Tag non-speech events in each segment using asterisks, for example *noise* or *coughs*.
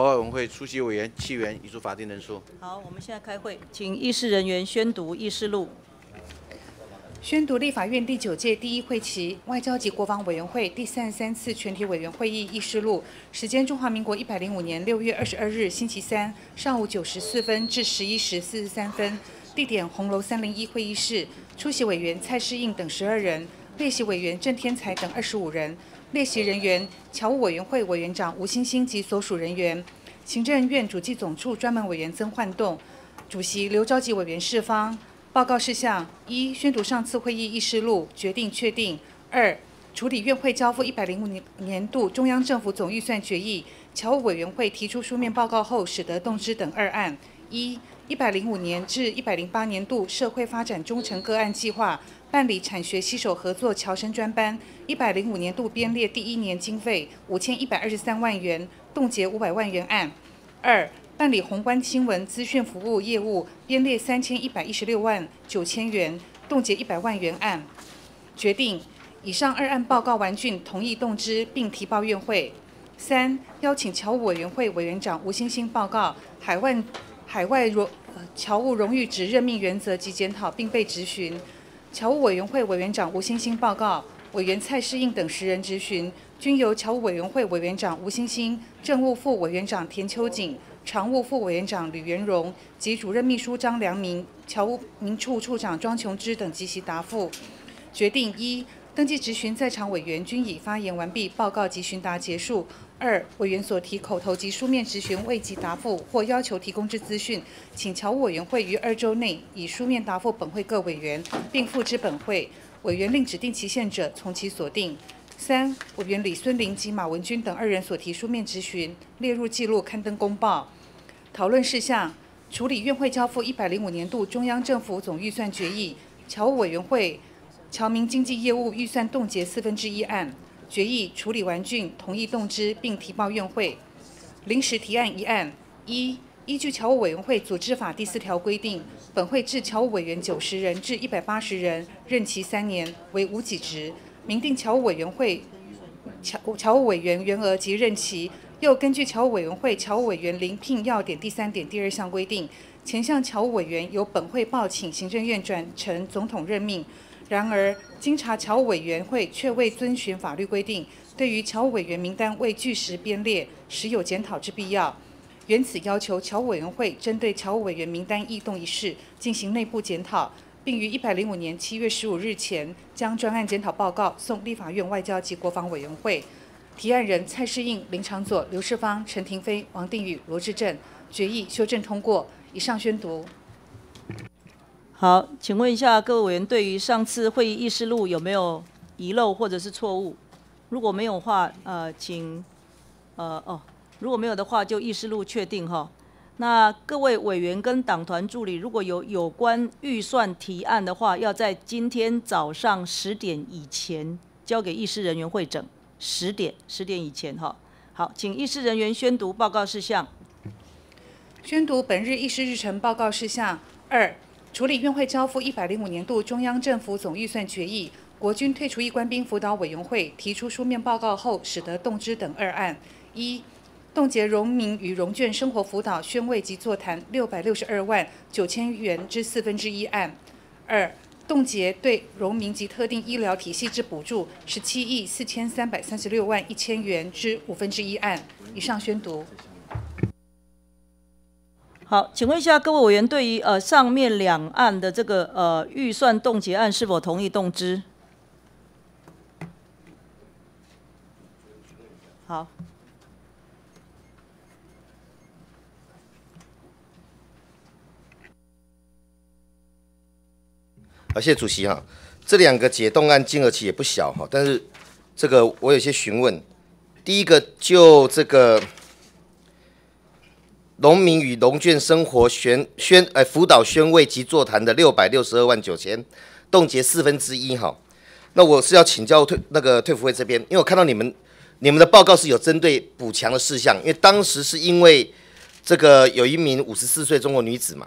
报告委员会出席委员七员，已足法定人数。好，我们现在开会，请议事人员宣读议事录。宣读立法院第九届第一会期外交及国防委员会第三十三次全体委员会议议事录，时间：中华民国一百零五年六月二十二日星期三上午九时四分至十一时四十三分，地点：红楼三零一会议室。出席委员蔡世应等十二人，列席委员郑天才等二十五人，列席人员侨务委员会委员长吴欣欣及所属人员，行政院主计总处专门委员曾焕栋，主席刘召集委员释方。报告事项：一、宣读上次会议议事录，决定确定；二、处理院会交付一百零五年年度中央政府总预算决议，侨务委员会提出书面报告后，使得动之等二案。一、一百零五年至一百零八年度社会发展中程个案计划办理产学携手合作侨生专班，一百零五年度编列第一年经费五千一百二十三万元，冻结五百万元案。二、办理宏观新闻资讯服务业务编列三千一百一十六万九千元，冻结一百万元案，决定以上二案报告完竣，同意动之，并提报院会。三、邀请侨务委员会委员长吴欣欣报告海外海外荣侨务荣誉职任命原则及检讨，并被质询。侨务委员会委员长吴欣欣报告，委员蔡世应等十人质询，均由侨务委员会委员长吴欣欣、政务副委员长田秋瑾。常务副委员长吕元荣及主任秘书张良明、侨务民处处长庄琼芝等及其答复，决定一登记质询在场委员均已发言完毕，报告及询答结束。二委员所提口头及书面质询未及答复或要求提供之资讯，请侨务委员会于二周内以书面答复本会各委员，并付之本会。委员另指定期限者，从其所定。三委员李孙林及马文君等二人所提书面质询列入记录，刊登公报。讨论事项：处理院会交付一百零五年度中央政府总预算决议，侨务委员会侨民经济业务预算冻结四分之一案，决议处理完竣，同意动之，并提报院会。临时提案一案：一、依据侨务委员会组织法第四条规定，本会置侨务委员九十人至一百八十人，任期三年，为无给职。明定侨务委员会侨侨务委员员额及任期，又根据侨务委员会侨务委员临聘要点第三点第二项规定，前项侨务委员由本会报请行政院转呈总统任命。然而，经查侨务委员会却未遵循法律规定，对于侨务委员名单未据实编列，实有检讨之必要。原此要求侨务委员会针对侨务委员名单异动一事进行内部检讨。并于一百零五年七月十五日前将专案检讨报告送立法院外交及国防委员会。提案人蔡世应、林长佐、刘世芳、陈廷飞、王定宇、罗志正，决议修正通过。以上宣读。好，请问一下各位委员，对于上次会议议事录有没有遗漏或者是错误？如果没有话，呃，请，呃，哦，如果没有的话，就议事录确定哈。那各位委员跟党团助理，如果有有关预算提案的话，要在今天早上十点以前交给议事人员会诊。十点，十点以前哈。好，请议事人员宣读报告事项。宣读本日议事日程报告事项二：处理院会交付一百零五年度中央政府总预算决议，国军退出役官兵辅导委员会提出书面报告后，使得动之等二案。一冻结荣民与荣眷生活辅导宣慰及座谈六百六十二万九千元之四分之一案；二、冻结对荣民及特定医疗体系之补助十七亿四千三百三十六万一千元之五分之一案。以上宣读。好，请问一下各位委员，对于呃上面两案的这个呃预算冻结案，是否同意动之？好。好，谢谢主席哈。这两个解冻案金额其实也不小哈，但是这个我有些询问。第一个就这个农民与农眷生活宣宣哎辅导宣慰及座谈的六百六十二万九千，冻结四分之一哈。那我是要请教退那个退服会这边，因为我看到你们你们的报告是有针对补强的事项，因为当时是因为这个有一名五十四岁中国女子嘛，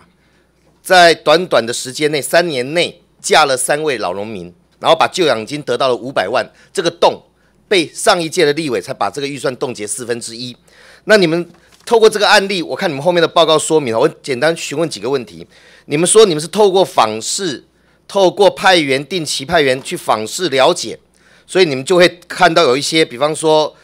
在短短的时间内三年内。嫁了三位老农民，然后把旧养金得到了五百万，这个洞被上一届的立委才把这个预算冻结四分之一。那你们透过这个案例，我看你们后面的报告说明，我简单询问几个问题。你们说你们是透过访视，透过派员定期派员去访视了解，所以你们就会看到有一些，比方说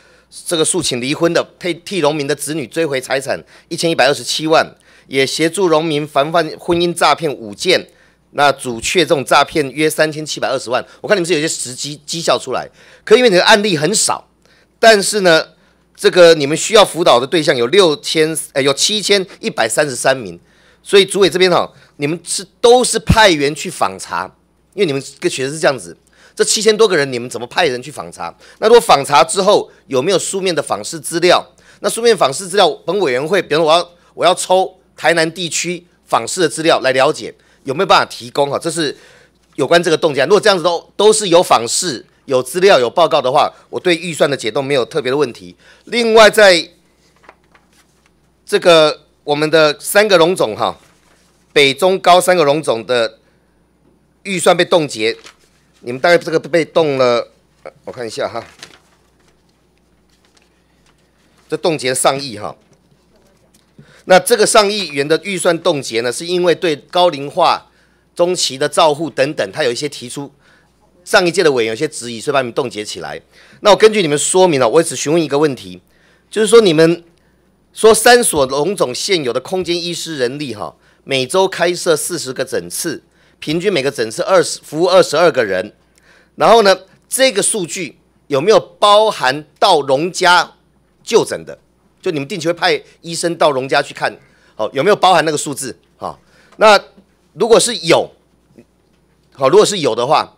这个诉请离婚的，替替农民的子女追回财产一千一百二十七万，也协助农民防范婚姻诈骗五件，那阻却这种诈骗约三千七百二十万。我看你们是有些实际绩效出来，可因为你的案例很少，但是呢。这个你们需要辅导的对象有六千，呃，有七千一百三十三名，所以主委这边哈，你们是都是派员去访查，因为你们跟学生是这样子，这七千多个人，你们怎么派人去访查？那如果访查之后有没有书面的访视资料？那书面访视资料，本委员会，比如我要我要抽台南地区访视的资料来了解，有没有办法提供？哈，这是有关这个动机。如果这样子都都是有访视。有资料有报告的话，我对预算的解冻没有特别的问题。另外，在这个我们的三个龙总哈，北中高三个龙总的预算被冻结，你们大概这个被冻了，我看一下哈，这冻结上亿哈。那这个上亿元的预算冻结呢，是因为对高龄化、中期的照护等等，它有一些提出。上一届的委员有些质疑，所以把你们冻结起来。那我根据你们说明了，我只询问一个问题，就是说你们说三所龙总现有的空间医师人力哈，每周开设四十个诊次，平均每个诊次二十服务二十二个人。然后呢，这个数据有没有包含到龙家就诊的？就你们定期会派医生到龙家去看，好有没有包含那个数字？好，那如果是有，好如果是有的话。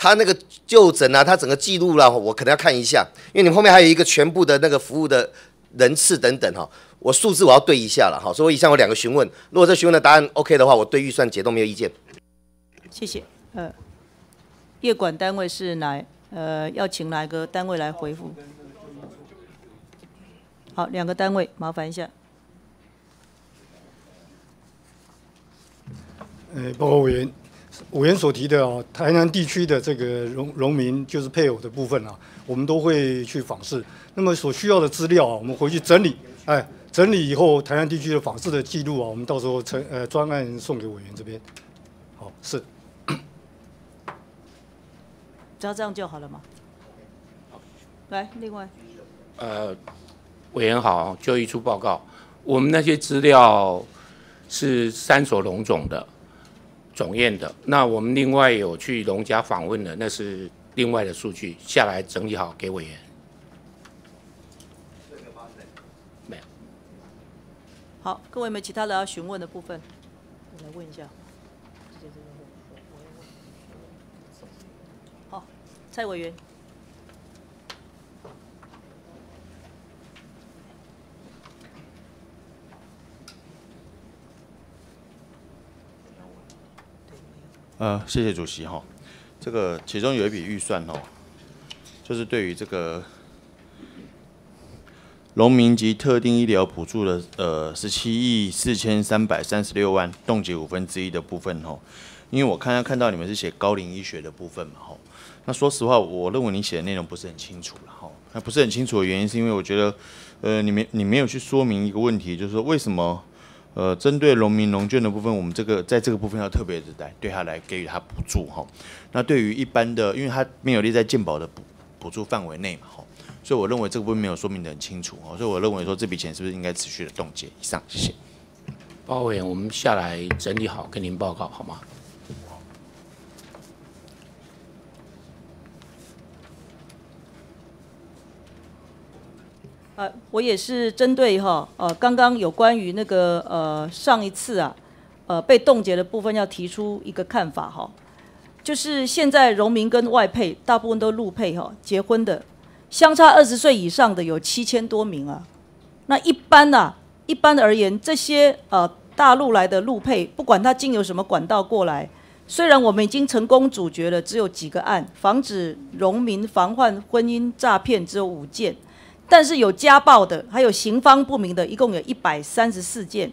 他那个就诊啊，他整个记录啦，我可能要看一下，因为你们后面还有一个全部的那个服务的人次等等哈，我数字我要对一下了哈，所以我以上有两个询问，如果这询问的答案 OK 的话，我对预算解都没有意见。谢谢。呃，业管单位是哪？呃，要请哪个单位来回复？好，两个单位，麻烦一下。呃，报告委员。委员所提的哦，台南地区的这个农农民就是配偶的部分啊，我们都会去访视。那么所需要的资料啊，我们回去整理，哎，整理以后台南地区的访视的记录啊，我们到时候成呃专案送给委员这边。好，是。只要这样就好了吗？来，另外。呃，委员好，就一出报告，我们那些资料是三所龙总的。总院的，那我们另外有去农家访问的，那是另外的数据下来整理好给委员。没有。好，各位有没有其他的要询问的部分？我来问一下。好，蔡委员。呃，谢谢主席哈。这个其中有一笔预算哦，就是对于这个农民及特定医疗补助的呃十七亿四千三百三十六万冻结五分之一的部分哈。因为我看看到你们是写高龄医学的部分嘛哈。那说实话，我认为你写的内容不是很清楚了哈。那不是很清楚的原因是因为我觉得呃你没你没有去说明一个问题，就是说为什么。呃，针对农民农券的部分，我们这个在这个部分要特别的来对他来给予他补助哈。那对于一般的，因为他没有列在健保的补补助范围内嘛哈，所以我认为这个部分没有说明的很清楚哈，所以我认为说这笔钱是不是应该持续的冻结？以上，谢谢。包委员，我们下来整理好跟您报告好吗？呃，我也是针对哈，呃，刚刚有关于那个呃上一次啊，呃被冻结的部分要提出一个看法哈，就是现在农民跟外配大部分都陆配哈，结婚的相差二十岁以上的有七千多名啊，那一般呐，一般而言，这些呃大陆来的陆配，不管他经由什么管道过来，虽然我们已经成功阻绝了只有几个案，防止农民防患婚姻诈骗只有五件。但是有家暴的，还有行方不明的，一共有一百三十四件，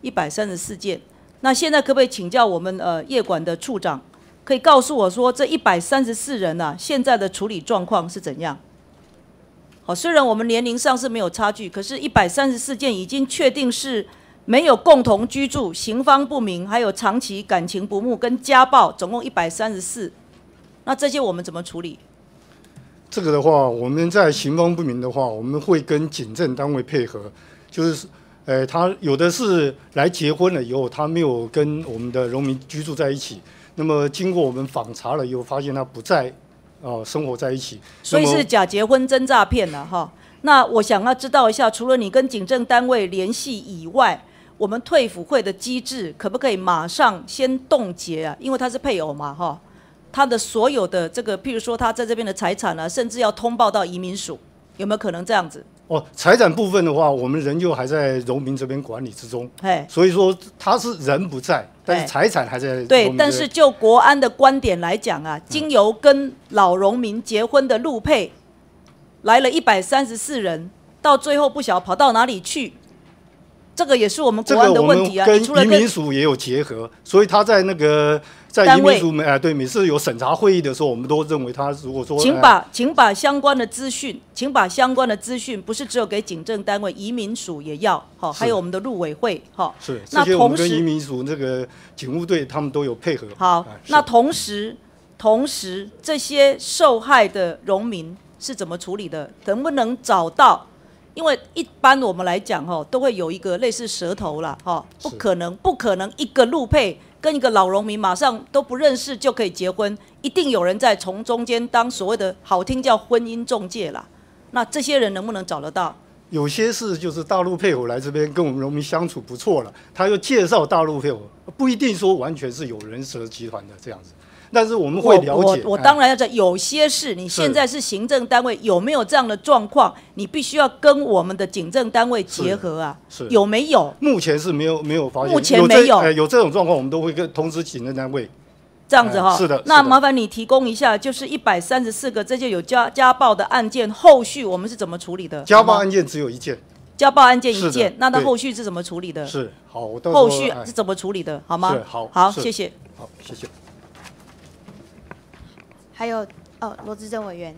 一百三十四件。那现在可不可以请教我们呃业管的处长，可以告诉我说这一百三十四人呢，现在的处理状况是怎样？好，虽然我们年龄上是没有差距，可是，一百三十四件已经确定是没有共同居住、行方不明，还有长期感情不睦跟家暴，总共一百三十四。那这些我们怎么处理？这个的话，我们在行方不明的话，我们会跟警政单位配合，就是，呃，他有的是来结婚了以后，他没有跟我们的农民居住在一起，那么经过我们访查了以后，发现他不在，哦、生活在一起，所以是假结婚真诈骗了哈。那我想要知道一下，除了你跟警政单位联系以外，我们退辅会的机制可不可以马上先冻结啊？因为他是配偶嘛哈，他的所有的这个，譬如说他在这边的财产啊，甚至要通报到移民署，有没有可能这样子？哦，财产部分的话，我们人就还在农民这边管理之中，嘿，所以说他是人不在，但是财产还在对但是就国安的观点来讲啊，经由跟老农民结婚的陆配来了一百三十四人，到最后不晓得跑到哪里去，这个也是我们国安的问题啊。们跟移民署也有结合，所以他在那个在移民署每哎对每次有审查会议的时候，我们都认为他如果说哎请把请把相关的资讯，请把相关的资讯，不是只有给警政单位，移民署也要，好，还有我们的陆委会，好，是那同时跟移民署那个警务队他们都有配合。好哎，那同时，同时这些受害的农民是怎么处理的？能不能找到？因为一般我们来讲，哈，都会有一个类似蛇头啦，哈，不可能，不可能一个路配跟一个老农民马上都不认识就可以结婚，一定有人在从中间当所谓的好听叫婚姻中介啦。那这些人能不能找得到？有些是就是大陆配偶来这边跟我们农民相处不错了，他又介绍大陆配偶，不一定说完全是有人蛇集团的这样子，但是我们会了解。我我当然要在，有些事你现在是行政单位，有没有这样的状况？你必须要跟我们的警政单位结合啊，是有没有目前是没有没有发现，目前没有哎有这种状况，我们都会跟通知警政单位。这样子哈？哎是的那麻烦你提供一下，就是一百三十四个这些有家家暴的案件，后续我们是怎么处理的？家暴案件只有一件，家暴案件一件，那它后续是怎么处理的？是好，我到后续哎是怎么处理的？好吗？是好好，谢谢。好，谢谢。还有哦，罗志正委员，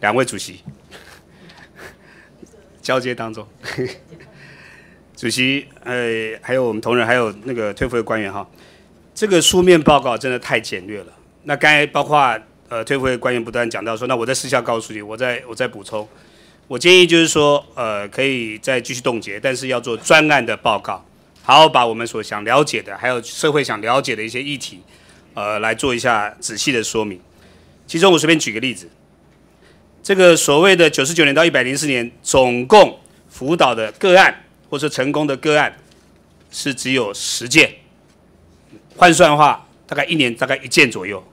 两位主席。*laughs* 交接当中，*laughs* 主席呃，还有我们同仁，还有那个退辅会官员哈，这个书面报告真的太简略了。那刚才包括呃退辅会官员不断讲到说，那我在私下告诉你，我再我再补充，我建议就是说呃可以再继续冻结，但是要做专案的报告，好好把我们所想了解的，还有社会想了解的一些议题，呃来做一下仔细的说明。其中我随便举个例子。这个所谓的九十九年到一百零四年，总共辅导的个案或是成功的个案是只有十件，换算的话，大概一年大概一件左右，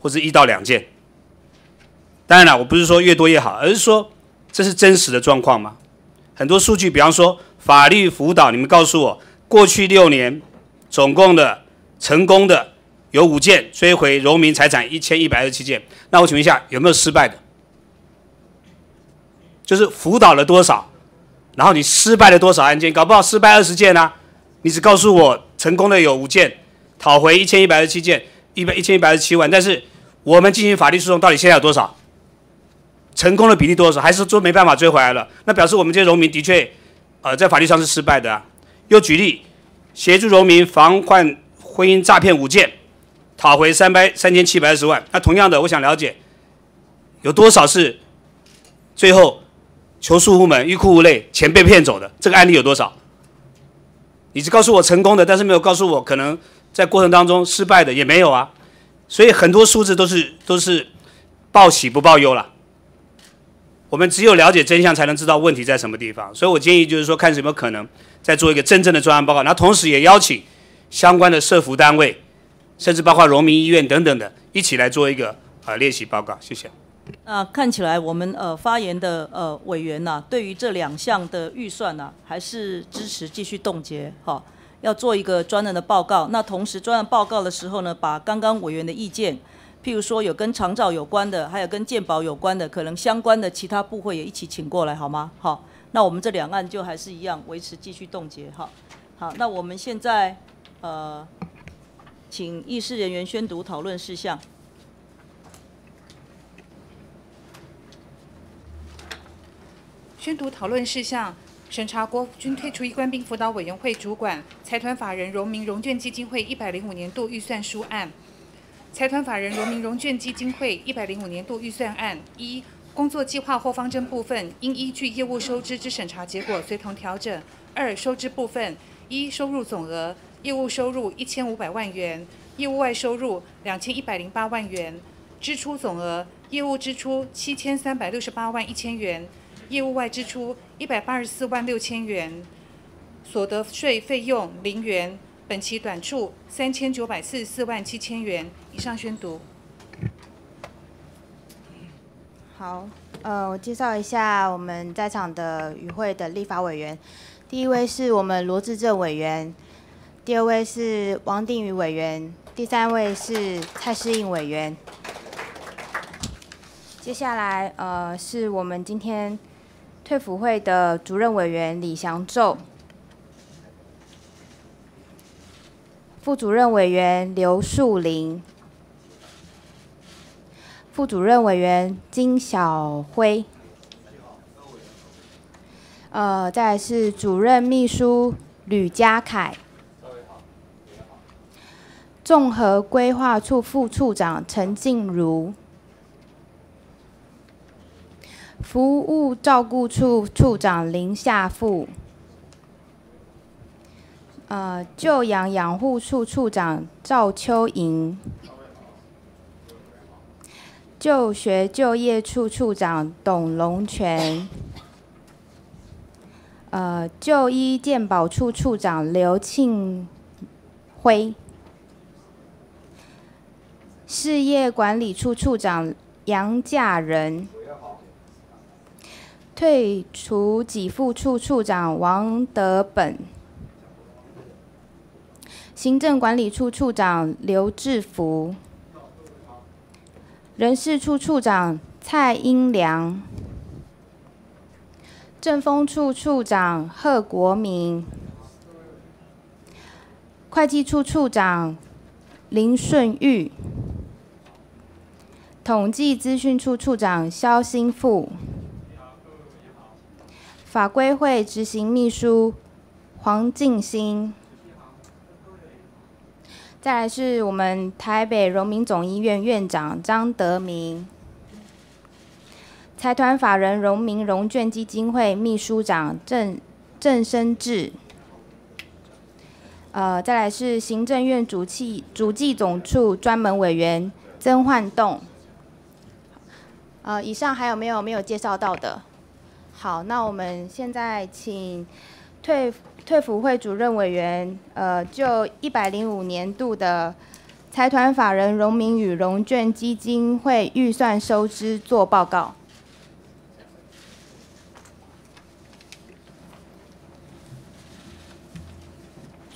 或者一到两件。当然了，我不是说越多越好，而是说这是真实的状况吗？很多数据，比方说法律辅导，你们告诉我，过去六年总共的成功的有五件，追回农民财产一千一百二十七件。那我请问一下，有没有失败的？就是辅导了多少，然后你失败了多少案件，搞不好失败二十件啊，你只告诉我成功的有五件，讨回一千一百二十七件，一百一千一百二十七万，但是我们进行法律诉讼到底现在有多少？成功的比例多少？还是说没办法追回来了？那表示我们这些农民的确，呃，在法律上是失败的啊。又举例，协助农民防患婚姻诈骗五件，讨回三百三千七百二十万。那同样的，我想了解，有多少是最后求诉无门、欲哭无泪，钱被骗走的？这个案例有多少？你只告诉我成功的，但是没有告诉我可能在过程当中失败的也没有啊。所以很多数字都是都是报喜不报忧了。我们只有了解真相，才能知道问题在什么地方。所以我建议就是说，看有没有可能再做一个真正的专案报告，那同时也邀请相关的社服单位，甚至包括荣民医院等等的，一起来做一个呃练习报告。谢谢。那看起来我们呃发言的呃委员呐、对于这两项的预算呐、还是支持继续冻结，哈、要做一个专案的报告。那同时专案报告的时候呢，把刚刚委员的意见，譬如说有跟长照有关的，还有跟健保有关的，可能相关的其他部会也一起请过来，好吗？好，那我们这两案就还是一样维持继续冻结，哈。好，那我们现在呃请议事人员宣读讨论事项。宣读讨论事项：审查国军退出役官兵辅导委员会主管财团法人荣民融券基金会一百零五年度预算书案。财团法人荣民融券基金会一百零五年度预算案一工作计划或方针部分，应依据业务收支之审查结果随同调整。二收支部分：一收入总额，业务收入一千五百万元，业务外收入两千一百零八万元；支出总额，业务支出七千三百六十八万一千元。业务外支出一百八十四万六千元，所得税费用零元，本期短处三千九百四十四万七千元。以上宣读。好，呃，我介绍一下我们在场的与会的立法委员。第一位是我们罗志正委员，第二位是王定宇委员，第三位是蔡世应委员。接下来，呃，是我们今天。退辅会的主任委员李祥宙，副主任委员刘树林，副主任委员金小辉，呃，再是主任秘书吕家凯，综合规划处副处长陈静茹。服务照顾处处长林夏富，呃，救养养护处处长赵秋莹，就学就业处处长董龙泉，呃，就医健保处处长刘庆辉，事业管理处处长杨家仁。退除给付处处长王德本，行政管理处处长刘志福，人事处处长蔡英良，政风处处长贺国明，会计处处长林顺玉，统计资讯处处长肖新富。法规会执行秘书黄静心，再来是我们台北荣民总医院院长张德明，财团法人荣民融券基金会秘书长郑郑生志，呃，再来是行政院主计主计总处专门委员曾焕栋，呃，以上还有没有没有介绍到的？好，那我们现在请退退辅会主任委员，呃，就一百零五年度的财团法人荣民与融券基金会预算收支做报告。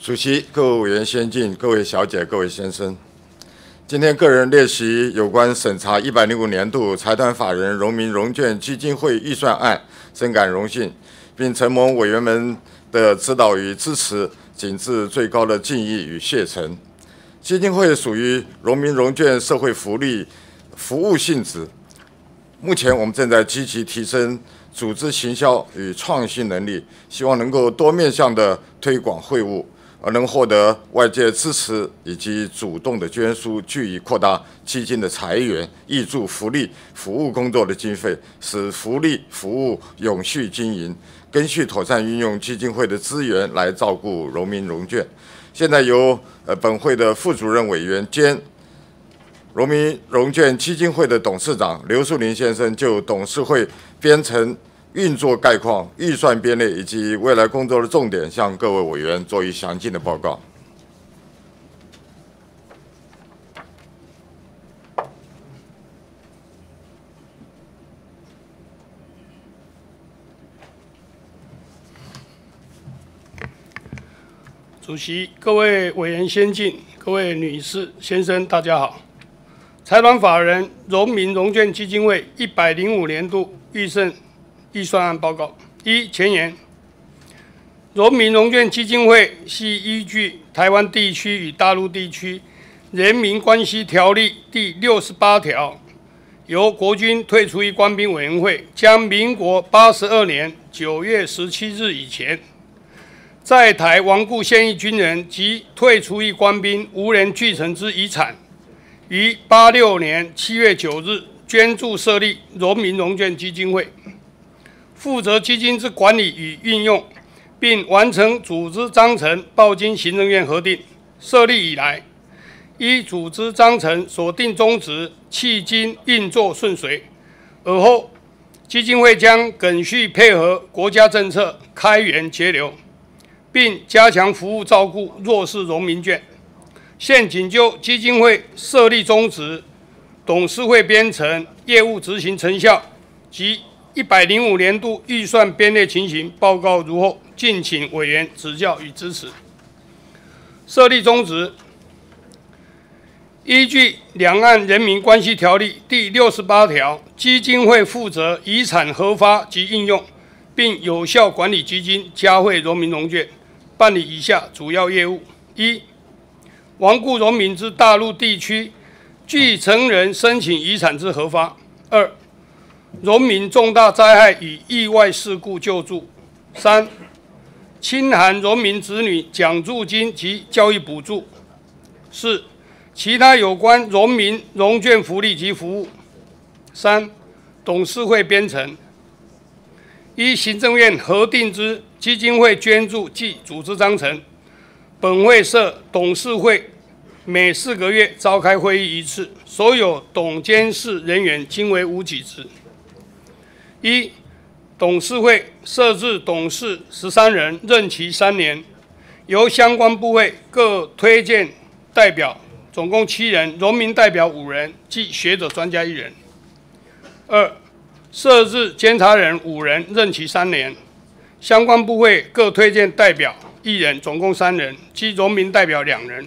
主席、各位委员先进、各位小姐、各位先生，今天个人列席有关审查一百零五年度财团法人荣民融券基金会预算案。深感荣幸，并承蒙委员们的指导与支持，谨致最高的敬意与谢忱。基金会属于荣民融券社会福利服务性质，目前我们正在积极提升组织行销与创新能力，希望能够多面向的推广会务。而能获得外界支持以及主动的捐书，据以扩大基金的财源，挹注福利服务工作的经费，使福利服务永续经营，根续妥善运用基金会的资源来照顾荣民融券。现在由呃本会的副主任委员兼荣民融券基金会的董事长刘树林先生就董事会编成。运作概况、预算编列以及未来工作的重点，向各位委员做一详尽的报告。主席、各位委员先进、各位女士、先生，大家好。财团法人荣民融券基金会一百零五年度预算。预算案报告一前言：荣民融券基金会系依据台湾地区与大陆地区人民关系条例》第六十八条，由国军退出役官兵委员会将民国八十二年九月十七日以前，在台亡故现役军人及退出役官兵无人继承之遗产，于八六年七月九日捐助设立荣民荣眷基金会，负责基金之管理与运用，并完成组织章程报经行政院核定。设立以来，依组织章程所定宗旨，迄今运作顺遂。而后，基金会将继续配合国家政策，开源节流，并加强服务照顾弱势农民眷。现仅就基金会设立宗旨、董事会编成、业务执行成效及一百零五年度预算编列情形报告如后，敬请委员指教与支持。设立宗旨，依据《两岸人民关系条例》第六十八条，基金会负责遗产核发及应用，并有效管理基金，加惠农民农眷，办理以下主要业务：一、亡故农民之大陆地区继承人申请遗产之核发；二、农民重大灾害与意外事故救助；三、亲含农民子女奖助金及教育补助；四、其他有关农民农眷福利及服务；三、董事会编成，依行政院核定之基金会捐助暨组织章程，本会设董事会，每四个月召开会议一次，所有董监事人员均为无给职。一董事会设置董事十三人，任期三年，由相关部位各推荐代表，总共七人，农民代表五人，即学者专家一人。二、设置监察人五人，任期三年，相关部会各推荐代表一人，总共三人，即农民代表两人。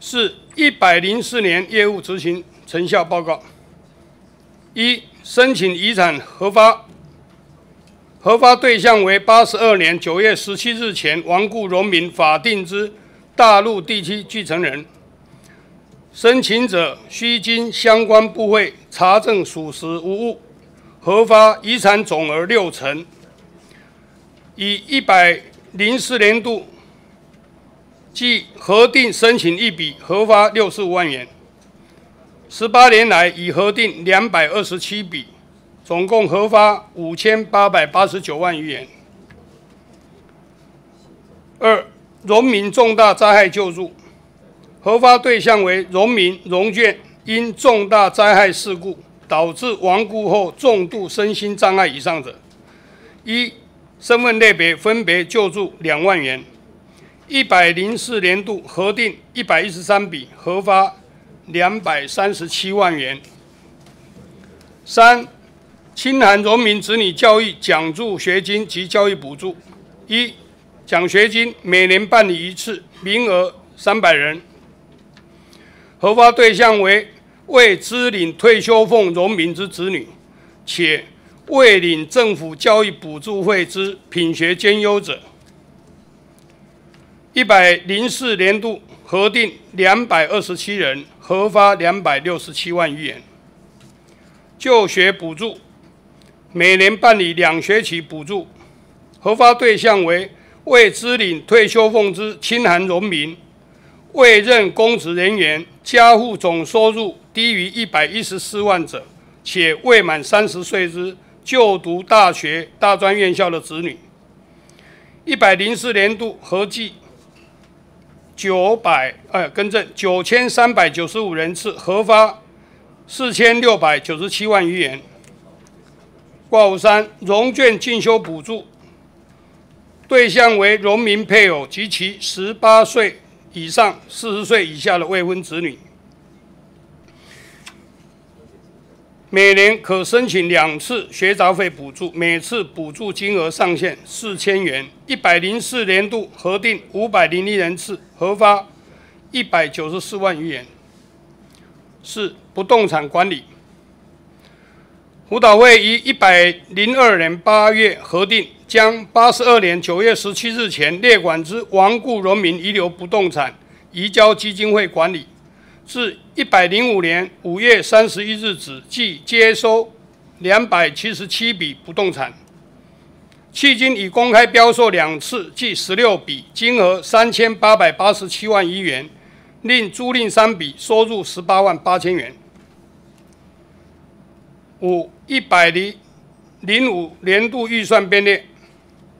四、一百零四年业务执行成效报告。一、申请遗产核发，核发对象为八十二年九月十七日前亡故农民法定之大陆地区继承人。申请者需经相关部会查证属实无误，核发遗产总额六成，以一百零四年度即核定申请一笔核发六十五万元。十八年来已核定两百二十七笔，总共核发五千八百八十九万余元。二、农民重大灾害救助，核发对象为农民农眷因重大灾害事故导致亡故后重度身心障碍以上者，一身份类别分别救助两万元。一百零四年度核定一百一十三笔，核发。两百三十七万元。三、清寒农民子女教育奖助学金及教育补助：一、奖学金每年办理一次，名额三百人，核发对象为未支领退休俸农民之子女，且未领政府教育补助费之品学兼优者。一百零四年度核定两百二十七人。核发两百六十七万余元，就学补助，每年办理两学期补助，核发对象为未支领退休俸之清寒农民，未任公职人员，家户总收入低于一百一十四万者，且未满三十岁之就读大学、大专院校的子女。一百零四年度合计。九百，呃，更正，九千三百九十五人次核发四千六百九十七万余元。挂五三，农眷进修补助对象为农民配偶及其十八岁以上、四十岁以下的未婚子女。每年可申请两次学杂费补助，每次补助金额上限四千元。一百零四年度核定五百零一人次，核发一百九十四万余元。四、不动产管理，辅导会于一百零二年八月核定，将八十二年九月十七日前列管之亡故农民遗留不动产移交基金会管理。自一百零五年五月三十一日止，即接收两百七十七笔不动产，迄今已公开标售两次，计十六笔，金额三千八百八十七万余元，另租赁三笔，收入十八万八千元。五一百零零五年度预算编列：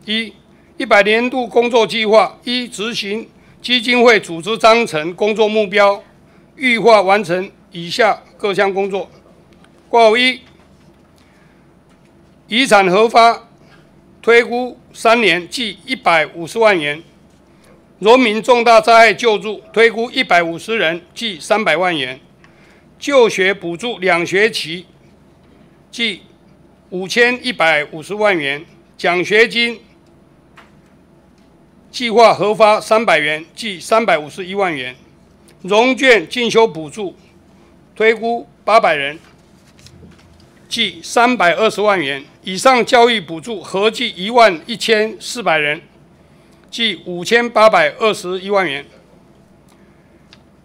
一一百年度工作计划一执行基金会组织章程工作目标。预化完成以下各项工作：挂号一，遗产核发推估三年计一百五十万元；农民重大灾害救助推估一百五十人计三百万元；就学补助两学期计五千一百五十万元；奖学金计划核发三百元计三百五十一万元。融券进修补助推估八百人，计三百二十万元；以上教育补助合计一万一千四百人，计五千八百二十一万元。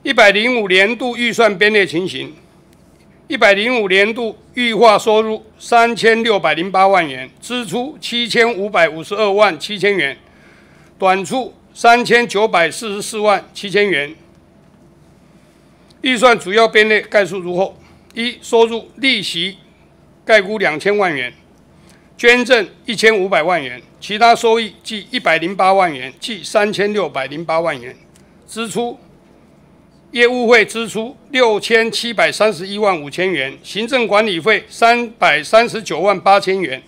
一百零五年度预算编列情形：一百零五年度预划收入三千六百零八万元，支出七千五百五十二万七千元，短处三千九百四十四万七千元。预算主要编列概述如后：一、收入利息概估两千万元，捐赠一千五百万元，其他收益计一百零八万元，计三千六百零八万元。支出业务费支出六千七百三十一万五千元，行政管理费三百三十九万八千元，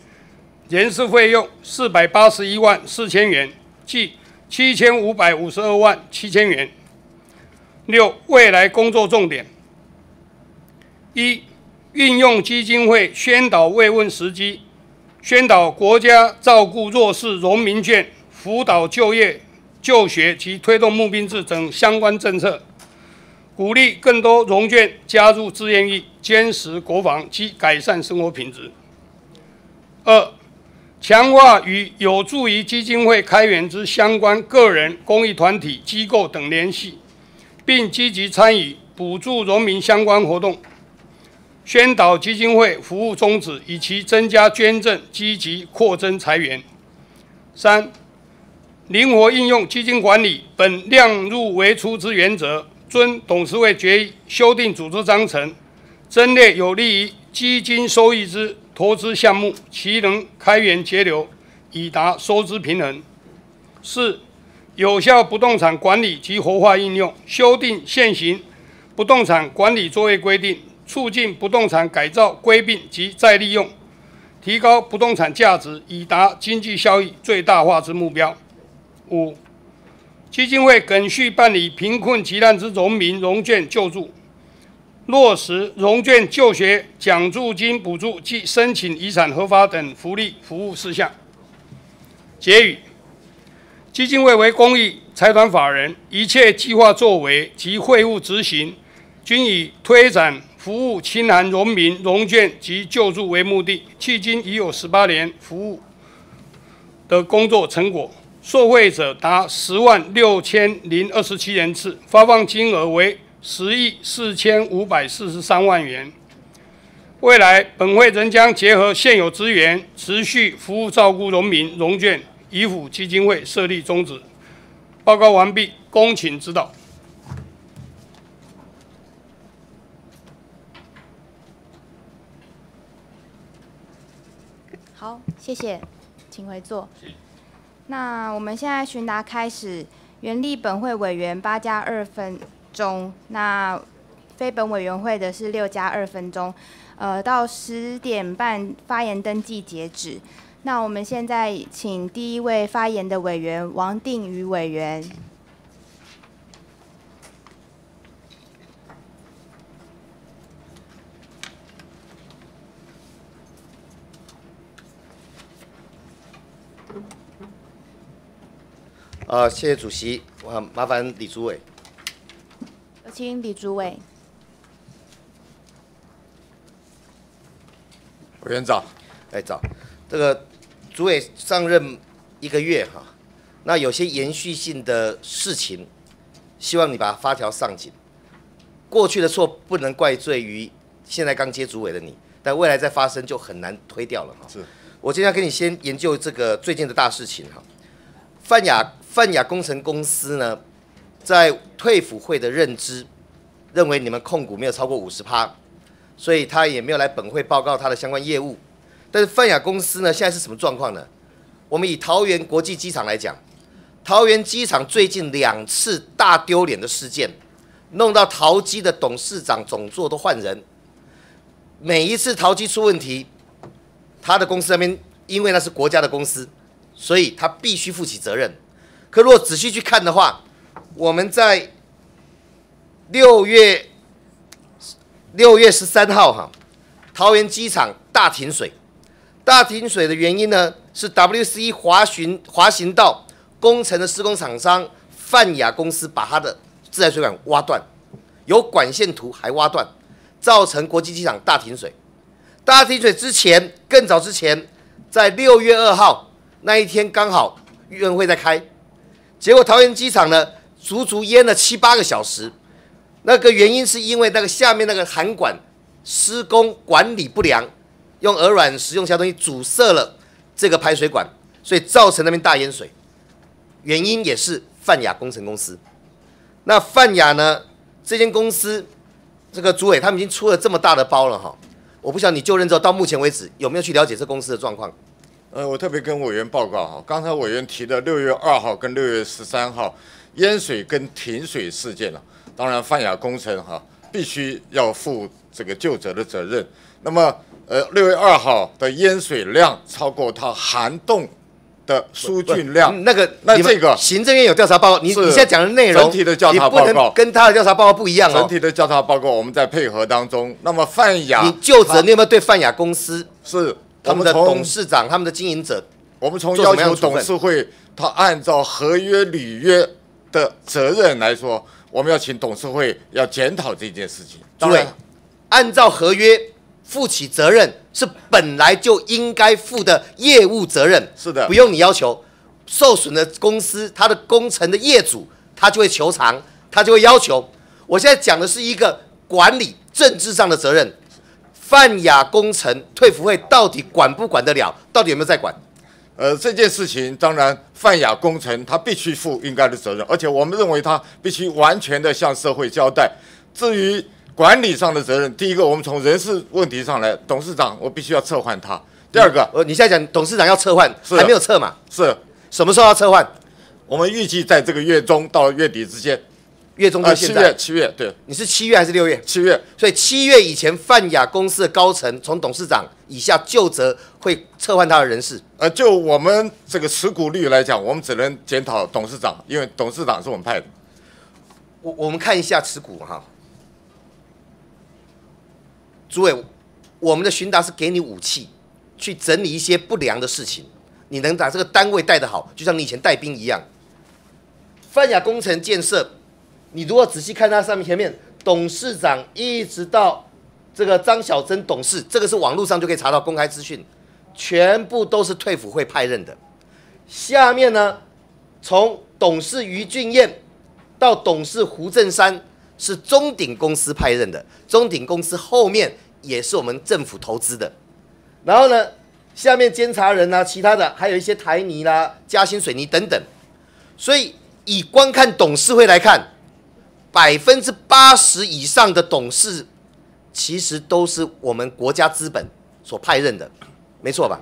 人事费用四百八十一万四千元，计七千五百五十二万七千元。六、未来工作重点：一、运用基金会宣导慰问时机，宣导国家照顾弱势农民券、辅导就业、就学及推动募兵制等相关政策，鼓励更多融券加入志愿役，坚持国防及改善生活品质。二、强化与有助于基金会开源之相关个人、公益团体、机构等联系。并积极参与补助农民相关活动，宣导基金会服务宗旨，以及增加捐赠，积极扩增财源。三、灵活应用基金管理本量入为出之原则，遵董事会决议修订组织章程，增列有利于基金收益之投资项目，其能开源节流，以达收支平衡。四。有效不动产管理及活化应用，修订现行不动产管理作业规定，促进不动产改造归并及再利用，提高不动产价值，以达经济效益最大化之目标。五、基金会继续办理贫困急难之农民融券救助，落实融券就学奖助金补助及申请遗产合法等福利服务事项。结语。基金会为公益财团法人，一切计划作为及会务执行，均以推展服务清寒农民、农眷及救助为目的。迄今已有十八年服务的工作成果，受惠者达十万六千零二十七人次，发放金额为十亿四千五百四十三万元。未来本会仍将结合现有资源，持续服务照顾农民、农眷。以辅基金会设立宗旨。报告完毕，恭请指导。好，谢谢，请回座。那我们现在询答开始，原立本会委员八加二分钟，那非本委员会的是六加二分钟。呃，到十点半发言登记截止。那我们现在请第一位发言的委员王定宇委员。啊，谢谢主席，我麻烦李主委。有请李主委。委员长，哎，早，这个。主委上任一个月哈，那有些延续性的事情，希望你把发条上紧。过去的错不能怪罪于现在刚接主委的你，但未来再发生就很难推掉了哈。是，我今天要跟你先研究这个最近的大事情哈。泛亚泛亚工程公司呢，在退辅会的认知，认为你们控股没有超过五十趴，所以他也没有来本会报告他的相关业务。但是泛亚公司呢，现在是什么状况呢？我们以桃园国际机场来讲，桃园机场最近两次大丢脸的事件，弄到桃机的董事长、总座都换人。每一次桃机出问题，他的公司那边因为那是国家的公司，所以他必须负起责任。可如果仔细去看的话，我们在六月六月十三号哈，桃园机场大停水。大停水的原因呢，是 WC 滑行滑行道工程的施工厂商泛亚公司把它的自来水管挖断，有管线图还挖断，造成国际机场大停水。大停水之前，更早之前，在六月二号那一天刚好运会在开，结果桃园机场呢足足淹了七八个小时。那个原因是因为那个下面那个涵管施工管理不良。用鹅卵石用其他东西阻塞了这个排水管，所以造成那边大淹水。原因也是泛亚工程公司。那泛亚呢？这间公司这个主委他们已经出了这么大的包了哈。我不晓得你就任之后到目前为止有没有去了解这公司的状况？呃，我特别跟委员报告哈，刚才委员提的六月二号跟六月十三号淹水跟停水事件了，当然泛亚工程哈必须要负这个就责的责任。那么呃，六月二号的淹水量超过它涵洞的疏浚量，那个那这个行政院有调查报告，你你现在讲的内容，整体的调查报告跟他的调查报告不一样哦。整体的调查报告我们在配合当中。那么泛亚，你就责你有没有对泛亚公司是他们的董事长、他们的经营者，我们从要求董事会他按照合约履约的责任来说，我们要请董事会要检讨这件事情。对，按照合约。负起责任是本来就应该负的业务责任，是的，不用你要求。受损的公司，它的工程的业主，他就会求偿，他就会要求。我现在讲的是一个管理政治上的责任。泛亚工程退服会到底管不管得了？到底有没有在管？呃，这件事情当然泛亚工程他必须负应该的责任，而且我们认为他必须完全的向社会交代。至于，管理上的责任，第一个，我们从人事问题上来，董事长我必须要撤换他。第二个，呃，你现在讲董事长要撤换，还没有撤嘛？是，什么时候要撤换？我们预计在这个月中到月底之间。月中到现在？七月，七月，对。你是七月还是六月？七月。所以七月以前，泛亚公司的高层从董事长以下就责会撤换他的人事。呃，就我们这个持股率来讲，我们只能检讨董事长，因为董事长是我们派的。我我们看一下持股哈。诸位，我们的巡达是给你武器，去整理一些不良的事情。你能把这个单位带得好，就像你以前带兵一样。泛亚工程建设，你如果仔细看它上面前面，董事长一直到这个张小珍董事，这个是网络上就可以查到公开资讯，全部都是退辅会派任的。下面呢，从董事于俊彦到董事胡正山。是中鼎公司派任的，中鼎公司后面也是我们政府投资的。然后呢，下面监察人啊，其他的还有一些台泥啦、嘉兴水泥等等。所以以观看董事会来看，百分之八十以上的董事其实都是我们国家资本所派任的，没错吧？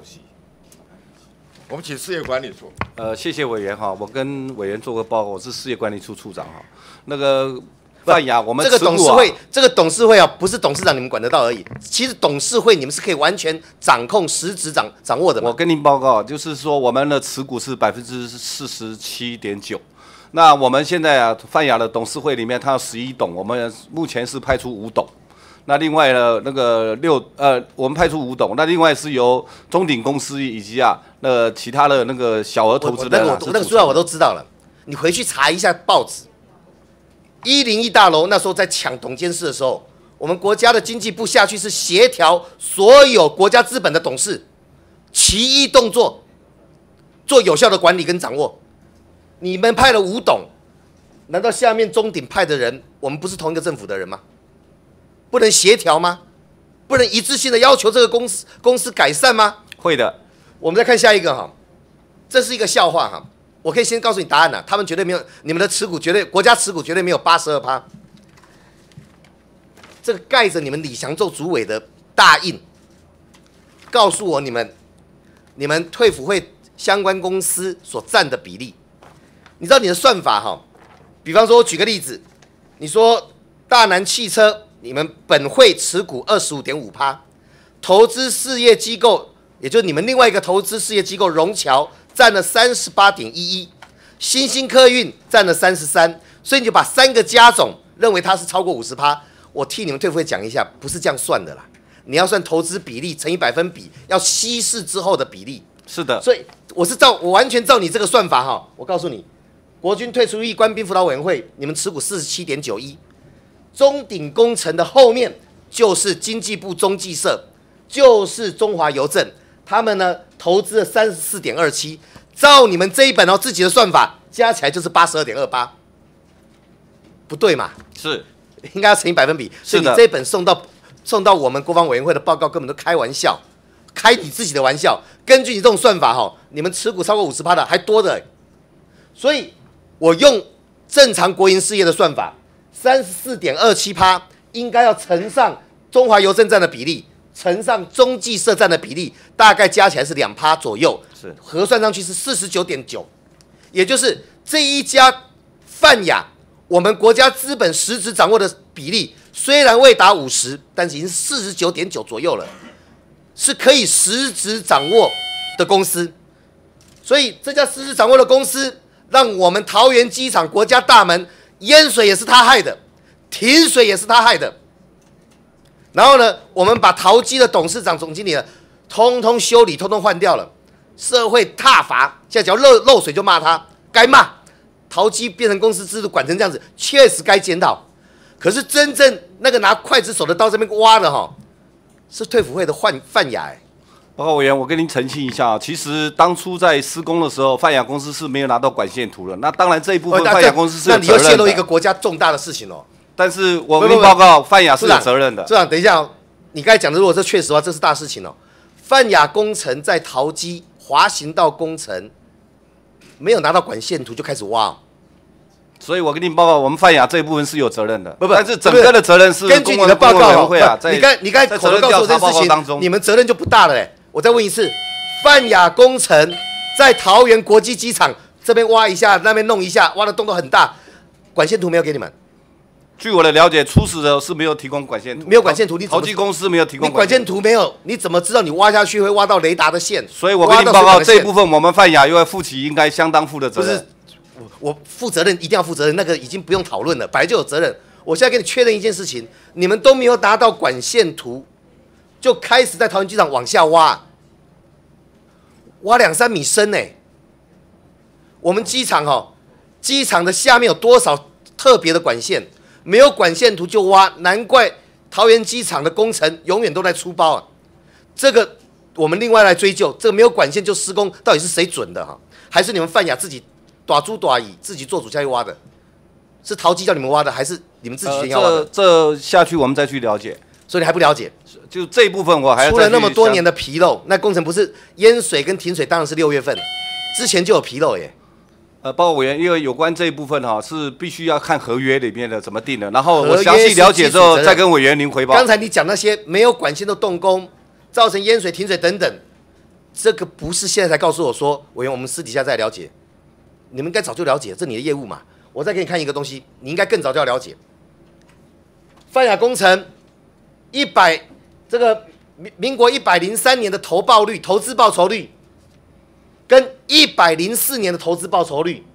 我们请事业管理处。呃，谢谢委员哈，我跟委员做个报告，我是事业管理处处长哈，那个。范亚，我们这个董事会，这个董事会啊，不是董事长你们管得到而已。其实董事会你们是可以完全掌控、实质掌掌握的。我跟您报告，就是说我们的持股是百分之四十七点九。那我们现在啊，泛亚的董事会里面，它有十一董，我们目前是派出五董。那另外呢，那个六呃，我们派出五董，那另外是由中鼎公司以及啊，那其他的那个小额投资的。那个那个资料我都知道了，你回去查一下报纸。一零一大楼那时候在抢董监事的时候，我们国家的经济部下去是协调所有国家资本的董事，其一动作，做有效的管理跟掌握。你们派了吴董，难道下面中鼎派的人，我们不是同一个政府的人吗？不能协调吗？不能一致性的要求这个公司公司改善吗？会的。我们再看下一个哈，这是一个笑话哈。我可以先告诉你答案了，他们绝对没有你们的持股绝对国家持股绝对没有八十二趴。这个盖着你们李祥宙主委的大印，告诉我你们你们退辅会相关公司所占的比例。你知道你的算法哈？比方说，我举个例子，你说大南汽车，你们本会持股二十五点五趴，投资事业机构，也就是你们另外一个投资事业机构融桥占了三十八点一一，新兴客运占了三十三，所以你就把三个加总，认为它是超过五十趴。我替你们退辅会讲一下，不是这样算的啦，你要算投资比例乘以百分比，要稀释之后的比例。是的，所以我是照我完全照你这个算法哈，我告诉你。国军退出役官兵辅导委员会，你们持股四十七点九一，中鼎工程的后面就是经济部中计社，就是中华邮政，他们呢投资了三十四点二七，照你们这一本哦自己的算法，加起来就是八十二点二八，不对嘛？是，应该要乘以百分比，所以你这一本送到送到我们国防委员会的报告根本都开玩笑，开你自己的玩笑。根据你这种算法哈，你们持股超过五十趴的还多的，所以。我用正常国营事业的算法，三十四点二七趴应该要乘上中华邮政站的比例，乘上中继社站的比例，大概加起来是两趴左右，是核算上去是四十九点九，也就是这一家泛亚，我们国家资本实质掌握的比例虽然未达五十，但是已经四十九点九左右了，是可以实质掌握的公司，所以这家实质掌握的公司。让我们桃园机场国家大门淹水也是他害的，停水也是他害的。然后呢，我们把桃机的董事长、总经理呢通通修理、通通换掉了。社会踏伐，现在只要漏漏水就骂他，该骂。桃机变成公司制度管成这样子，确实该检讨。可是真正那个拿刽子手的刀这边挖的哈，是退辅会的范范雅哎。报告委员，我跟您澄清一下啊，其实当初在施工的时候，泛亚公司是没有拿到管线图的。那当然这一部分泛亚公司是有责任。那你又泄露一个国家重大的事情哦。但是我跟您报告，泛亚是有责任的。这样，等一下，你刚才讲的，如果这确实的话，这是大事情哦。泛亚工程在桃机滑行道工程没有拿到管线图就开始挖，所以我跟你报告，我们泛亚这一部分是有责任的。不不，但是整个的责任是根据你的报告会啊，你刚你刚才口头告诉我这事情，你们责任就不大了嘞。我再问一次，泛亚工程在桃园国际机场这边挖一下，那边弄一下，挖的洞都很大，管线图没有给你们。据我的了解，初始的是没有提供管线图，没有管线图，你投机公司没有提供管线图，没有，你怎么知道你挖下去会挖到雷达的线？所以我跟你报告，这一部分我们泛亚又要负起应该相当负的责任。不是，我我负责任一定要负责任，那个已经不用讨论了，本来就有责任。我现在跟你确认一件事情，你们都没有达到管线图，就开始在桃园机场往下挖。挖两三米深呢？我们机场哈，机场的下面有多少特别的管线？没有管线图就挖，难怪桃园机场的工程永远都在出包啊！这个我们另外来追究，这个没有管线就施工，到底是谁准的哈？还是你们范雅自己短猪短椅自己做主下去挖的？是陶机叫你们挖的，还是你们自己先要挖的？这下去我们再去了解。所以你还不了解？就这一部分我还出了那么多年的纰漏，那工程不是淹水跟停水，当然是六月份之前就有纰漏耶。呃，报告委员，因为有关这一部分哈，是必须要看合约里面的怎么定的，然后我详细了解之后再跟委员您回报。刚才你讲那些没有管线的动工，造成淹水、停水等等，这个不是现在才告诉我说，委员，我们私底下再了解。你们应该早就了解，这你的业务嘛。我再给你看一个东西，你应该更早就要了解。泛亚工程。一百，这个民民国一百零三年的投报率、投资报酬率，跟一百零四年的投资报酬率，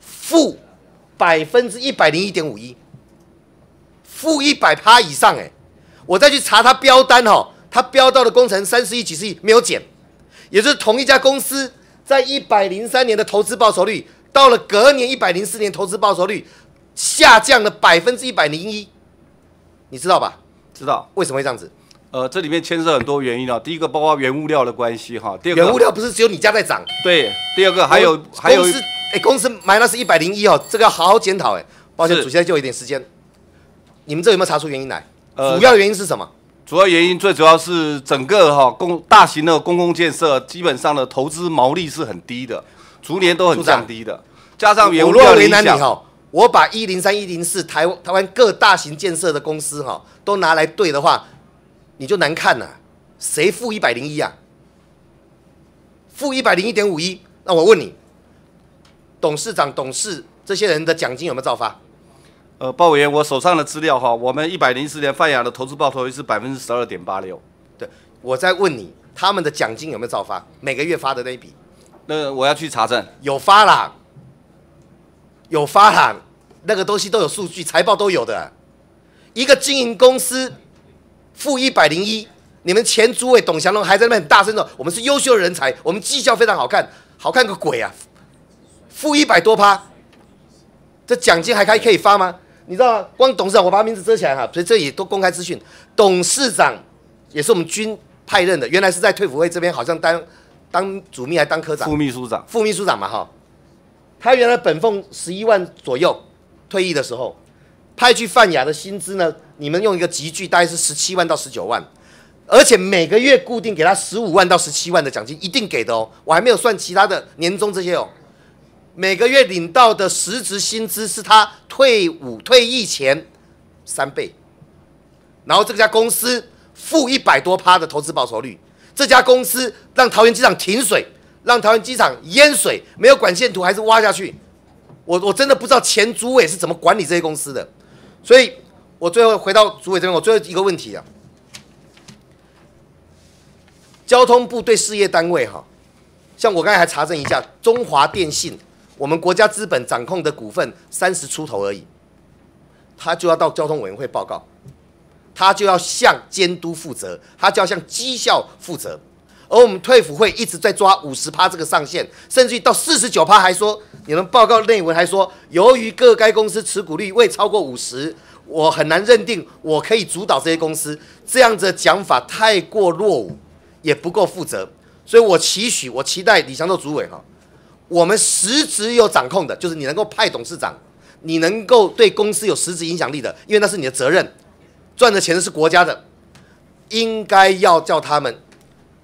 负百分之一百零一点五一，负一百趴以上哎！我再去查他标单哈，他标到的工程三十亿、几十亿没有减，也就是同一家公司在一百零三年的投资报酬率，到了隔年一百零四年投资报酬率下降了百分之一百零一，你知道吧？知道为什么会这样子？呃，这里面牵涉很多原因啊。第一个包括原物料的关系哈，第二个原物料不是只有你家在涨，对。第二个还有还有哎，公司买那是一百零一哦，这个要好好检讨哎。抱歉，是主席就有一点时间，你们这有没有查出原因来？呃主要的原因是什么？主要原因最主要是整个哈公大型的公共建设，基本上的投资毛利是很低的，逐年都很降低的，加上原物料的影响，我把一零三、一零四台台湾各大型建设的公司哈都拿来对的话，你就难看了。谁负一百零一啊？负一百零一点五一？那我问你，董事长、董事这些人的奖金有没有照发？呃，鲍委员，我手上的资料哈，我们一百零四年泛亚的投资报酬率是百分之十二点八六。对，我在问你，他们的奖金有没有照发？每个月发的那一笔那我要去查证。有发啦，有发函，那个东西都有数据，财报都有的。一个经营公司负一百零一，你们前主委董祥龙还在那边很大声的，我们是优秀的人才，我们绩效非常好看，好看个鬼啊！负一百多趴，这奖金还还可以发吗？你知道吗？光董事长我把名字遮起来哈，所以这也都公开资讯。董事长也是我们军派任的，原来是在退辅会这边好像当当主秘还当科长，副秘书长，副秘书长嘛哈。他原来本俸十一万左右，退役的时候派去泛亚的薪资呢，你们用一个集聚大概是十七万到十九万，而且每个月固定给他十五万到十七万的奖金，一定给的哦。我还没有算其他的年终这些哦。每个月领到的实质薪资是他退伍退役前三倍，然后这家公司负一百多趴的投资报酬率，这家公司让桃园机场停水，让桃园机场淹水，没有管线图还是挖下去，我我真的不知道前主委是怎么管理这些公司的，所以我最后回到主委这边，我最后一个问题啊，交通部对事业单位哈，像我刚才还查证一下，中华电信。我们国家资本掌控的股份三十出头而已，他就要到交通委员会报告，他就要向监督负责，他就要向绩效负责。而我们退辅会一直在抓五十趴这个上限，甚至于到四十九趴，还说你们报告内文还说，由于各该公司持股率未超过五十，我很难认定我可以主导这些公司。这样子的讲法太过落伍，也不够负责。所以我期许，我期待李强洲主委哈。我们实质有掌控的，就是你能够派董事长，你能够对公司有实质影响力的，因为那是你的责任，赚的钱是国家的，应该要叫他们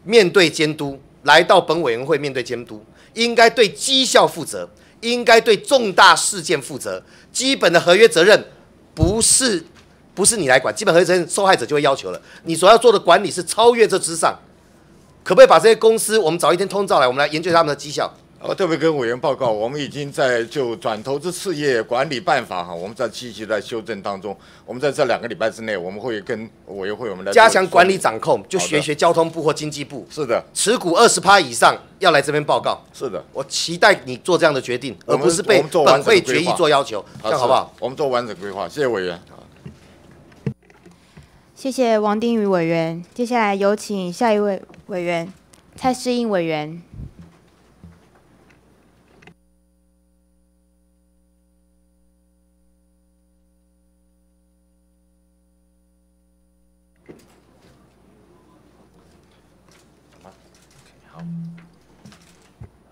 面对监督，来到本委员会面对监督，应该对绩效负责，应该对重大事件负责，基本的合约责任不是不是你来管，基本合约责任受害者就会要求了，你所要做的管理是超越这之上，可不可以把这些公司我们找一天通知来，我们来研究他们的绩效？我特别跟委员报告，我们已经在就转投资事业管理办法哈，我们在积极在修正当中。我们在这两个礼拜之内，我们会跟委员会我们来加强管理掌控，就学学交通部或经济部。是的，持股二十趴以上要来这边报告。是的，我期待你做这样的决定，而不是被本会决议做要求，这样好不好？？我们做完整规划，谢谢委员。谢谢王定宇委员。接下来有请下一位委员蔡世英委员。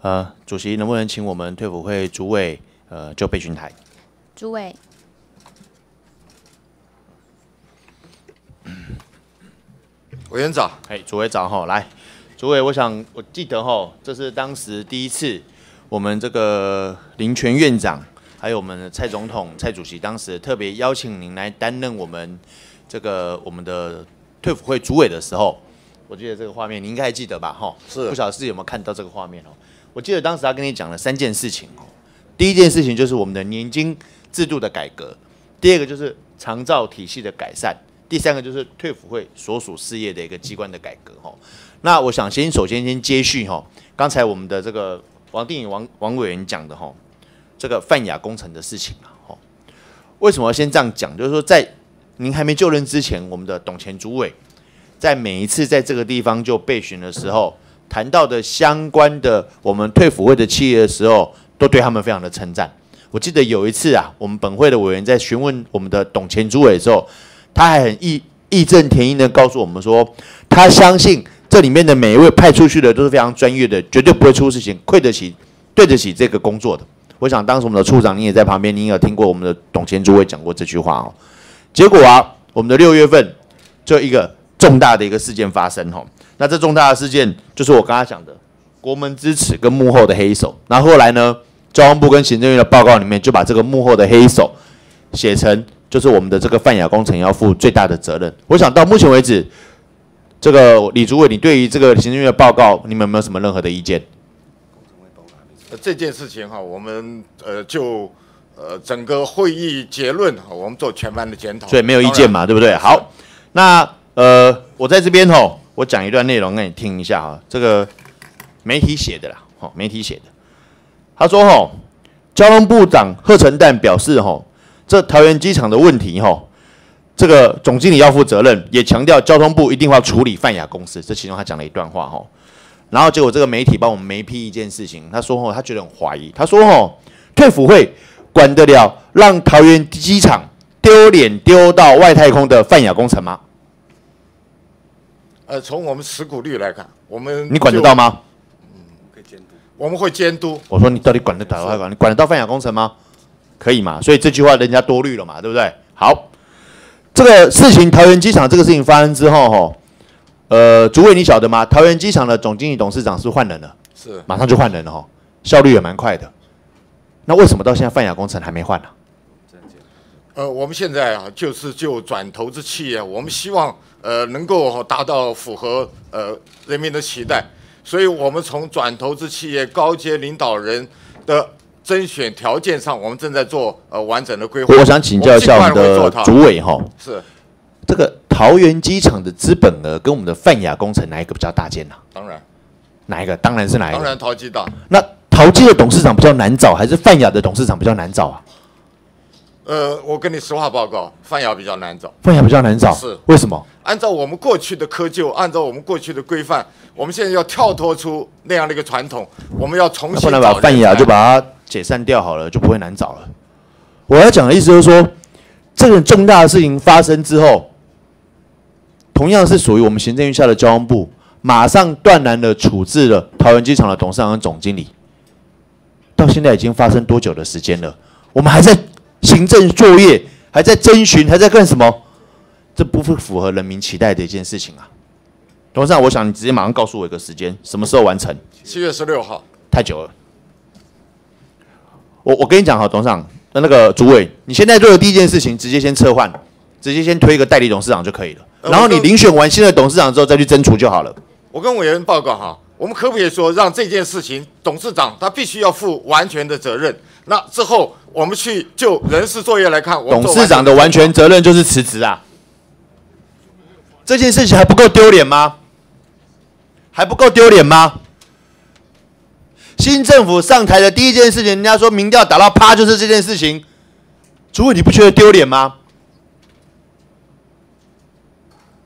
呃，主席能不能请我们退辅会主委呃就备询台？主委，委员长，哎，主委长哈，来，主委，我想我记得哈，这是当时第一次我们这个林权院长，还有我们的蔡总统、蔡主席，当时特别邀请您来担任我们这个我们的退辅会主委的时候，我记得这个画面，您应该还记得吧？哈，是不晓得是有没有看到这个画面哦？我记得当时他跟你讲了三件事情哦，第一件事情就是我们的年金制度的改革，第二个就是长照体系的改善，第三个就是退辅会所属事业的一个机关的改革哈。那我想先首先先接续哈，刚才我们的这个王定宇王王委员讲的哈，这个泛亚工程的事情啊哈，为什么要先这样讲？就是说在您还没就任之前，我们的董前主委在每一次在这个地方就备询的时候，谈到的相关的我们退辅会的企业的时候，都对他们非常的称赞。我记得有一次啊，我们本会的委员在询问我们的董前主委的时候，他还很义义正填膺的告诉我们说，他相信这里面的每一位派出去的都是非常专业的，绝对不会出事情，愧得起对得起这个工作的。我想当时我们的处长你也在旁边，你也有听过我们的董前主委讲过这句话哦。结果啊，我们的六月份就一个重大的一个事件发生哦。那这重大的事件就是我刚刚讲的国门之耻跟幕后的黑手。那后来呢，交通部跟行政院的报告里面就把这个幕后的黑手写成就是我们的这个泛亚工程要负最大的责任。我想到目前为止，这个李主委，你对于这个行政院的报告，你们有没有什么任何的意见？呃这件事情哈，我们呃就呃整个会议结论哈，我们做全班的检讨，所以没有意见嘛，对不对？好，那呃，我在这边吼，我讲一段内容给你听一下哈，这个媒体写的啦，吼，媒体写的，他说吼，交通部长贺成旦表示吼，这桃园机场的问题吼，这个总经理要负责任，也强调交通部一定要处理泛亚公司，这其中他讲了一段话吼。然后结果这个媒体帮我们没批一件事情，他说吼，他觉得很怀疑，他说吼，退辅会管得了让桃园机场丢脸丢到外太空的泛亚工程吗？呃，从我们持股率来看，我们你管得到吗？嗯，可以监督？我们会监督。我说你到底管得到还？管你管得到泛亚工程吗？可以嘛？所以这句话人家多虑了嘛，对不对？好，这个事情桃园机场这个事情发生之后吼。呃，主委你晓得吗？桃园机场的总经理、董事长是换人了，是马上就换人了哈，效率也蛮快的。那为什么到现在泛亚工程还没换呢？呃，我们现在啊，就是就转投资企业，我们希望呃能够达到符合呃人民的期待，所以我们从转投资企业高阶领导人的甄选条件上，我们正在做呃完整的规划。我想请教一下我们的主委哈，是这个。桃园机场的资本额跟我们的泛亚工程哪一个比较大件呢？当然，哪一个？当然是哪一个？当然桃机大。那淘机的董事长比较难找，还是泛亚的董事长比较难找啊？呃，我跟你实话报告，范雅比较难找。范雅比较难找，是为什么？按照我们过去的窠臼，按照我们过去的规范，我们现在要跳脱出那样的一个传统，我们要重新。不能把泛亚就把它解散掉好了，就不会难找了。我要讲的意思就是说，这个重大的事情发生之后。同样是属于我们行政院下的交通部，马上断然的处置了桃园机场的董事长跟总经理。到现在已经发生多久的时间了？我们还在行政作业，还在征询，还在干什么？这不是符合人民期待的一件事情啊！董事长，我想你直接马上告诉我一个时间，什么时候完成？七月十六号。太久了。我我跟你讲哈，董事长，那那个主委，你现在做的第一件事情，直接先撤换，直接先推一个代理董事长就可以了。然后你遴选完新的董事长之后再去征除就好了。我跟委员报告哈，我们可不可以说让这件事情董事长他必须要负完全的责任？那之后我们去就人事作业来看，董事长的完全责任就是辞职啊。这件事情还不够丢脸吗？还不够丢脸吗？新政府上台的第一件事情，人家说民调打到趴就是这件事情，主委你不觉得丢脸吗？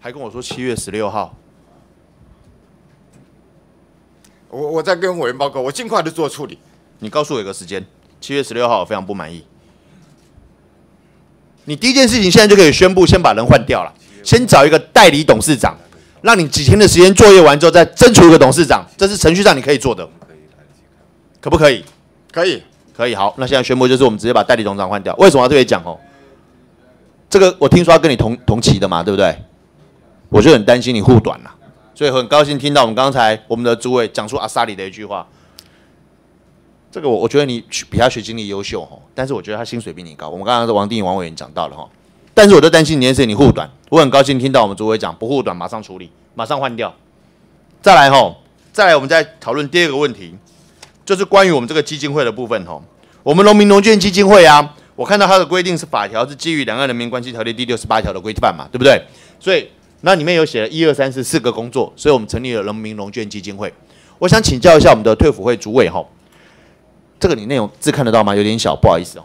还跟我说七月十六号，我我在跟委员报告，我尽快的做处理。你告诉我一个时间，七月十六号我非常不满意。你第一件事情现在就可以宣布，先把人换掉了，先找一个代理董事长，让你几天的时间作业完之后再争取一个董事长，这是程序上你可以做的，可不可以？可以，可以。好，那现在宣布就是我们直接把代理董事长换掉。为什么要特别讲哦？这个我听说要跟你同同期的嘛，对不对？我就很担心你护短了，所以很高兴听到我们刚才我们的诸位讲出阿萨里的一句话。这个我我觉得你比他学经历优秀哈，但是我觉得他薪水比你高。我们刚刚是王定王委员讲到了哈，但是我就担心你件事你护短。我很高兴听到我们诸位讲不护短，马上处理，马上换掉。再来哈，再来我们再讨论第二个问题，就是关于我们这个基金会的部分哈。我们农民农券基金会啊，我看到它的规定是法条是基于《两岸人民关系条例》第六十八条的规范嘛，对不对？所以那里面有写了一二三四四个工作，所以我们成立了人民农券基金会。我想请教一下我们的退辅会主委哈，这个你内容字看得到吗？有点小，不好意思哦。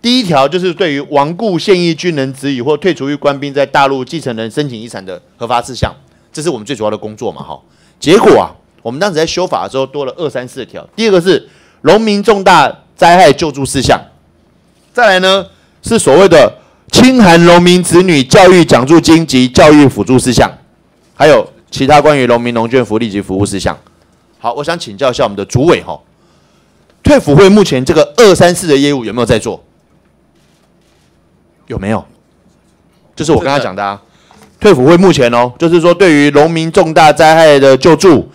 第一条就是对于亡故现役军人子女或退出役官兵在大陆继承人申请遗产的合法事项，这是我们最主要的工作嘛哈。结果啊，我们当时在修法的时候多了二三四条。第二个是农民重大灾害救助事项，再来呢是所谓的。清寒农民子女教育奖助金及教育辅助事项，还有其他关于农民农眷福利及服务事项。好，我想请教一下我们的主委哈，退辅会目前这个二三四的业务有没有在做？有没有？就是我刚才讲的啊。退辅会目前哦，就是说对于农民重大灾害的救助、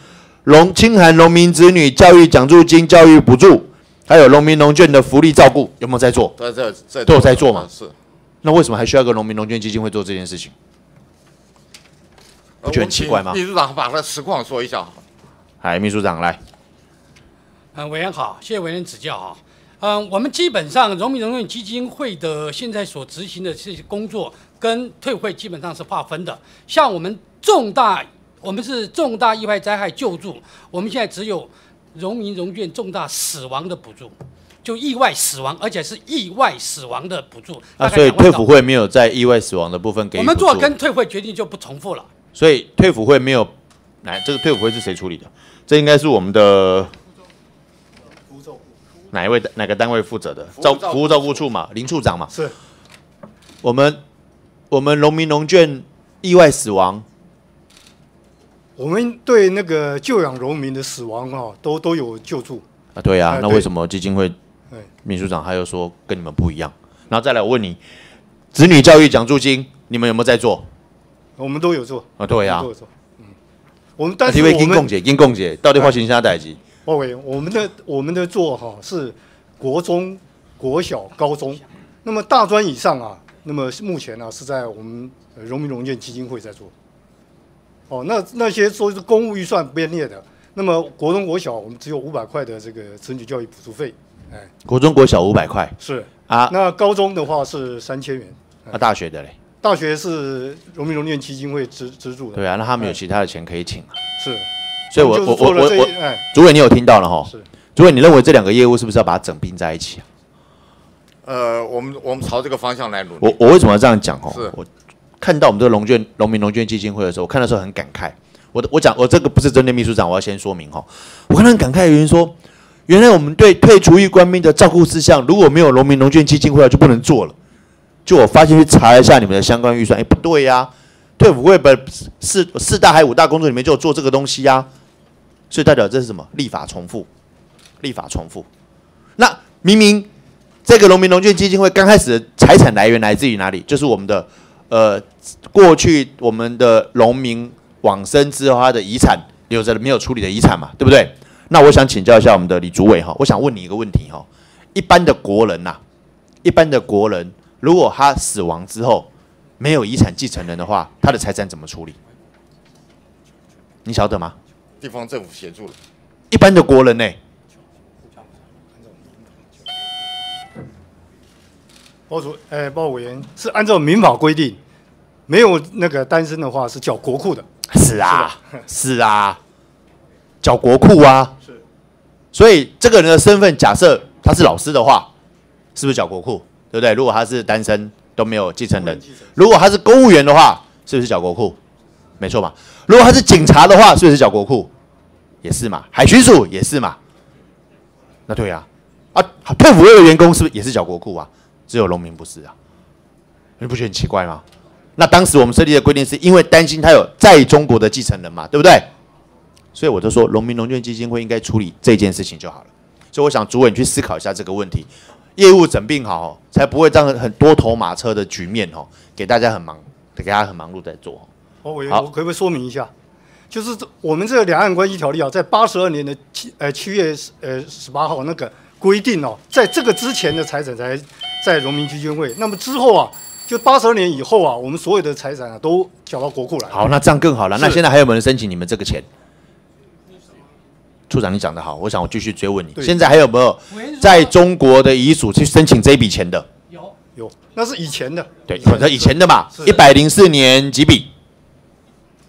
农清寒农民子女教育奖助金、教育补助，还有农民农眷的福利照顾，有没有在做？都在在都有在做嘛？是。那为什么还需要个农民农眷基金会做这件事情？不觉得很奇怪吗？秘书长把他的实况说一下。哎，秘书长来。嗯，委员好，谢谢委员指教啊。嗯，我们基本上农民农眷基金会的现在所执行的这些工作。跟退会基本上是划分的，像我们重大，我们是重大意外灾害救助，我们现在只有农民农眷重大死亡的补助，就意外死亡，而且是意外死亡的补助。啊，所以退辅会没有在意外死亡的部分给。我们做跟退会决定就不重复了。所以退辅会没有，来这个退辅会是谁处理的？这应该是我们的哪一位哪个单位负责的？照服务照顾处嘛，林处长嘛。是。我们。我们农民农眷意外死亡，我们对那个救养农民的死亡啊，都都有救助啊。对啊，那为什么基金会秘书长他又说跟你们不一样？然后再来我问你，子女教育奖助金你们有没有在做？我们都有做啊。对啊，嗯，我们但是我们金共姐，金共姐到底发生啥代志？报委，我们的我们的做哈是国中、国小、高中，那么大专以上啊。那么目前呢，是在我们荣民荣建基金会在做。哦，那那些说是公务预算编列的，那么国中国小我们只有五百块的这个子女教育补助费，哎，国中国小五百块是啊，那高中的话是三千元，那大学的嘞？大学是荣民农建基金会资资助的。对啊，那他们有其他的钱可以请啊。是，所以我我我我我，主委你有听到了哈？是，主委你认为这两个业务是不是要把它整并在一起啊？呃，我们我们朝这个方向来努力。我我为什么要这样讲哦？我看到我们这个农眷农民农眷基金会的时候，我看的时候很感慨。我我讲我这个不是针对秘书长，我要先说明哈。我看到很感慨的原因说，原来我们对退出役官兵的照顾事项，如果没有农民农眷基金会就不能做了。就我发现去查一下你们的相关预算，哎，不对呀，退伍会本四四大还五大工作里面就有做这个东西呀。所以代表这是什么？立法重复，立法重复。那明明。这个农民农眷基金会刚开始的财产来源来自于哪里？就是我们的，呃，过去我们的农民往生之后他的遗产，留着没有处理的遗产嘛，对不对？那我想请教一下我们的李主委哈，我想问你一个问题哈，一般的国人呐，一般的国人，如果他死亡之后没有遗产继承人的话，他的财产怎么处理？你晓得吗？地方政府协助了。一般的国人呢？包主，哎，包委员是按照民法规定，没有那个单身的话是缴国库的。是啊，是 *laughs* 啊，缴国库啊。是。所以这个人的身份，假设他是老师的话，是不是缴国库？对不对？如果他是单身都没有继承人，如果他是公务员的话，是不是缴国库？没错嘛。如果他是警察的话，是不是缴国库？也是嘛。海巡署也是嘛。那对呀，啊，退伍会的员工是不是也是缴国库啊？只有农民不是啊，你不觉得很奇怪吗？那当时我们设立的规定是因为担心他有在中国的继承人嘛，对不对？所以我就说农民农眷基金会应该处理这件事情就好了。所以我想主委你去思考一下这个问题，业务整并好，才不会这样很多头马车的局面哦，给大家很忙，给大家很忙碌在做。好，我可不可以说明一下？就是这我们这个两岸关系条例啊，在八十二年的七呃七月呃十八号那个规定哦，在这个之前的财产才。在农民基金会，那么之后啊，就八十二年以后啊，我们所有的财产啊都缴到国库来。好，那这样更好了。那现在还有没有人申请你们这个钱？处长，你讲的好，我想我继续追问你。现在还有没有在中国的遗属去申请这笔钱的？有有，那是以前的。对，反正以前的嘛。一百零四年几笔？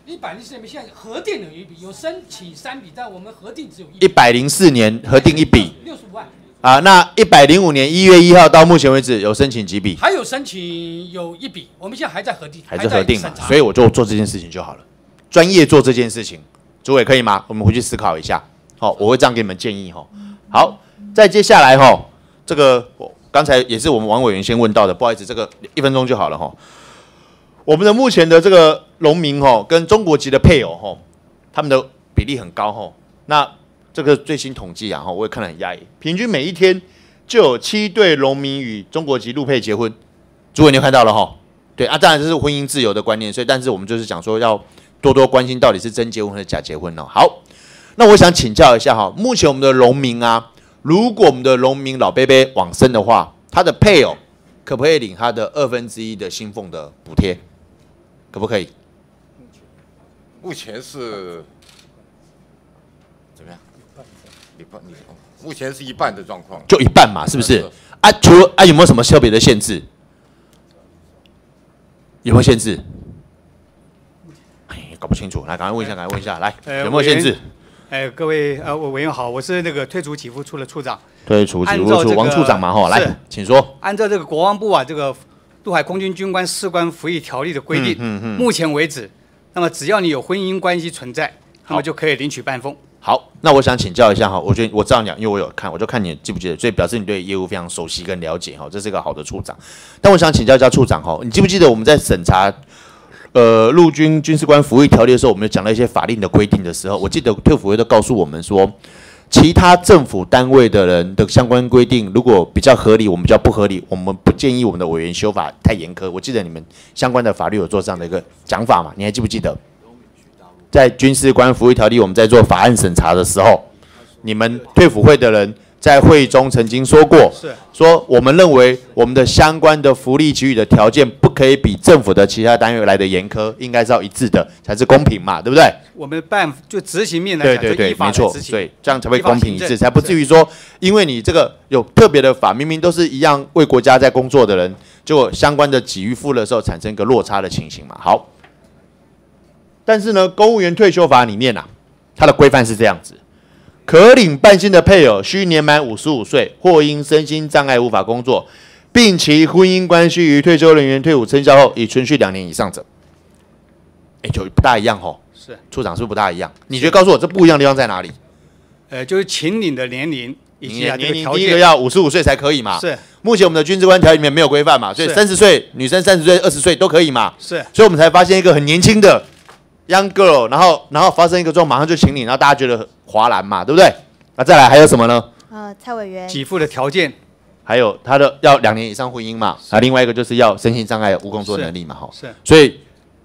一百零四年现在核定有一笔，有申请三笔，但我们核定只有一。一百零四年核定一笔。六十五万。啊，那一百零五年一月一号到目前为止有申请几笔？还有申请有一笔，我们现在还在核定，还在核定嘛？所以我就做这件事情就好了，专业做这件事情，诸位可以吗？我们回去思考一下，好，我会这样给你们建议哈。好，再接下来哈，这个我刚才也是我们王委员先问到的，不好意思，这个一分钟就好了哈。我们的目前的这个农民哈，跟中国籍的配偶哈，他们的比例很高哈。那这个最新统计啊，哈，我也看得很压抑，平均每一天就有七对农民与中国籍陆配结婚。诸位你看到了哈？对啊，当然这是婚姻自由的观念，所以但是我们就是讲说要多多关心到底是真结婚还是假结婚哦。好，那我想请教一下哈，目前我们的农民啊，如果我们的农民老伯伯往生的话，他的配偶可不可以领他的二分之一的薪俸的补贴？可不可以？目前是怎么样？一半，你哦目前是一半的状况。就一半嘛，是不是？啊，除了啊，有没有什么特别的限制？有没有限制？哎，搞不清楚，来，赶快问一下，赶快问一下，来，呃有没有限制？？哎，各位呃，委委员好，我是那个退出给付处的处长。对，处按照这个处王处长嘛，哈，来，请说。按照这个国防部啊，这个陆海空军军官士官服役条例的规定，嗯嗯嗯目前为止，那么只要你有婚姻关系存在，那么就可以领取半俸。好，那我想请教一下哈，我觉得我知道你讲，因为我有看，我就看你记不记得，所以表示你对业务非常熟悉跟了解哈，这是一个好的处长。但我想请教一下处长哈，你记不记得我们在审查呃陆军军事官服役条例的时候，我们讲到一些法令的规定的时候，我记得退辅会都告诉我们说，其他政府单位的人的相关规定，如果比较合理，我们比较不合理，我们不建议我们的委员修法太严苛。我记得你们相关的法律有做这样的一个讲法嘛？你还记不记得？在军事官服役条例我们在做法案审查的时候，你们退辅会的人在会议中曾经说过，是说我们认为我们的相关的福利给予的条件不可以比政府的其他单位来的严苛，应该是要一致的，才是公平嘛，对不对？我们办就执行面来讲，对对对，没错来执，行。对，这样才会公平一致，才不至于说，因为你这个有特别的法，明明都是一样为国家在工作的人，结果相关的给予付的时候产生一个落差的情形嘛。好，但是呢，公务员退休法里面啊，它的规范是这样子：可领半薪的配偶需年满五十五岁，或因身心障碍无法工作，并其婚姻关系于退休人员退伍生效后已存续两年以上者，哎，就不大一样吼。是，处长是不是不大一样？你觉得告诉我这不一样的地方在哪里？呃，就是请领的年龄以及啊年龄条件第一个要五十五岁才可以嘛？是。目前我们的军事官条里面没有规范嘛，所以是三十岁女生三十岁、二十岁都可以嘛。是所以我们才发现一个很年轻的 young girl，然后然后发生一个状况，马上就请你，然后大家觉得哗然嘛，对不对？那再来还有什么呢？呃，蔡委员，给付的条件还有他的要两年以上婚姻嘛，啊，另外一个就是要身心障碍无工作能力嘛，哈。是所以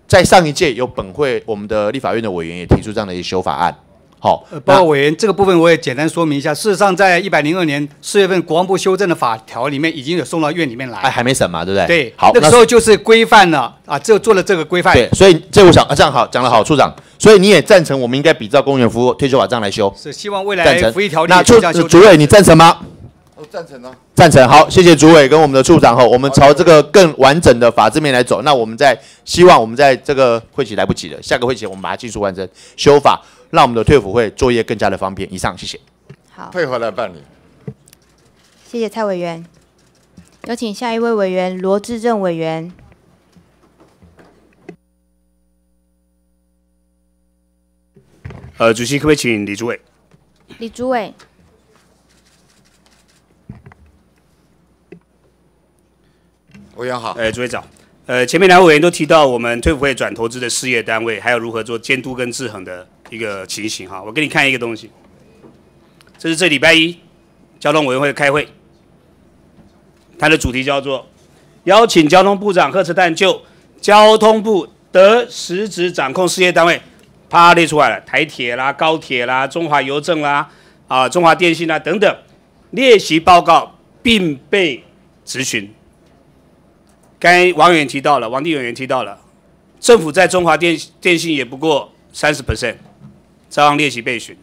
在上一届有本会我们的立法院的委员也提出这样的一个修法案，好，呃，报告委员，这个部分我也简单说明一下。事实上，在一百零二年四月份国防部修正的法条里面，已经有送到院里面来。哎还没审嘛，对不对？对，好，那个时候就是规范了啊，就做了这个规范。对，所以这我想啊，这样好讲得好，处长，所以你也赞成我们应该比照公务员服务退休法这样来修，是希望未来服役条例那处主委，你赞成吗？我赞成啊。赞成，好，谢谢主委跟我们的处长后，我们朝这个更完整的法制面来走。那我们在希望我们在这个会期来不及了，下个会期我们把它技术完成修法，让我们的退辅会作业更加的方便。以上，谢谢。好，配合来办理。谢谢蔡委员。有请下一位委员罗志正委员。呃，主席可不可以请李主委？李主委，委员好。呃，主委长，呃，前面两位委员都提到我们退辅会转投资的事业单位，还有如何做监督跟制衡的一个情形哈。我给你看一个东西，这是这礼拜一交通委员会开会，它的主题叫做邀请交通部长贺陈旦就交通部得实质掌控事业单位，啪列出来了，台铁啦、高铁啦、中华邮政啦、啊中华电信啦等等，列席报告并被质询。刚才王远提到了，王地委员提到了，政府在中华电电信也不过三十 percent，照样列席备询，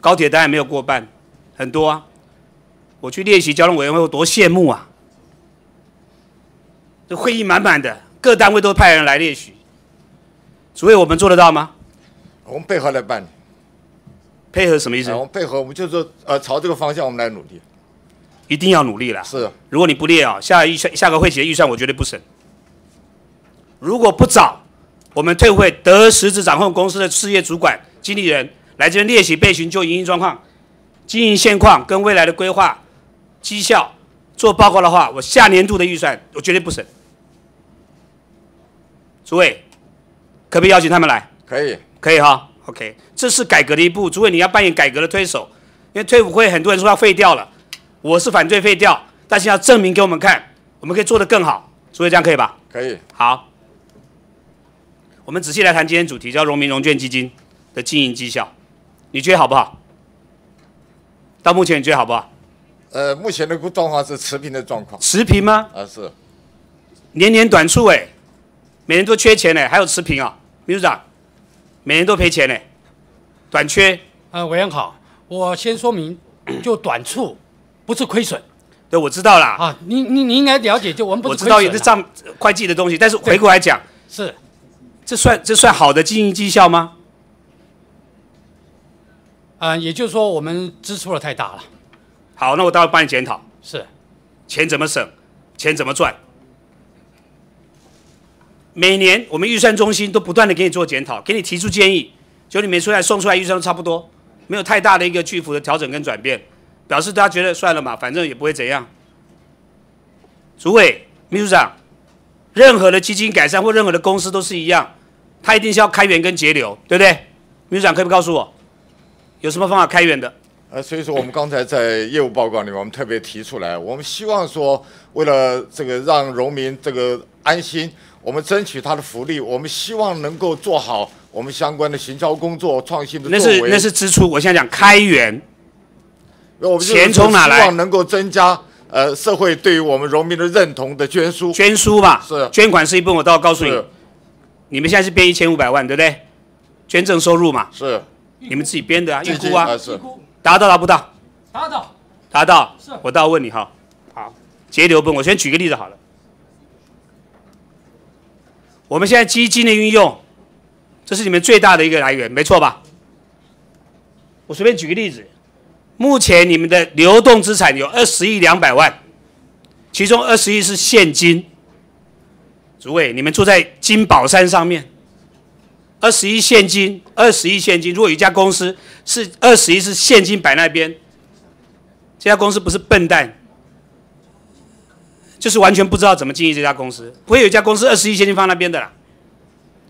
高铁当然没有过半，很多啊。我去列席交通委员会，我多羡慕啊！这会议满满的，各单位都派人来列席，所以我们做得到吗？我们配合来办理。配合什么意思哎？我们配合，我们就是说呃，朝这个方向我们来努力。一定要努力啦。是。如果你不列啊，下预算下个会期的预算我绝对不审。如果不找我们退会得实质掌控公司的事业主管、经理人来这边列席备询就营运状况、经营现况跟未来的规划、绩效做报告的话，我下年度的预算我绝对不审。诸位，可不可以邀请他们来？可以。可以哈，OK，这是改革的一步。诸位，你要扮演改革的推手，因为退伍会很多人说要废掉了，我是反对废掉，但是要证明给我们看，我们可以做得更好，诸位这样可以吧？可以。好，我们仔细来谈今天主题，叫荣民融券基金的经营绩效，你觉得好不好？到目前你觉得好不好？呃，目前的状况是持平的状况。持平吗？啊，是。年年短处哎，每年都缺钱呢，还有持平啊，秘书长，每年都赔钱呢，短缺。呃，委员好，我先说明，*coughs* 就短处，不是亏损。对，我知道啦。啊，你你你应该了解，就我们不是我知道也是账会计的东西，但是回过来讲，是，这算这算好的经营绩效吗？啊，也就是说我们支出的太大了。好，那我待会帮你检讨。是，钱怎么省，钱怎么赚。每年我们预算中心都不断的给你做检讨，给你提出建议，就你每出来送出来预算都差不多，没有太大的一个巨幅的调整跟转变，表示大家觉得算了嘛，反正也不会怎样。主委、秘书长，任何的基金改善或任何的公司都是一样，它一定是要开源跟节流，对不对？秘书长可以告诉我，有什么方法开源的？呃，所以说我们刚才在业务报告里面，我们特别提出来，我们希望说，为了这个让农民这个安心，我们争取他的福利，我们希望能够做好我们相关的行销工作、创新的那是那是支出，我现在讲开源。我们钱从哪来？希望能够增加呃社会对于我们农民的认同的捐书。捐书吧，是捐款是一部分，我倒要告诉你，你们现在是编一千五百万，对不对？捐赠收入嘛，是你们自己编的啊，预估估啊，是达到达不到？达到，达到。是我倒要问你哈，好，节流本，我先举个例子好了。我们现在基金的运用，这是你们最大的一个来源，没错吧？我随便举个例子，目前你们的流动资产有二十亿两百万，其中二十亿是现金。诸位，你们住在金宝山上面，二十一现金，二十亿现金。如果有一家公司是二十亿是现金摆那边，这家公司不是笨蛋，就是完全不知道怎么经营这家公司。不会有一家公司二十亿现金放那边的啦。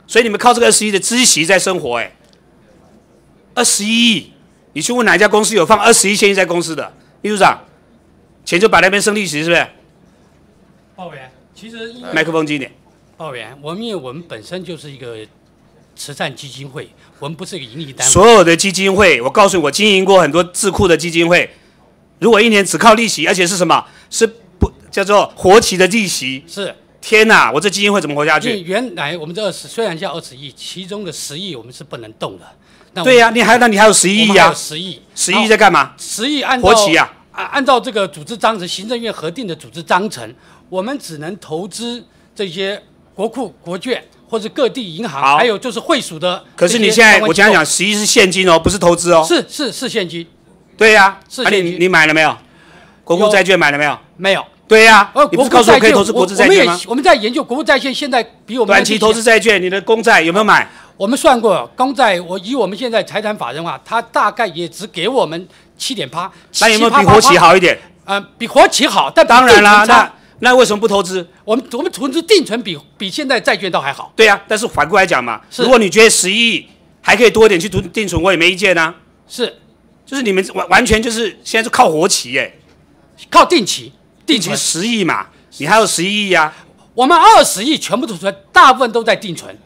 所以你们靠这个二十亿的孳息在生活，哎，二十一亿，你去问哪一家公司有放二十亿现金在公司的？秘书长，钱就摆那边生利息，是不是？报委员，其实麦克风近一点。报委员，我们因为我们本身就是一个慈善基金会，我们不是一个盈利单位。所有的基金会，我告诉你，我经营过很多智库的基金会，如果一年只靠利息，而且是什么？是不叫做活期的利息？是。天哪，我这基金会怎么活下去？原来我们这二十虽然叫二十亿，其中的十亿我们是不能动的。那对呀、你还那你还有十一亿呀？十亿，十亿在干嘛？十亿按照活期啊按按照这个组织章程，行政院核定的组织章程，我们只能投资这些国库、国券或者各地银行，还有就是会属的。可是你现在我讲讲，十一是现金哦，不是投资哦。是是是现金，对呀、啊，是现金你你买了没有？国库债券买了没有？没有。对呀、呃，你不是告诉我可以投资国资债券吗我我们？也我们在研究国库债券，现在比我们短期投资债券，你的公债有没有买？我们算过，公债我以我们现在财产法人啊，它大概也只给我们七点八，那有没有比活期好一点？呃，比活期好，但当然啦，定存差那那为什么不投资？我们我们投资定存比比现在债券倒还好。对呀、但是反过来讲嘛，如果你觉得十一亿还可以多一点去投定存，我也没意见啊。是，就是你们完完全就是现在是靠活期耶，靠定期，定期十亿嘛，你还有十一亿呀，我们二十亿全部都存，大部分都在定存，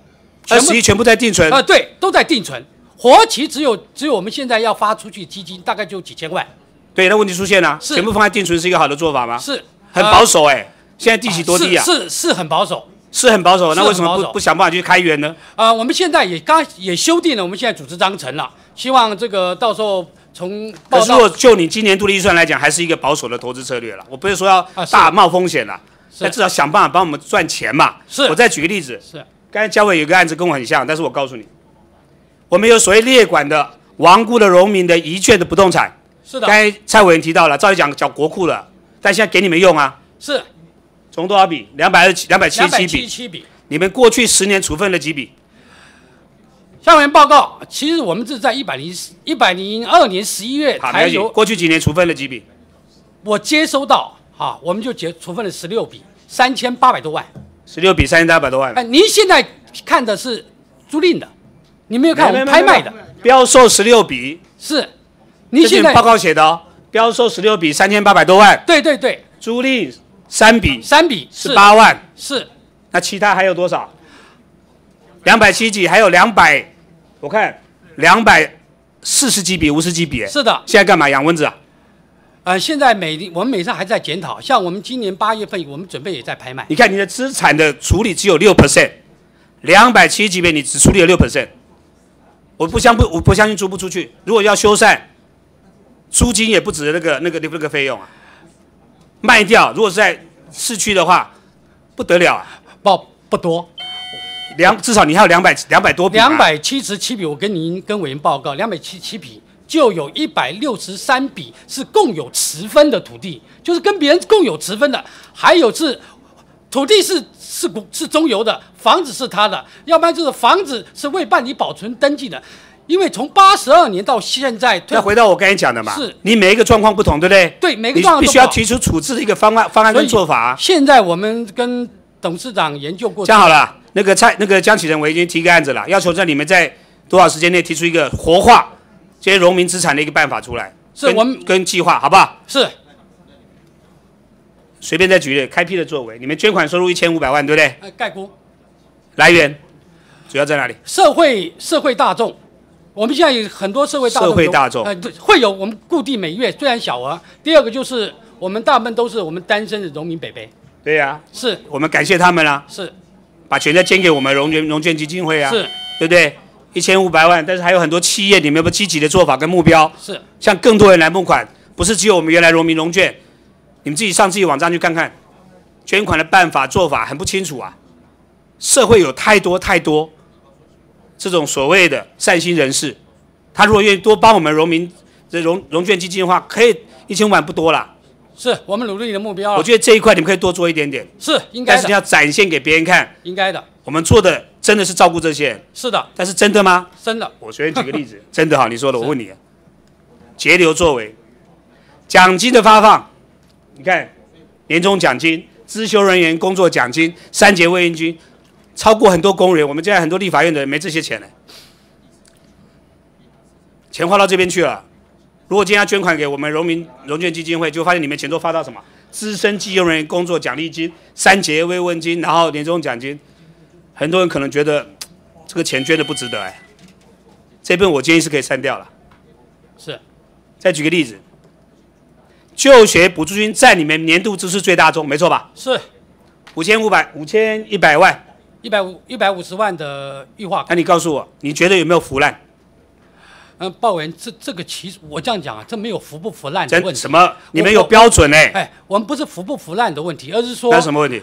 二十亿全部在定存。啊、对，都在定存。活期只有只有我们现在要发出去基金，大概就几千万，对，那问题出现了，是全部放在定存是一个好的做法吗？是很保守哎，现在地息多低啊？是是是很保守。是很保守，那为什么不不想办法去开源呢？呃、我们现在也刚也修订了我们现在组织章程了，希望这个到时候从可是如果就你今年度的预算来讲，还是一个保守的投资策略了。我不是说要大冒风险了，是但至少想办法帮我们赚钱嘛。是我再举个例子，是刚才嘉伟有个案子跟我很像，但是我告诉你，我们有所谓列管的亡故的农民的遗眷的不动产。是的刚才蔡委员提到了，照理讲缴国库了，但现在给你们用啊，是从多少笔？两百二七两百七十七笔。七笔。你们过去十年处分了几笔？校园报告，其实我们是在一百零一百零二年十一月。才有过去几年处分了几笔？我接收到，哈，我们就结处分了十六笔，三千八百多万。十六笔三千八百多万。哎，您现在看的是租赁的，你没有看我们拍卖的。标售十六笔，是，您现在报告写的哦，标售十六笔三千八百多万，对对对，租赁三笔三笔十八万，是那其他还有多少？两百七几，还有两百，我看两百四十几笔、五十几笔。是的，现在干嘛养蚊子啊？呃，现在每我们每上还在检讨，像我们今年八月份，我们准备也在拍卖。你看你的资产的处理只有六 percent，两百七几笔你只处理了六 percent，我不相不我不相信租不出去。如果要修缮，租金也不止那个那个那个费用啊。卖掉，如果是在市区的话，不得了啊！不不多，两至少你还有两百两百多笔嘛。两百七十七笔，我跟您跟委员报告，两百七七笔就有一百六十三笔是共有持分的土地，就是跟别人共有持分的，还有是土地是是是中油的，房子是他的，要不然就是房子是未办理保存登记的，因为从八十二年到现在，那回到我刚才讲的嘛，是你每一个状况不同，对不对？对每个状况必须要提出处置的一个方案、方案跟做法啊。现在我们跟董事长研究过，这样好了，那个蔡那个江启仁，我已经提个案子了，要求在你们在多少时间内提出一个活化这些农民资产的一个办法出来，跟是我们跟计划，好不好？是。随便再举例，开辟的作为，你们捐款收入一千五百万，对不对？呃概估来源主要在哪里？社会社会大众，我们现在有很多社会大众，社会大众。呃，对会有我们固定每月虽然小额。第二个就是我们大部分都是我们单身的农民北北，对呀、是。我们感谢他们啦、是。把钱再捐给我们融券融券基金会啊，是，对不对？一千五百万，但是还有很多企业，你们有没有积极的做法跟目标？是。向更多人来募款，不是只有我们原来农民融券，你们自己上自己网站去看看，捐款的办法做法很不清楚啊。社会有太多太多这种所谓的善心人士，他如果愿意多帮我们农民这融融券基金的话，可以一千五万不多啦。是我们努力的目标。我觉得这一块你们可以多做一点点，是应该但是你要，展现给别人看，应该的，我们做的真的是照顾这些人。是的，但是真的吗？真的。我随便举个例子，*laughs* 真的哈，你说的，我问你，节流作为，奖金的发放，你看年终奖金、资修人员工作奖金、三节慰问金，超过很多工人，我们现在很多立法院的人没这些钱呢，钱花到这边去了。如果今天要捐款给我们荣民融券基金会，就发现里面钱都发到什么资深技用人员工作奖励金、三节慰问金，然后年终奖金，很多人可能觉得这个钱捐的不值得哎。这份我建议是可以删掉了。是。再举个例子，就学补助金在你们年度支出最大宗，没错吧？是五千五百五千一百万。一百五一百五十万的预化。那你告诉我，你觉得有没有腐烂？嗯，鲍委员，这这个其实我这样讲啊，这没有腐不腐烂的问题。什么？你们有标准哎、哎，我们不是腐不腐烂的问题，而是说那什么问题？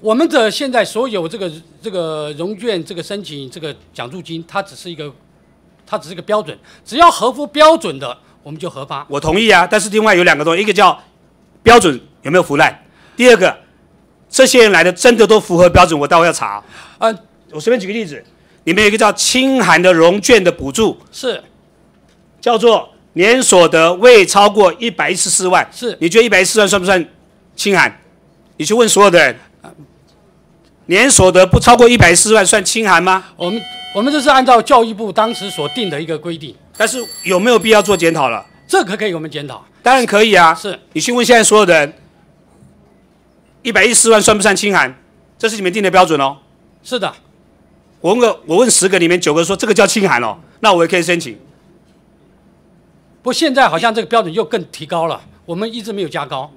我们的现在所有这个这个融券这个申请这个奖助金，它只是一个，它只是一个标准，只要合乎标准的，我们就核发。我同意啊，但是另外有两个东西，一个叫标准有没有腐烂，第二个这些人来的真的都符合标准，我待会要查。呃，我随便举个例子，里面有一个叫清寒的融券的补助，是叫做年所得未超过一百一十四万，是你觉得一百一十四万算不算清寒？你去问所有的人，年所得不超过一百一十四万算清寒吗？我们我们这是按照教育部当时所定的一个规定，但是有没有必要做检讨了？这可可以我们检讨。当然可以啊。是你去问现在所有的人，一百一十四万算不算清寒？这是你们定的标准哦。是的，我问个，我问十个里面九个说这个叫清寒哦，那我也可以申请。不，现在好像这个标准又更提高了，我们一直没有加高。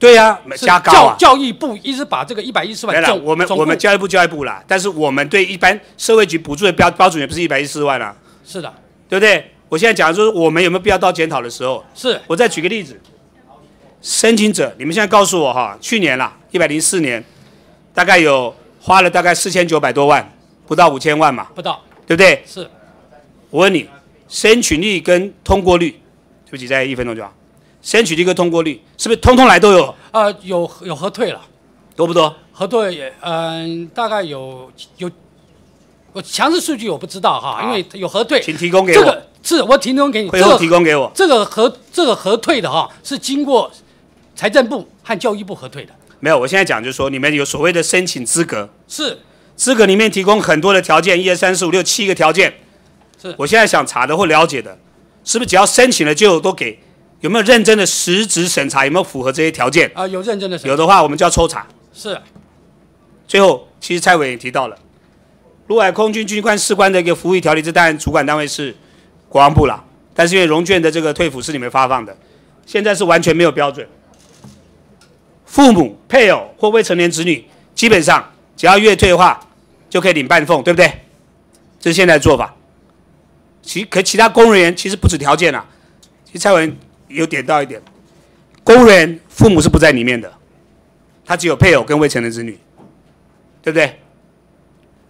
对呀、是加高啊。教教育部一直把这个一百一十没了，万总我们我们教育部教育部啦，但是我们对一般社会局补助的标标准也不是一百一十四万啊，是的，对不对？我现在讲的就是我们有没有必要到检讨的时候。是我再举个例子，申请者，你们现在告诉我哈，去年啦，一百零四年，大概有花了大概四千九百多万，不到五千万嘛，不到，对不对？是我问你，申请率跟通过率，对不起，再一分钟就好。申请率跟通过率是不是通通来都有？呃有有核退了，多不多？核退也嗯、大概有有，我强制数据我不知道哈，因为有核退，请提供给我这个是我提供给你，会后提供给我。这个核这个核退的哈是经过财政部和教育部核退的，没有，我现在讲就是说，你们有所谓的申请资格，是资格里面提供很多的条件，一二三四五六七个条件。是我现在想查的或了解的，是不是只要申请了就都给？有没有认真的实质审查？有没有符合这些条件？啊，有认真的审查。有的话，我们就要抽查。是。最后，其实蔡委也提到了，陆海空军军官士官的一个服役条例，这当然主管单位是国防部了。但是因为荣眷的这个退抚是你们发放的，现在是完全没有标准。父母、配偶或未成年子女，基本上只要月退的话，就可以领半俸，对不对？这是现在的做法。其可其他公务人员其实不止条件啊，其实蔡文有点到一点，公务员父母是不在里面的，他只有配偶跟未成年子女，对不对？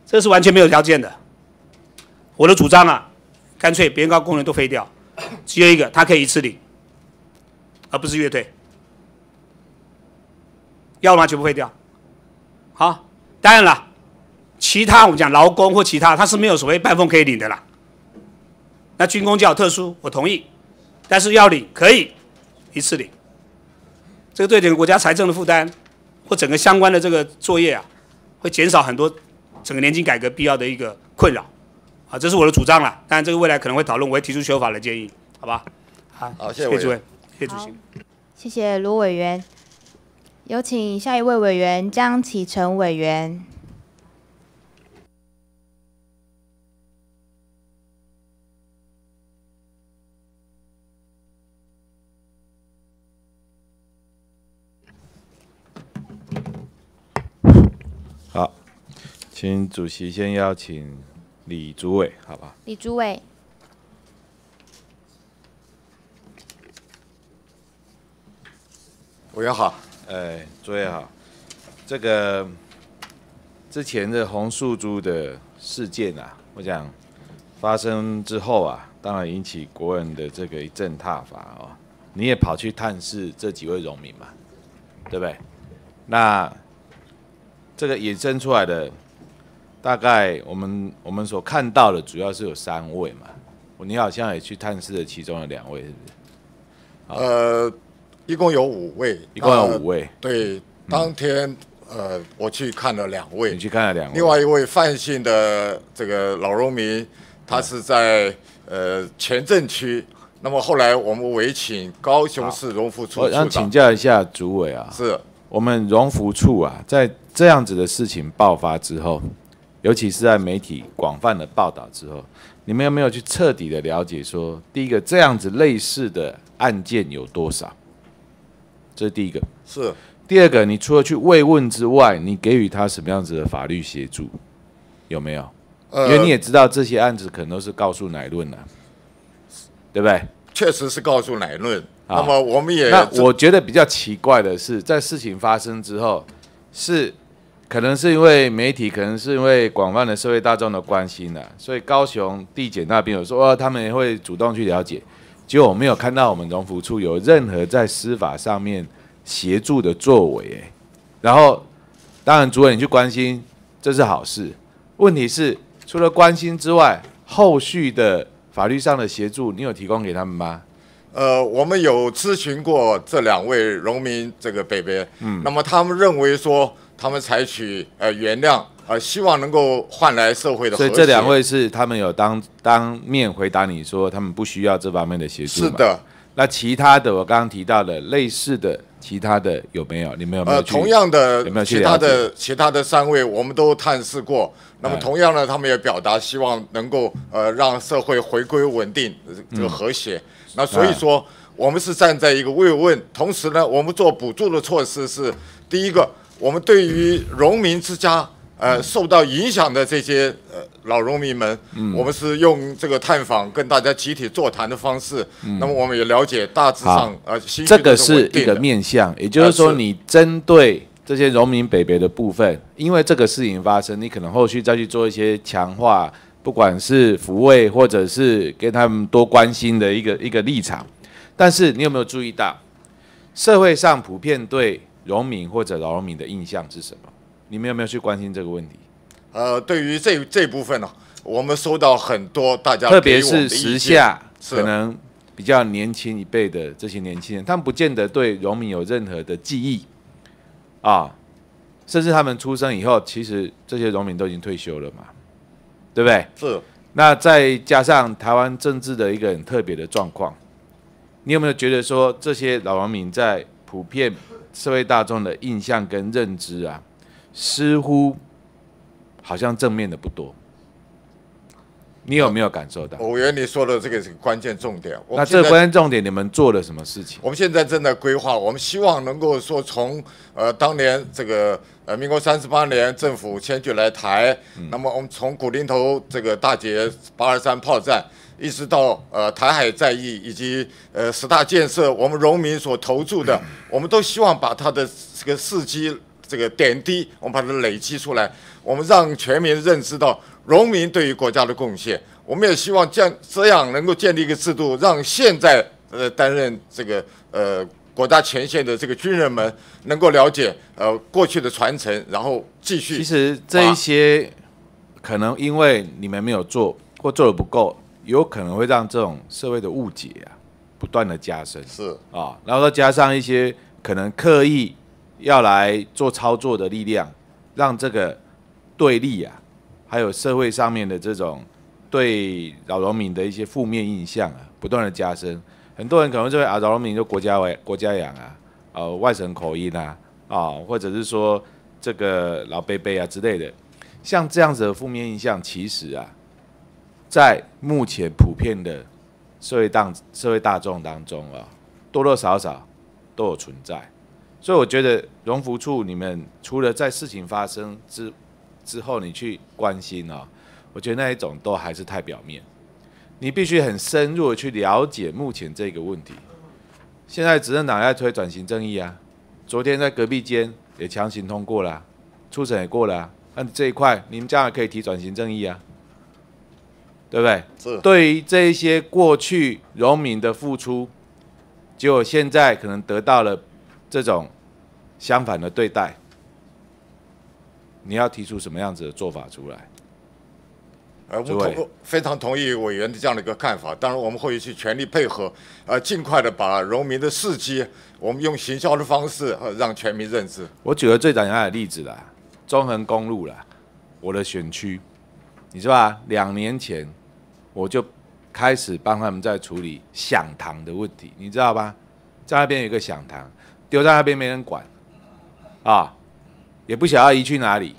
这是完全没有条件的。我的主张啊，干脆别告公务员都废掉，只有一个，他可以一次领，而不是月退。要吗？全部废掉。好，当然了，其他我们讲劳工或其他，他是没有所谓半俸可以领的啦。那军工较特殊，我同意，但是要领可以一次领。这个对整个国家财政的负担或整个相关的这个作业啊，会减少很多整个年金改革必要的一个困扰。啊，这是我的主张了。当然，这个未来可能会讨论，我会提出修法的建议，好吧？好，好，谢谢主任，谢谢主席，谢谢卢委员。有请下一位委员江启臣委员。好，请主席先邀请李主委，好吧？李主委。委员好。哎，诸位好，这个之前的红树珠的事件啊，我想发生之后啊，当然引起国人的这个一阵挞伐哦。你也跑去探视这几位农民嘛，对不对？那这个衍生出来的，大概我们我们所看到的主要是有三位嘛。你好像也去探视了其中的两位，是不是？呃。一共有五位，一共有五位。对，当天呃，我去看了两位，你去看了两位。另外一位范姓的这个老农民，他是在呃前镇区。那么后来我们委请高雄市荣福处。我想请教一下主委啊，是我们荣福处啊，在这样子的事情爆发之后，尤其是在媒体广泛的报道之后，你们有没有去彻底的了解说，第一个这样子类似的案件有多少？这是第一个，是第二个。你除了去慰问之外，你给予他什么样子的法律协助？有没有？因为你也知道这些案子可能都是告诉乃论的，对不对？确实是告诉乃论。那么我们也……那我觉得比较奇怪的是，在事情发生之后，是可能是因为媒体，可能是因为广泛的社会大众的关心呢，所以高雄地检那边有说，他们也会主动去了解。就我没有看到我们荣福处有任何在司法上面协助的作为，然后当然主任你去关心这是好事，问题是除了关心之外，后续的法律上的协助你有提供给他们吗？呃，我们有咨询过这两位农民这个北北，嗯，那么他们认为说他们采取呃原谅。呃，希望能够换来社会的。所以这两位是他们有当当面回答你说，他们不需要这方面的协助。是的。那其他的，我刚刚提到的类似的，其他的有没有？你们有没有？呃，同样的，有没有其他的其他的三位，我们都探视过。那么同样呢，他们也表达希望能够呃让社会回归稳定，这个和谐。那所以说，我们是站在一个慰问，同时呢，我们做补助的措施是第一个，我们对于农民之家。呃，受到影响的这些呃老农民们，我们是用这个探访跟大家集体座谈的方式，那么我们也了解大致上呃，这个是一个面向，也就是说，你针对这些农民北北的部分，因为这个事情发生，你可能后续再去做一些强化，不管是抚慰或者是给他们多关心的一个一个立场。但是你有没有注意到，社会上普遍对农民或者老农民的印象是什么？你们有没有去关心这个问题？呃，对于这这部分呢，我们收到很多大家，特别是时下可能比较年轻一辈的这些年轻人，他们不见得对荣民有任何的记忆啊，甚至他们出生以后，其实这些荣民都已经退休了嘛，对不对？是。那再加上台湾政治的一个很特别的状况，你有没有觉得说这些老农民在普遍社会大众的印象跟认知啊，似乎好像正面的不多？你有没有感受到？我原，你说的这个是关键重点。那这关键重点，你们做了什么事情？我们现在正在规划，我们希望能够说从呃当年这个呃民国三十八年政府迁居来台，那么我们从古林头这个大捷八二三炮战，一直到呃台海战役以及呃十大建设，我们农民所投注的，我们都希望把它的这个事迹这个点滴，我们把它累积出来，我们让全民认知到农民对于国家的贡献。我们也希望这样这样能够建立一个制度，让现在呃担任这个呃国家前线的这个军人们能够了解呃过去的传承，然后继续。其实这一些可能因为你们没有做或做的不够，有可能会让这种社会的误解啊不断的加深。是啊，然后再加上一些可能刻意要来做操作的力量，让这个对立啊，还有社会上面的这种对老农民的一些负面印象啊，不断的加深。很多人可能认为啊，老农民就国家为国家养啊，呃，外省口音啊，啊，或者是说这个老贝贝啊之类的，像这样子的负面印象，其实啊，在目前普遍的社会当社会大众当中啊，多多少少都有存在。所以我觉得荣福处你们除了在事情发生之之后你去关心啊，我觉得那一种都还是太表面。你必须很深入的去了解目前这个问题。现在执政党在推转型正义啊，昨天在隔壁间也强行通过了，初审也过了啊。那这一块你们将来可以提转型正义啊，对不对？是。对于这一些过去农民的付出，结果现在可能得到了这种相反的对待，你要提出什么样子的做法出来？呃，我同非常同意委员的这样的一个看法。当然，我们会去全力配合，呃，尽快的把农民的事迹，我们用行销的方式，呃，让全民认知。我举个最简单的例子啦，中横公路啦，我的选区，你知道吧？两年前我就开始帮他们在处理响堂的问题，你知道吧？在那边有一个响堂，丢在那边没人管，啊，也不晓得移去哪里。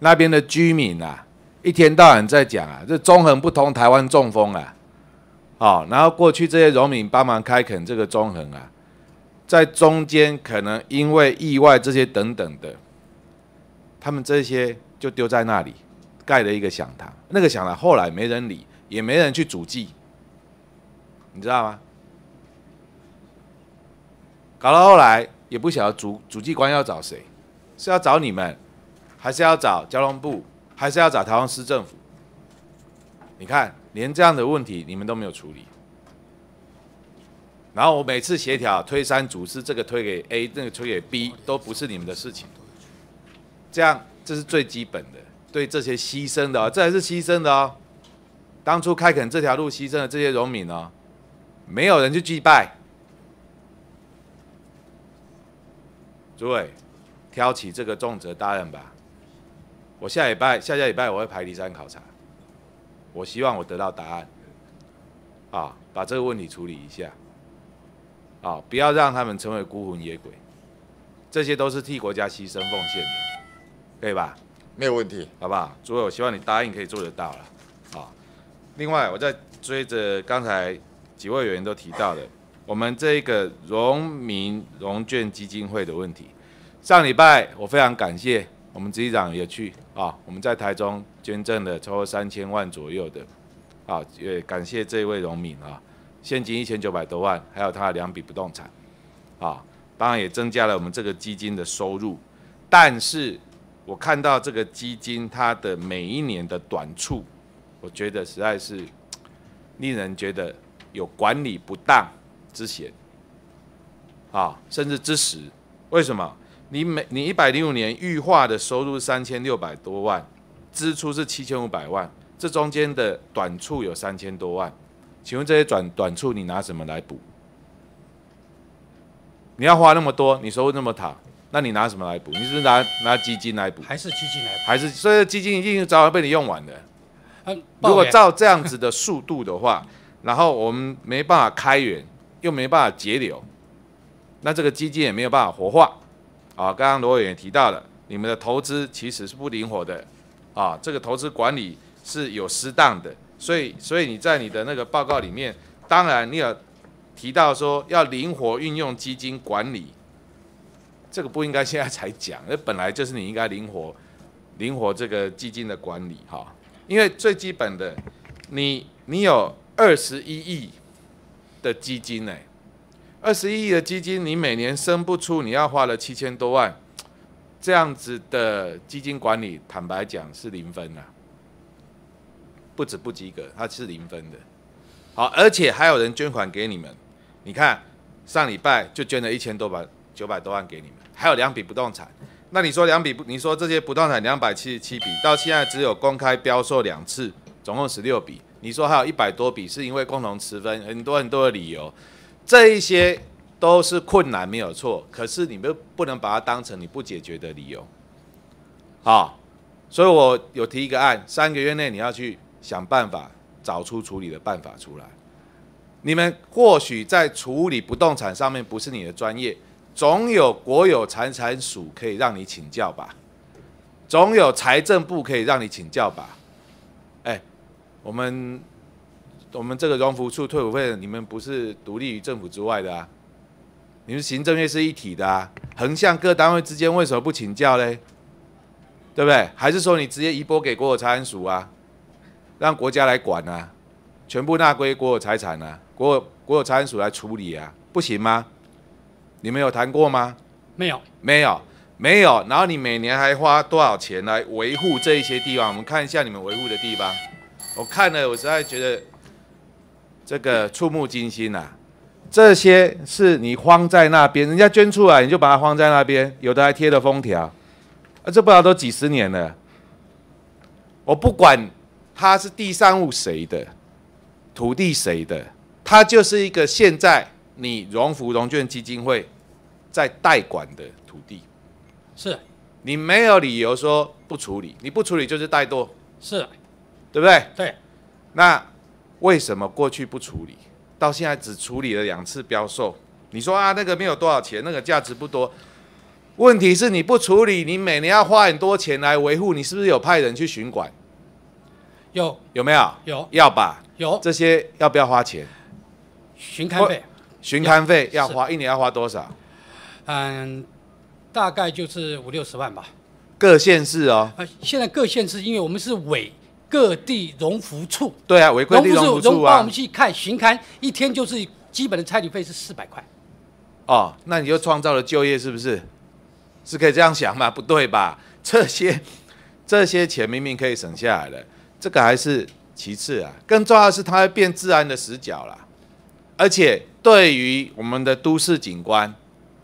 那边的居民啊，一天到晚在讲啊，这中横不通，台湾中风啊，啊，然后过去这些农民帮忙开垦这个中横啊，在中间可能因为意外这些等等的，他们这些就丢在那里，盖了一个响堂。那个响堂后来没人理，也没人去主祭，你知道吗？搞到后来也不晓得主主祭官要找谁，是要找你们，还是要找交通部，还是要找台湾市政府？你看，连这样的问题你们都没有处理。然后我每次协调推三阻四，这个推给 A，那个推给 B，都不是你们的事情。这样，这是最基本的，对这些牺牲的、这还是牺牲的哦。当初开垦这条路牺牲的这些农民哦，没有人去祭拜。诸位，挑起这个重责大任吧。我下礼拜、下下礼拜我会排离山考察，我希望我得到答案，啊，把这个问题处理一下，啊，不要让他们成为孤魂野鬼，这些都是替国家牺牲奉献的，可以吧？没有问题，好不好？诸位，我希望你答应可以做得到了，啊。另外，我在追着刚才几位委员都提到的，我们这个荣民融券基金会的问题，上礼拜我非常感谢我们执行长也去啊，我们在台中捐赠了超过三千万左右的，啊，也感谢这位荣民啊，现金一千九百多万，还有他的两笔不动产，啊，当然也增加了我们这个基金的收入，但是我看到这个基金它的每一年的短处，我觉得实在是 *tsk* 令人觉得有管理不当之嫌，啊，甚至之时。为什么？你每你一百零五年预化的收入三千六百多万，支出是七千五百万，这中间的短处有三千多万，请问这些短短处你拿什么来补？你要花那么多，你收入那么少，那你拿什么来补？你是不是拿拿基金来补？还是基金来补？还是所以基金一定早晚被你用完的，嗯，如果照这样子的速度的话，*laughs* 然后我们没办法开源，又没办法节流，那这个基金也没有办法活化。啊，刚刚罗委员提到了，你们的投资其实是不灵活的，啊，这个投资管理是有失当的，所以所以你在你的那个报告里面，当然你有提到说要灵活运用基金管理，这个不应该现在才讲，那本来就是你应该灵活灵活这个基金的管理哈，因为最基本的，你你有二十一亿的基金呢、二十一亿的基金，你每年生不出，你要花了七千多万，这样子的基金管理，坦白讲是零分啊，不止不及格，它是零分的。好，而且还有人捐款给你们，你看上礼拜就捐了一千多百九百多万给你们，还有两笔不动产。那你说两笔不？你说这些不动产两百七十七笔，到现在只有公开标售两次，总共十六笔。你说还有一百多笔是因为共同持分，很多很多的理由，这一些都是困难没有错，可是你们不能把它当成你不解决的理由。好，所以我有提一个案，三个月内你要去想办法找出处理的办法出来。你们或许在处理不动产上面不是你的专业，总有国有财产署可以让你请教吧，总有财政部可以让你请教吧。哎，我们我们这个荣福处退伍会，你们不是独立于政府之外的啊，你们行政院是一体的啊，横向各单位之间为什么不请教嘞？对不对？还是说你直接移拨给国有财产署啊，让国家来管啊，全部纳归国有财产啊，国有国有财产署来处理啊，不行吗？你们有谈过吗？没有，没有，没有。然后你每年还花多少钱来维护这一些地方？我们看一下你们维护的地方。我看了，我实在觉得这个触目惊心呐、啊。这些是你荒在那边，人家捐出来你就把它荒在那边，有的还贴了封条，啊，这不知道都几十年了。我不管它是地上物谁的，土地谁的，它就是一个现在你荣福融券基金会在代管的土地。是你没有理由说不处理，你不处理就是怠惰，是，对不对？对。那为什么过去不处理，到现在只处理了两次标售？你说啊，那个没有多少钱，那个价值不多。问题是你不处理，你每年要花很多钱来维护，你是不是有派人去巡管？有有没有？有要吧？有这些要不要花钱？巡勘费，巡勘费要花，一年要花多少？嗯，大概就是五六十万吧。各县市哦。呃，现在各县市，因为我们是委各地荣福处，对啊，委各地荣福处啊。帮我们去看巡勘，一天就是基本的差旅费是四百块。哦，那你就创造了就业，是不是？是可以这样想吗？不对吧？这些这些钱明明可以省下来的，这个还是其次啊。更重要的是，它会变治安的死角啦。而且对于我们的都市景观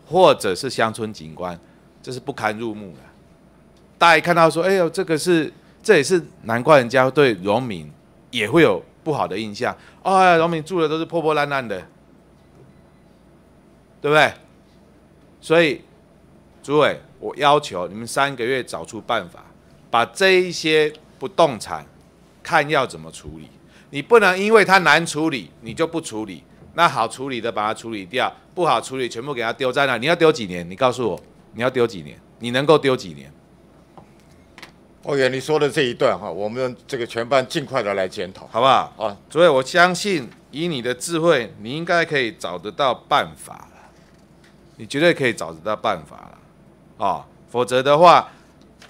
或者是乡村景观，这是不堪入目的。大家一看到说，哎呦，这个是，这也是难怪人家对农民也会有不好的印象。哦，农民住的都是破破烂烂的，对不对？所以。诸位，我要求你们三个月找出办法，把这一些不动产看要怎么处理。你不能因为它难处理，你就不处理。那好处理的把它处理掉，不好处理全部给它丢在那。你要丢几年？你告诉我，你要丢几年？你能够丢几年？委员，你说的这一段哈，我们这个全班尽快的来检讨，好不好？啊，所以我相信以你的智慧，你应该可以找得到办法了。你绝对可以找得到办法了。啊，否则的话，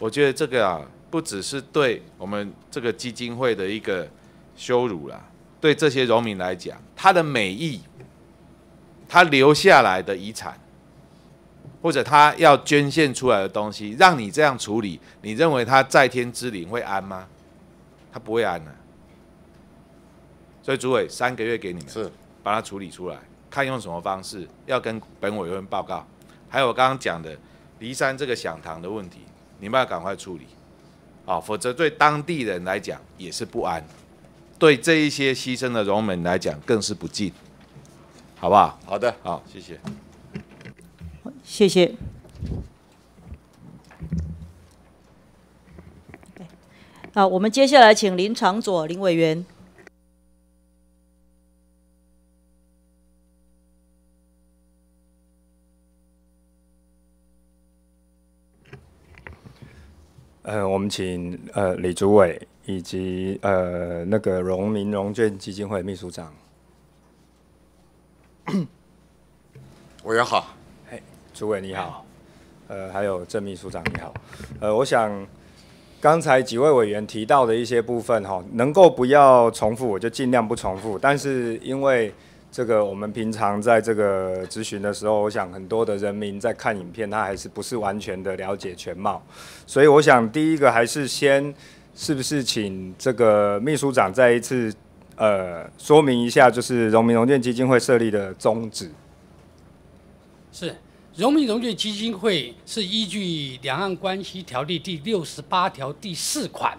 我觉得这个啊，不只是对我们这个基金会的一个羞辱啦，对这些农民来讲，他的美意，他留下来的遗产，或者他要捐献出来的东西，让你这样处理，你认为他在天之灵会安吗？他不会安的。所以主委三个月给你们，是把它处理出来，看用什么方式，要跟本委员报告。还有我刚刚讲的。离山这个响堂的问题，你们要赶快处理，啊，否则对当地人来讲也是不安，对这一些牺牲的荣民来讲更是不敬，好不好？好的，好，谢谢。谢谢。好，我们接下来请林长佐林委员。呃，我们请呃李主委以及呃那个荣民融券基金会秘书长。委员好，嘿，主委你好，呃，还有郑秘书长你好，呃，我想刚才几位委员提到的一些部分哈，能够不要重复，我就尽量不重复。但是因为这个我们平常在这个咨询的时候，我想很多的人民在看影片，他还是不是完全的了解全貌，所以我想第一个还是先是不是请这个秘书长再一次呃说明一下，就是荣民融券基金会设立的宗旨。是，荣民融券基金会是依据《两岸关系条例》第六十八条第四款，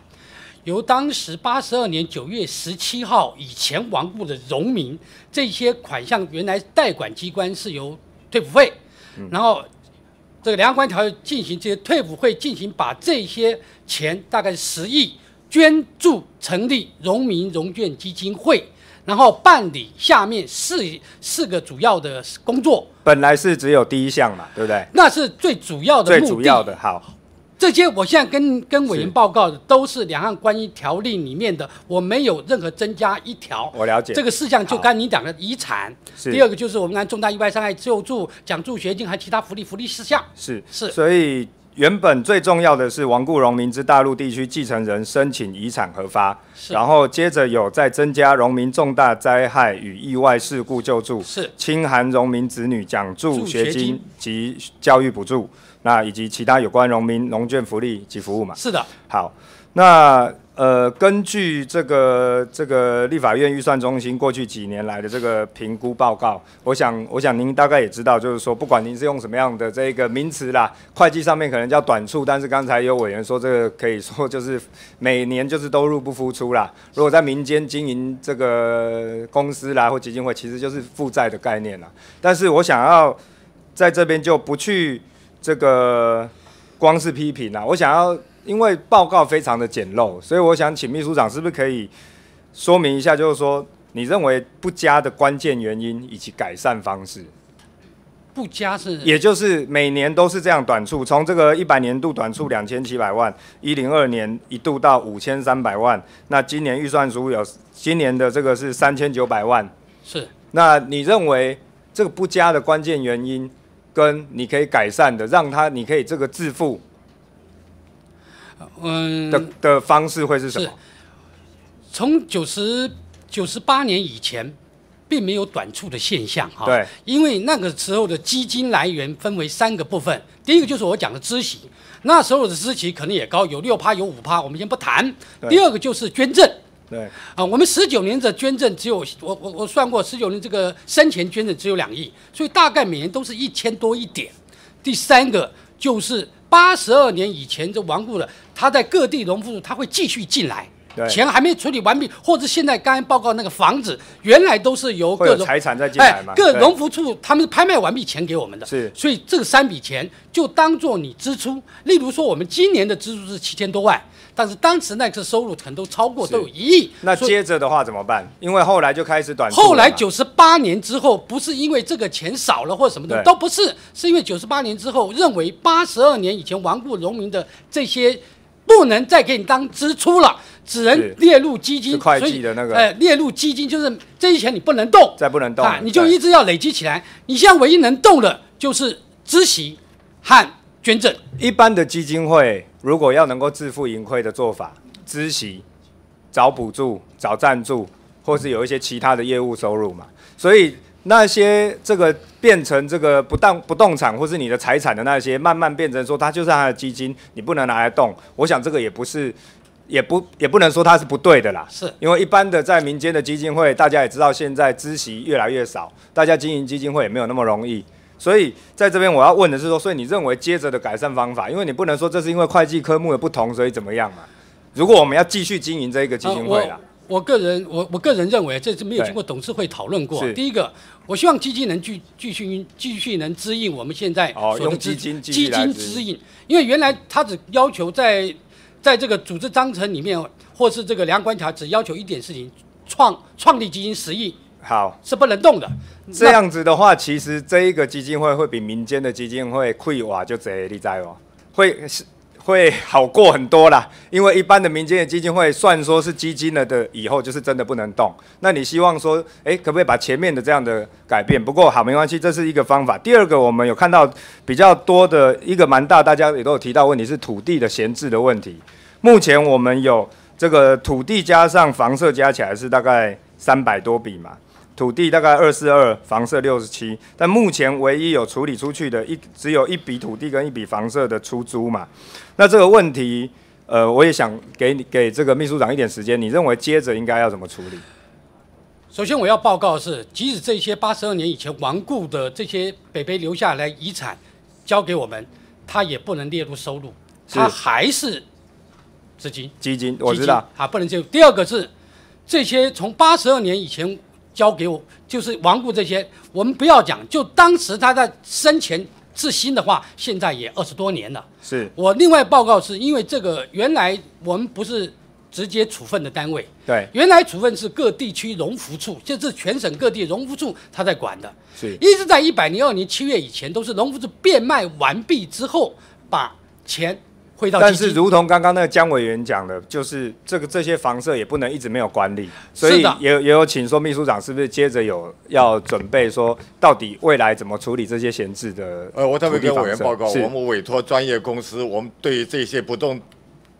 由当时八十二年九月十七号以前亡故的农民，这些款项原来代管机关是由退辅会，然后这个《两岸关系条约》进行这些退伍会进行把这些钱大概十亿捐助成立荣民融券基金会。然后办理下面四四个主要的工作，本来是只有第一项嘛，对不对？那是最主要的，最主要的。好，这些我现在跟跟委员报告的都是两岸关于条例里面的，我没有任何增加一条。我了解。这个事项，就刚你讲的遗产。第二个就是我们按重大意外伤害救助、奖助学金还其他福利福利事项。是。是，所以。原本最重要的是亡故农民之大陆地区继承人申请遗产核发，然后接着有再增加荣民重大灾害与意外事故救助，是。清寒荣民子女奖助学金。及教育补助，那以及其他有关农民农眷福利及服务嘛？是的。好，那。呃，根据这个这个立法院预算中心过去几年来的这个评估报告，我想我想您大概也知道，就是说不管您是用什么样的这个名词啦，会计上面可能叫短处，但是刚才有委员说这个可以说就是每年就是都入不敷出啦。如果在民间经营这个公司啦或基金会，其实就是负债的概念啦。但是我想要在这边就不去这个光是批评啊，我想要。因为报告非常的简陋，所以我想请秘书长是不是可以说明一下，就是说你认为不佳的关键原因以及改善方式。不佳是，也就是每年都是这样短处，从这个一百年度短处两千七百万，一零二年一度到五千三百万，那今年预算书有今年的这个是三千九百万。是。那你认为这个不佳的关键原因，跟你可以改善的，让他你可以这个致富？嗯的的方式会是什么？从九十九十八年以前，并没有短促的现象哈。对，因为那个时候的基金来源分为三个部分，第一个就是我讲的孳息，那时候的孳息可能也高，有六趴有五趴，我们先不谈。第二个就是捐赠。对。啊，我们十九年的捐赠只有我我我算过，十九年这个生前捐赠只有两亿，所以大概每年都是一千多一点。第三个就是。八十二年以前就亡故的，他在各地农夫他会继续进来，钱还没处理完毕，或者现在刚刚报告那个房子，原来都是由各种财产在进来嘛，各农服处他们拍卖完毕钱给我们的，是，所以这个三笔钱就当做你支出，例如说我们今年的支出是七千多万。但是当时那次收入可能都超过都有一亿，那接着的话怎么办？因为后来就开始短。后来九十八年之后，不是因为这个钱少了或什么的，都不是，是因为九十八年之后认为八十二年以前亡故农民的这些不能再给你当支出了，只能列入基金。会计的那个，呃，列入基金就是这些钱你不能动，再不能动，你就一直要累积起来。你现在唯一能动的就是孳息和捐赠。一般的基金会如果要能够自负盈亏的做法。孳息、找补助、找赞助，或是有一些其他的业务收入嘛，所以那些这个变成这个不当不动产或是你的财产的那些，慢慢变成说它就是它的基金，你不能拿来动。我想这个也不是，也不也不能说它是不对的啦。是因为一般的在民间的基金会，大家也知道现在孳息越来越少，大家经营基金会也没有那么容易。所以在这边我要问的是说，所以你认为接着的改善方法，因为你不能说这是因为会计科目的不同，所以怎么样嘛？如果我们要继续经营这一个基金会了，我个人我我个人认为这是没有经过董事会讨论过。第一个，我希望基金能继继续继续能支应我们现在哦，用基金基金支应，因为原来他只要求在。在这个组织章程里面，或是这个量管条只要求一点事情，创创立基金十亿好，是不能动的。这样子的话，其实这一个基金会会比民间的基金会亏瓦就贼，你知哦，会是会好过很多啦。因为一般的民间的基金会，算说是基金了的，以后就是真的不能动。那你希望说，哎，可不可以把前面的这样的改变？不过好，没关系，这是一个方法。第二个，我们有看到比较多的一个蛮大，大家也都有提到问题是土地的闲置的问题。目前我们有这个土地加上房舍加起来是大概三百多笔嘛。土地大概二四二，房舍六十七，但目前唯一有处理出去的一只有一笔土地跟一笔房舍的出租嘛。那这个问题，呃，我也想给你给这个秘书长一点时间，你认为接着应该要怎么处理？首先我要报告的是，即使这些八十二年以前亡故的这些北北留下来遗产交给我们，他也不能列入收入，他还是资金。基金我知道，啊，不能进入。第二个是这些从八十二年以前。交给我就是亡故这些，我们不要讲，就当时他在生前至新的话，现在也二十多年了。是我另外报告是因为这个原来我们不是直接处分的单位，对，原来处分是各地区荣福处，就是全省各地荣福处他在管的，是一直在一百零二年七月以前都是荣福处变卖完毕之后把钱。但是，如同刚刚那个姜委员讲的，就是这个这些房舍也不能一直没有管理，所以也也有请说秘书长是不是接着有要准备说，到底未来怎么处理这些闲置的？呃，我特别跟委员报告，我们委托专业公司，我们对这些不动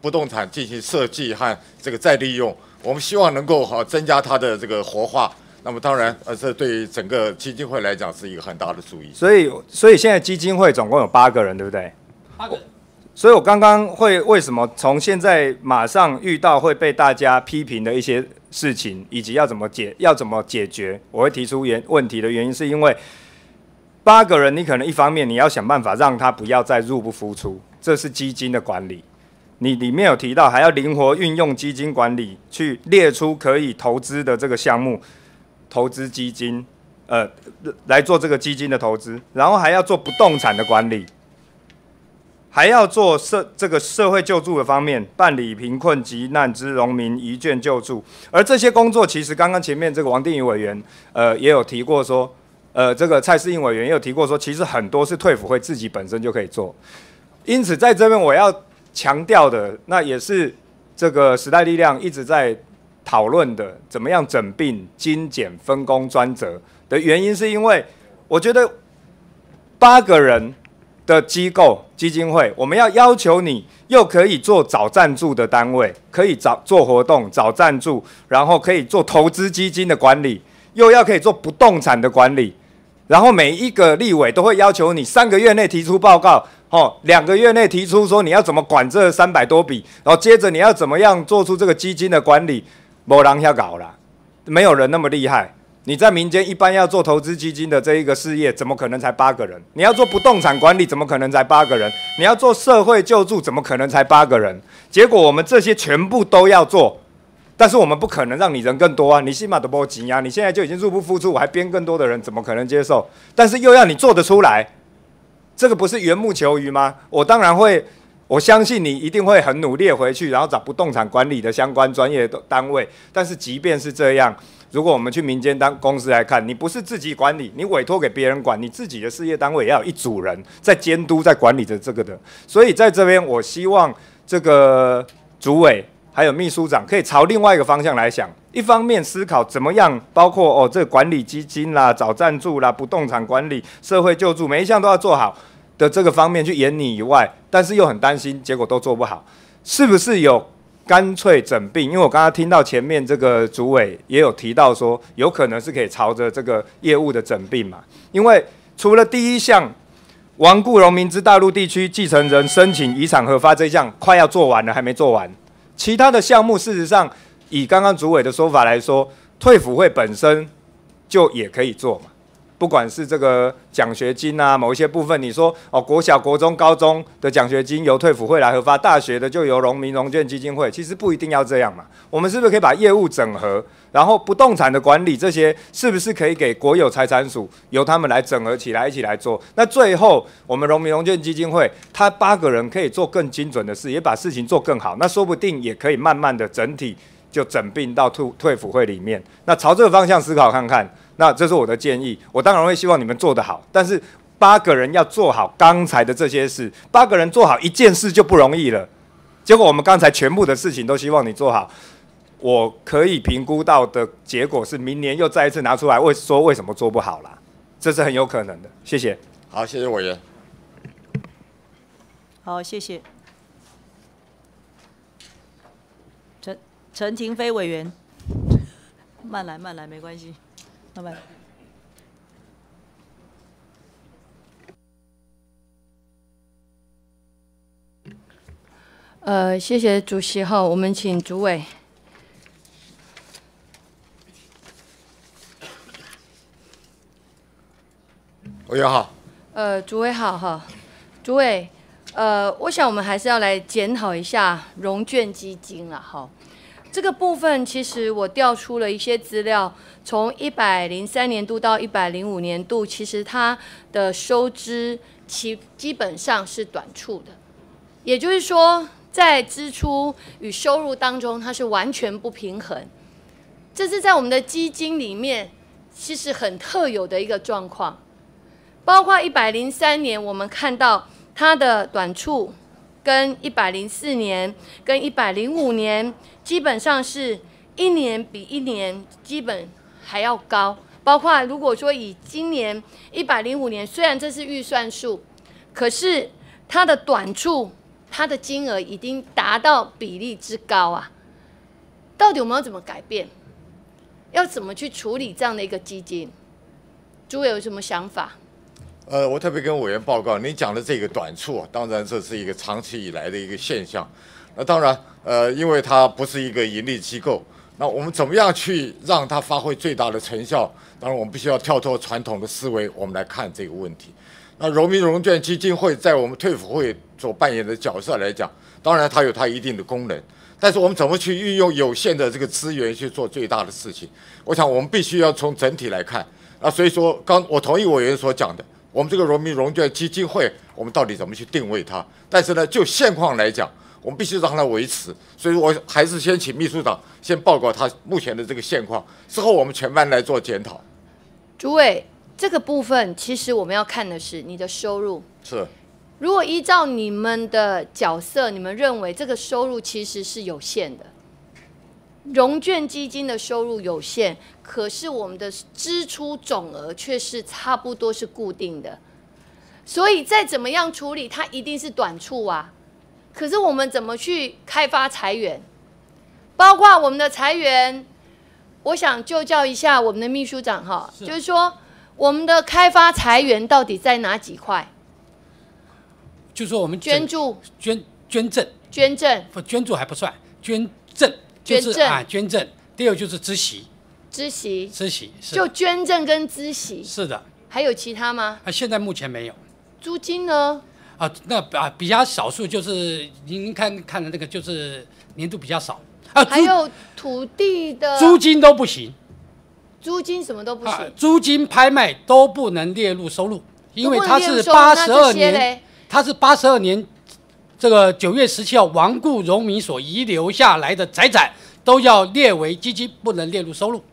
不动产进行设计和这个再利用，我们希望能够好增加它的这个活化。那么当然，呃，这对整个基金会来讲是一个很大的注意。所以，所以现在基金会总共有八个人，对不对？八个。所以，我刚刚会为什么从现在马上遇到会被大家批评的一些事情，以及要怎么解要怎么解决，我会提出原问题的原因，是因为八个人，你可能一方面你要想办法让他不要再入不敷出，这是基金的管理。你里面有提到还要灵活运用基金管理，去列出可以投资的这个项目，投资基金，呃，来做这个基金的投资，然后还要做不动产的管理。还要做社这个社会救助的方面，办理贫困急难之农民一卷救助，而这些工作其实刚刚前面这个王定宇委员，呃，也有提过说，呃，这个蔡世英委员也有提过说，其实很多是退辅会自己本身就可以做，因此在这边我要强调的，那也是这个时代力量一直在讨论的，怎么样整并精简分工专责的原因，是因为我觉得八个人。的机构基金会，我们要要求你又可以做找赞助的单位，可以找做活动找赞助，然后可以做投资基金的管理，又要可以做不动产的管理，然后每一个立委都会要求你三个月内提出报告，哦，两个月内提出说你要怎么管这三百多笔，然后接着你要怎么样做出这个基金的管理，没人要搞了，没有人那么厉害。你在民间一般要做投资基金的这一个事业，怎么可能才八个人？你要做不动产管理，怎么可能才八个人？你要做社会救助，怎么可能才八个人？结果我们这些全部都要做，但是我们不可能让你人更多啊！你起码都不急啊！你现在就已经入不敷出，我还编更多的人，怎么可能接受？但是又要你做得出来，这个不是缘木求鱼吗？我当然会，我相信你一定会很努力回去，然后找不动产管理的相关专业的单位。但是即便是这样。如果我们去民间当公司来看，你不是自己管理，你委托给别人管，你自己的事业单位也要有一组人在监督、在管理着这个的。所以在这边，我希望这个主委还有秘书长可以朝另外一个方向来想，一方面思考怎么样，包括哦这管理基金啦、找赞助啦、不动产管理、社会救助，每一项都要做好的这个方面去演你以外，但是又很担心结果都做不好，是不是有？干脆整并，因为我刚刚听到前面这个主委也有提到说，有可能是可以朝着这个业务的整并嘛。因为除了第一项亡故农民之大陆地区继承人申请遗产核发这一项快要做完了，还没做完，其他的项目事实上以刚刚主委的说法来说，退辅会本身就也可以做嘛。不管是这个奖学金啊，某一些部分，你说哦，国小、国中、高中的奖学金由退辅会来核发，大学的就由农民农券基金会，其实不一定要这样嘛。我们是不是可以把业务整合，然后不动产的管理这些，是不是可以给国有财产署由他们来整合起来一起来做？那最后我们农民农券基金会，他八个人可以做更精准的事，也把事情做更好，那说不定也可以慢慢的整体就整并到退退辅会里面。那朝这个方向思考看看。那这是我的建议，我当然会希望你们做得好，但是八个人要做好刚才的这些事，八个人做好一件事就不容易了。结果我们刚才全部的事情都希望你做好，我可以评估到的结果是明年又再一次拿出来为说为什么做不好啦，这是很有可能的。谢谢。好，谢谢委员。好，谢谢。陈陈廷飞委员，慢来慢来，没关系。拜拜。呃，谢谢主席哈，我们请主委。委员好。呃，主委好哈，主委，呃，我想我们还是要来检讨一下融券基金了哈。这个部分其实我调出了一些资料。从一百零三年度到一百零五年度，其实它的收支其基本上是短促的，也就是说，在支出与收入当中，它是完全不平衡。这是在我们的基金里面，其实很特有的一个状况。包括一百零三年，我们看到它的短处，跟一百零四年、跟一百零五年，基本上是一年比一年基本。还要高，包括如果说以今年一百零五年，虽然这是预算数，可是它的短处，它的金额已经达到比例之高啊！到底我们要怎么改变？要怎么去处理这样的一个基金？诸位有什么想法？呃，我特别跟委员报告，你讲的这个短处，当然这是一个长期以来的一个现象。那当然，呃，因为它不是一个盈利机构。那我们怎么样去让它发挥最大的成效？当然，我们必须要跳脱传统的思维，我们来看这个问题。那荣民融券基金会在我们退辅会所扮演的角色来讲，当然它有它一定的功能，但是我们怎么去运用有限的这个资源去做最大的事情？我想我们必须要从整体来看。那所以说，刚我同意委员所讲的，我们这个荣民融券基金会，我们到底怎么去定位它？但是呢，就现况来讲。我们必须让它维持，所以我还是先请秘书长先报告他目前的这个现况，之后我们全班来做检讨。诸位，这个部分其实我们要看的是你的收入。是。如果依照你们的角色，你们认为这个收入其实是有限的，融券基金的收入有限，可是我们的支出总额却是差不多是固定的，所以再怎么样处理，它一定是短处啊。可是我们怎么去开发财源？包括我们的财源，我想就教一下我们的秘书长哈，就是说我们的开发财源到底在哪几块？就是说我们捐助、捐捐赠、捐赠不捐助还不算，捐赠就是啊捐赠。第二就是知席，知席，知席就捐赠跟知席。是的。还有其他吗？啊，现在目前没有。租金呢？啊，那啊比较少数就是您看看的那个就是年度比较少啊，还有土地的租金都不行，租金什么都不行，租金拍卖都不能列入收入，因为它是八十二年，它是八十二年这个九月十七号亡故农民所遗留下来的财产都要列为基金，不能列入收入。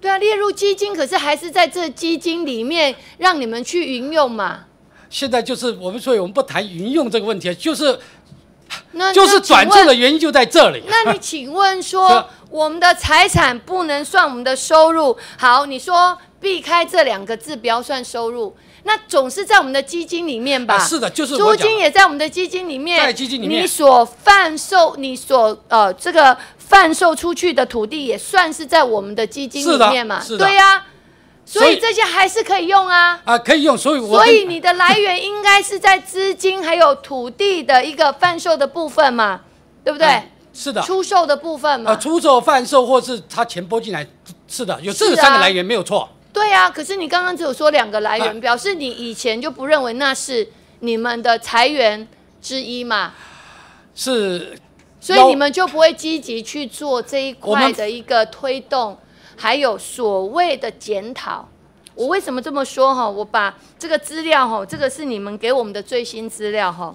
对啊，列入基金，可是还是在这基金里面让你们去运用嘛。现在就是我们，所以我们不谈云用这个问题，就是那，就是转正的原因就在这里。那你请问说，我们的财产不能算我们的收入？好，你说避开这两个字不要算收入，那总是在我们的基金里面吧？是的，就是租金也在我们的基金里面，在基金里面，你所贩售、你所呃这个贩售出去的土地也算是在我们的基金里面嘛？对呀。所以这些还是可以用啊！啊，可以用。所以我，所以你的来源应该是在资金还有土地的一个贩售的部分嘛，对不对？是的。出售的部分嘛。啊，出售、贩售或是他钱拨进来，是的，有这三个来源没有错。对啊，可是你刚刚只有说两个来源，表示你以前就不认为那是你们的财源之一嘛？是，所以你们就不会积极去做这一块的一个推动，还有所谓的检讨。我为什么这么说哈？我把这个资料哈，这个是你们给我们的最新资料哈，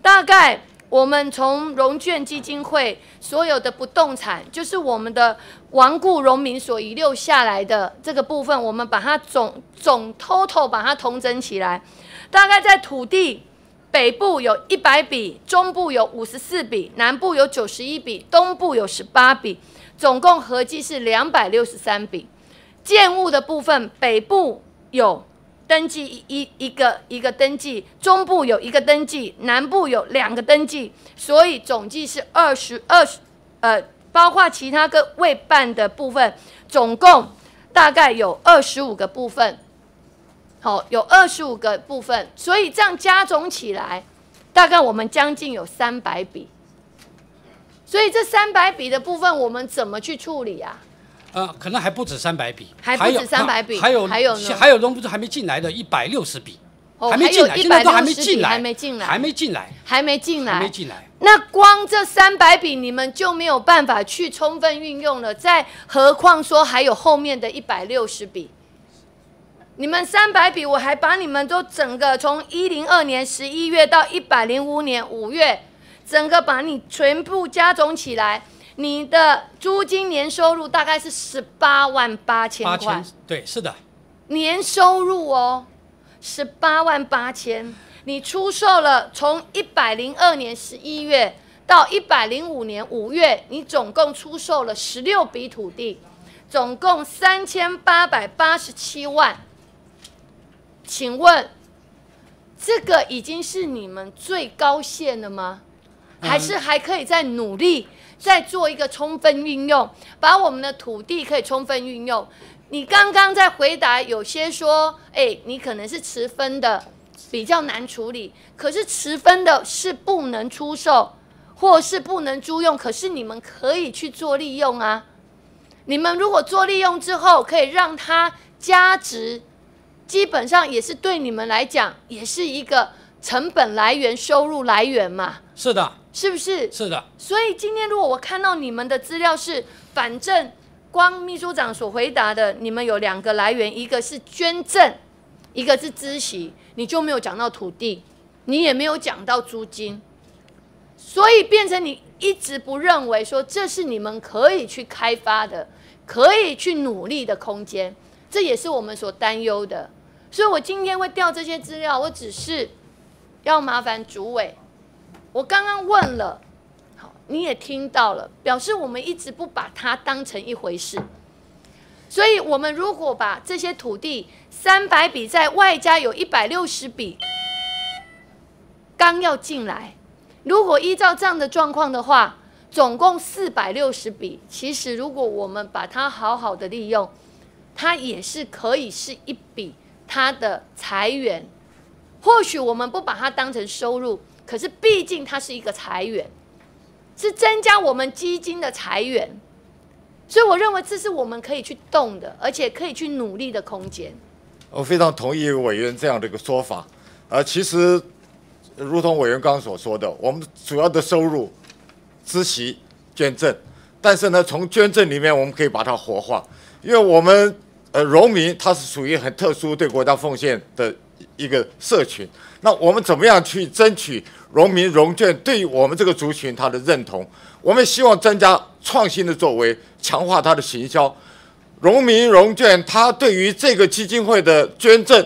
大概。我们从融券基金会所有的不动产，就是我们的顽固农民所遗留下来的这个部分，我们把它总总 total 把它统整起来，大概在土地北部有一百笔，中部有五十四笔，南部有九十一笔，东部有十八笔，总共合计是两百六十三笔。建物的部分，北部有。登记一一个一个登记，中部有一个登记，南部有两个登记，所以总计是二十二十，呃，包括其他个未办的部分，总共大概有二十五个部分。好，有二十五个部分，所以这样加总起来，大概我们将近有三百笔。所以这三百笔的部分，我们怎么去处理啊？呃，可能还不止三百笔，还不止三百笔，还有还有呢，还有农不是还没进来的一百六十笔，哦，还没进来，一百还六十笔没进来，还没进来，还没进来，还没进来，还没进来。那光这三百笔你们就没有办法去充分运用了，再何况说还有后面的一百六十笔，你们三百笔，我还把你们都整个从一零二年十一月到一百零五年五月，整个把你全部加总起来。你的租金年收入大概是十八万八千块，对，是的，年收入哦，十八万八千。你出售了从一百零二年十一月到一百零五年五月，你总共出售了十六笔土地，总共三千八百八十七万。请问，这个已经是你们最高限了吗？还是还可以再努力？再做一个充分运用，把我们的土地可以充分运用。你刚刚在回答，有些说，哎，你可能是持分的，比较难处理。可是持分的是不能出售，或是不能租用，可是你们可以去做利用啊。你们如果做利用之后，可以让它加值，基本上也是对你们来讲，也是一个成本来源、收入来源嘛。是的。是不是？是的。所以今天如果我看到你们的资料是，反正光秘书长所回答的，你们有两个来源，一个是捐赠，一个是孳息，你就没有讲到土地，你也没有讲到租金，所以变成你一直不认为说这是你们可以去开发的，可以去努力的空间，这也是我们所担忧的。所以我今天会调这些资料，我只是要麻烦主委。我刚刚问了，好，你也听到了，表示我们一直不把它当成一回事。所以，我们如果把这些土地三百笔，在外加有一百六十笔刚要进来，如果依照这样的状况的话，总共四百六十笔。其实，如果我们把它好好的利用，它也是可以是一笔它的财源。或许我们不把它当成收入。可是，毕竟它是一个裁员，是增加我们基金的裁员，所以我认为这是我们可以去动的，而且可以去努力的空间。我非常同意委员这样的一个说法。呃，其实，如同委员刚刚所说的，我们主要的收入，孳息、捐赠，但是呢，从捐赠里面我们可以把它活化，因为我们呃农民他是属于很特殊对国家奉献的一个社群，那我们怎么样去争取？农民融券对于我们这个族群，他的认同，我们希望增加创新的作为，强化它的行销。农民融券，它对于这个基金会的捐赠，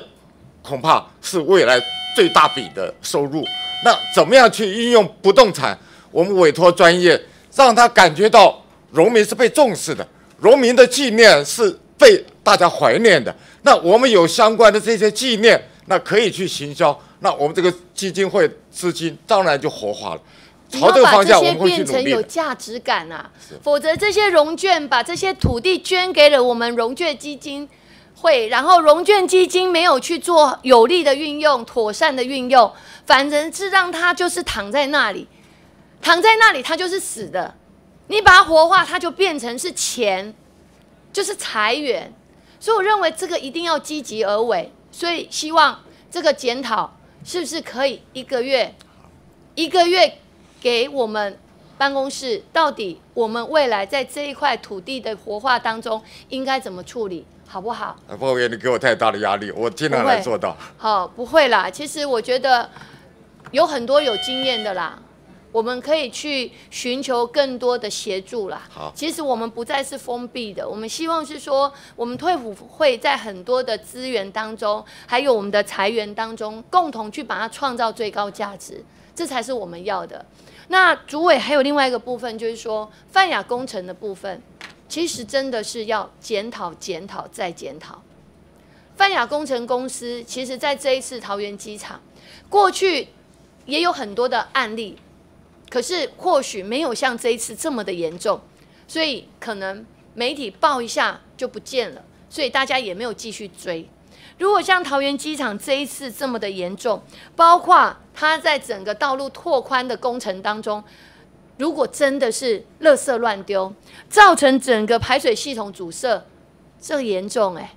恐怕是未来最大笔的收入。那怎么样去运用不动产？我们委托专业，让他感觉到农民是被重视的，农民的纪念是被大家怀念的。那我们有相关的这些纪念，那可以去行销。那我们这个基金会资金当然就活化了，朝这个方向我们会去变成有价值感啊，否则这些融券把这些土地捐给了我们融券基金会，然后融券基金没有去做有力的运用、妥善的运用，反正是让它就是躺在那里，躺在那里它就是死的。你把它活化，它就变成是钱，就是财源。所以我认为这个一定要积极而为，所以希望这个检讨是不是可以一个月，一个月给我们办公室，到底我们未来在这一块土地的活化当中应该怎么处理，好不好？啊不委员，你给我太大的压力，我尽量来做到。好，不会啦。其实我觉得有很多有经验的啦，我们可以去寻求更多的协助啦。好其实我们不再是封闭的，我们希望是说，我们退辅会在很多的资源当中，还有我们的财源当中，共同去把它创造最高价值，这才是我们要的。那主委还有另外一个部分，就是说泛亚工程的部分，其实真的是要检讨、检讨再检讨。泛亚工程公司其实在这一次桃园机场，过去也有很多的案例，可是或许没有像这一次这么的严重，所以可能媒体报一下就不见了，所以大家也没有继续追。如果像桃园机场这一次这么的严重，包括它在整个道路拓宽的工程当中，如果真的是垃圾乱丢，造成整个排水系统阻塞，这严重哎、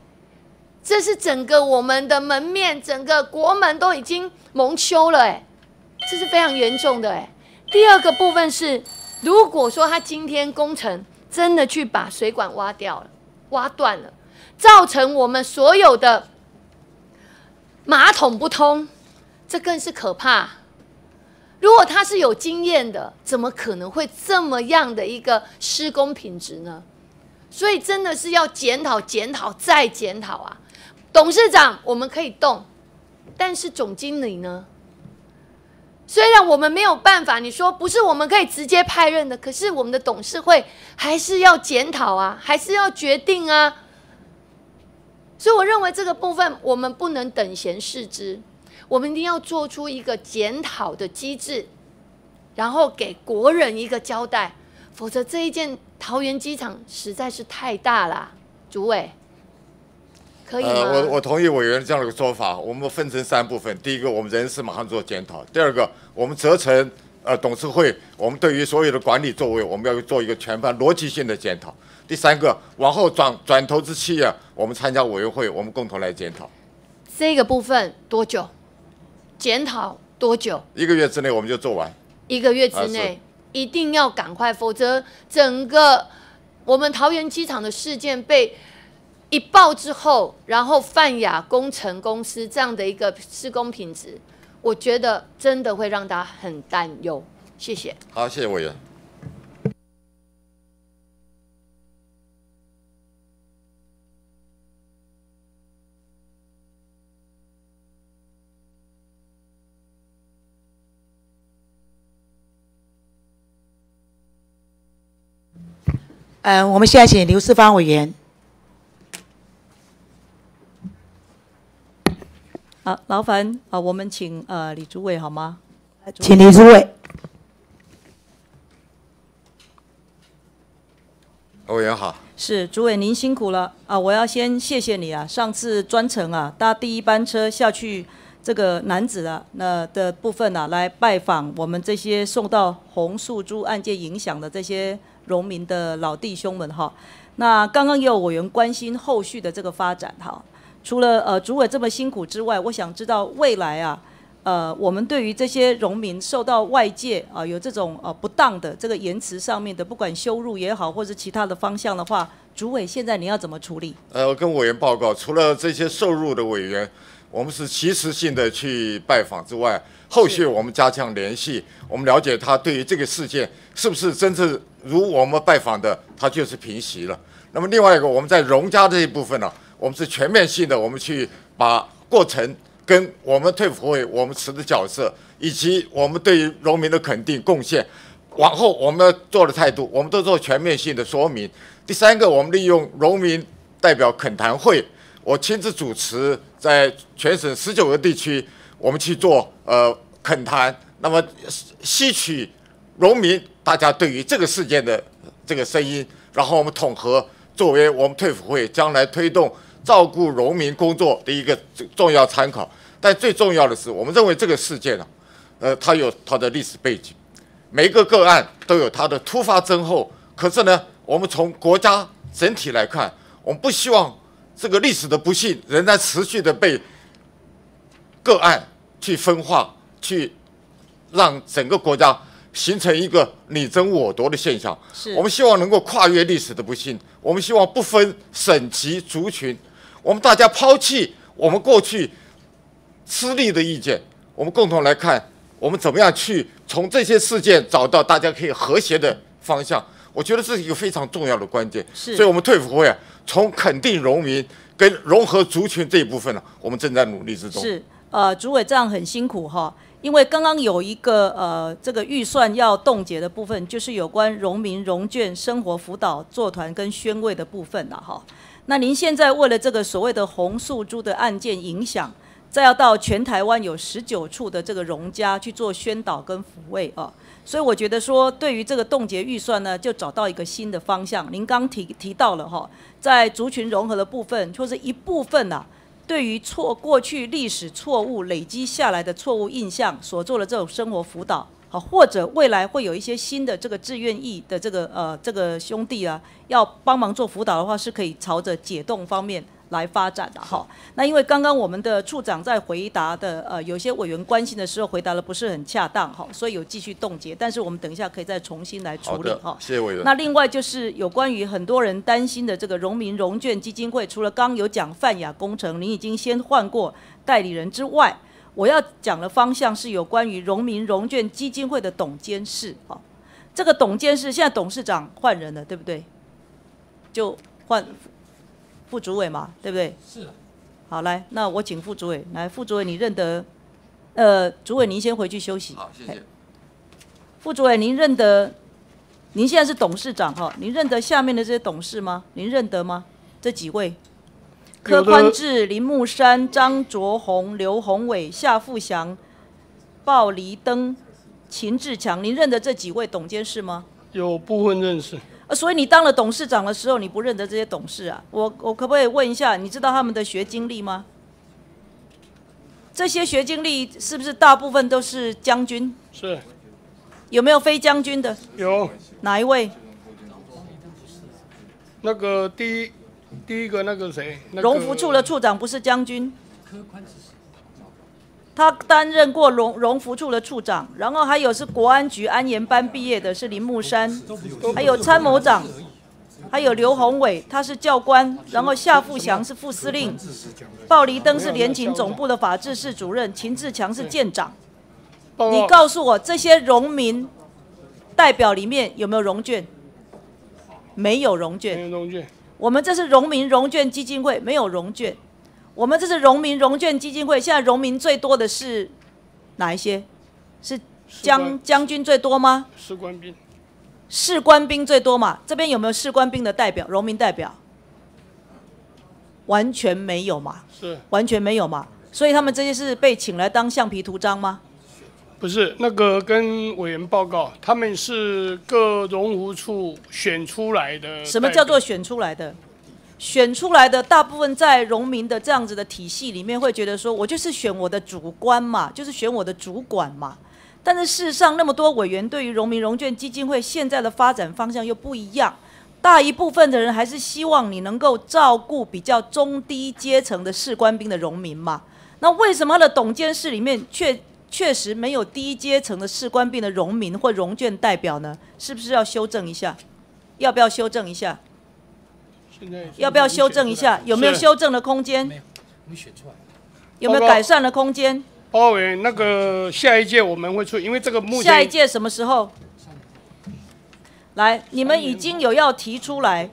这是整个我们的门面，整个国门都已经蒙羞了哎、这是非常严重的哎、第二个部分是，如果说他今天工程真的去把水管挖掉了、挖断了，造成我们所有的马桶不通，这更是可怕。如果他是有经验的，怎么可能会这么样的一个施工品质呢？所以真的是要检讨、检讨再检讨啊！董事长我们可以动，但是总经理呢？虽然我们没有办法，你说不是我们可以直接派任的，可是我们的董事会还是要检讨啊，还是要决定啊。所以我认为这个部分我们不能等闲视之，我们一定要做出一个检讨的机制，然后给国人一个交代，否则这一件桃园机场实在是太大了。主委，可以吗？呃，我我同意委员这样的一个说法，我们分成三部分。第一个，我们人事马上做检讨；第二个，我们责成呃董事会，我们对于所有的管理作为，我们要做一个全盘逻辑性的检讨；第三个，往后转转投资企业，我们参加委员会，我们共同来检讨。这个部分多久？检讨多久？一个月之内我们就做完。一个月之啊内一定要赶快，否则整个我们桃园机场的事件被一爆之后，然后泛亚工程公司这样的一个施工品质，我觉得真的会让大家很担忧。谢谢。好，谢谢委员。嗯，我们现在请刘世芳委员。好，劳烦啊，我们请呃李主委好吗？请李主委。委员好。是主委您辛苦了啊！我要先谢谢你啊，上次专程啊搭第一班车下去这个男子啊那的部分啊，来拜访我们这些受到红树猪案件影响的这些农民的老弟兄们哈。那刚刚也有委员关心后续的这个发展哈。除了呃主委这么辛苦之外，我想知道未来啊，呃，我们对于这些农民受到外界啊、有这种呃不当的这个言辞上面的，不管羞辱也好，或者其他的方向的话，主委现在你要怎么处理？呃，我跟委员报告，除了这些受辱的委员，我们是及时性的去拜访之外，后续我们加强联系，我们了解他对于这个事件是不是真正如我们拜访的，他就是平息了。那么另外一个，我们在荣家这一部分呢、我们是全面性的，我们去把过程跟我们退辅会我们持的角色，以及我们对于农民的肯定贡献，往后我们做的态度，我们都做全面性的说明。第三个，我们利用农民代表恳谈会，我亲自主持，在全省十九个地区，我们去做呃恳谈，那么吸取农民大家对于这个事件的这个声音，然后我们统合作为我们退辅会将来推动照顾农民工作的一个重要参考。但最重要的是，我们认为这个事件啊，呃，它有它的历史背景，每一个个案都有它的突发症候。可是呢，我们从国家整体来看，我们不希望这个历史的不幸仍然持续的被个案去分化，去让整个国家形成一个你争我夺的现象。是我们希望能够跨越历史的不幸，我们希望不分省级族群，我们大家抛弃我们过去私利的意见，我们共同来看，我们怎么样去从这些事件找到大家可以和谐的方向。我觉得这是一个非常重要的关键。是所以我们退辅会啊，从肯定农民跟融合族群这一部分呢、我们正在努力之中。是，呃，主委这样很辛苦哈，因为刚刚有一个呃这个预算要冻结的部分，就是有关农民融券生活辅导座谈跟宣慰的部分了哈。那您现在为了这个所谓的红素猪的案件影响，再要到全台湾有十九处的这个农家去做宣导跟抚慰啊。所以我觉得说，对于这个冻结预算呢，就找到一个新的方向。您刚提提到了哈，在族群融合的部分，就是一部分呐、对于错过去历史错误累积下来的错误印象所做的这种生活辅导，好，或者未来会有一些新的这个志愿役的这个呃这个兄弟啊，要帮忙做辅导的话，是可以朝着解冻方面来发展的哈。那因为刚刚我们的处长在回答的呃有些委员关心的时候回答的不是很恰当哈，所以有继续冻结，但是我们等一下可以再重新来处理哈。谢谢委员。那另外就是有关于很多人担心的这个荣民融券基金会，除了刚刚有讲泛亚工程，您已经先换过代理人之外，我要讲的方向是有关于荣民融券基金会的董监事啊。这个董监事现在董事长换人了，对不对？就换副副主委嘛，对不对？是。好，来，那我请副主委来，副主委你认得？呃，主委您先回去休息。好，谢谢。副主委，您认得？您现在是董事长哈，您认得下面的这些董事吗？您认得吗？这几位？柯宽志、林木山、张卓宏、刘宏伟、夏富祥、鲍黎登、秦志强，您认得这几位董监事吗？有部分认识。呃，所以你当了董事长的时候，你不认得这些董事啊？我我可不可以问一下，你知道他们的学经历吗？这些学经历是不是大部分都是将军？是有没有非将军的？有哪一位？那个第一第一个那个谁，那个荣福处的处长不是将军，他担任过荣荣福处的处长，然后还有是国安局安研班毕业的，是林木山，还有参谋长，还有刘宏伟，他是教官，然后夏富祥是副司令，鲍黎登是联勤总部的法制室主任，秦志强是舰长。你告诉我，这些农民代表里面有没有融券？没有融券。没有融券。我们这是荣民融券基金会，没有融券。我们这是荣民融券基金会，现在荣民最多的是哪一些？是将将军最多吗？士官兵士官兵最多嘛？这边有没有士官兵的代表？荣民代表？完全没有嘛？是完全没有嘛？所以他们这些是被请来当橡皮图章吗？不是那个跟委员报告，他们是各荣福处选出来的。什么叫做选出来的？选出来的大部分在农民的这样子的体系里面，会觉得说我就是选我的主官嘛，就是选我的主管嘛。但是事实上，那么多委员对于农民融券基金会现在的发展方向又不一样，大一部分的人还是希望你能够照顾比较中低阶层的士官兵的农民嘛。那为什么他的董监事里面却确实没有低阶层的士官兵的农民或荣眷代表呢？是不是要修正一下？要不要修正一下？要不要修正一下？有没有修正的空间？我们选出来。有没有改善的空间？包伟，那个下一届我们会出，因为这个目前下一届什么时候？来，你们已经有要提出来，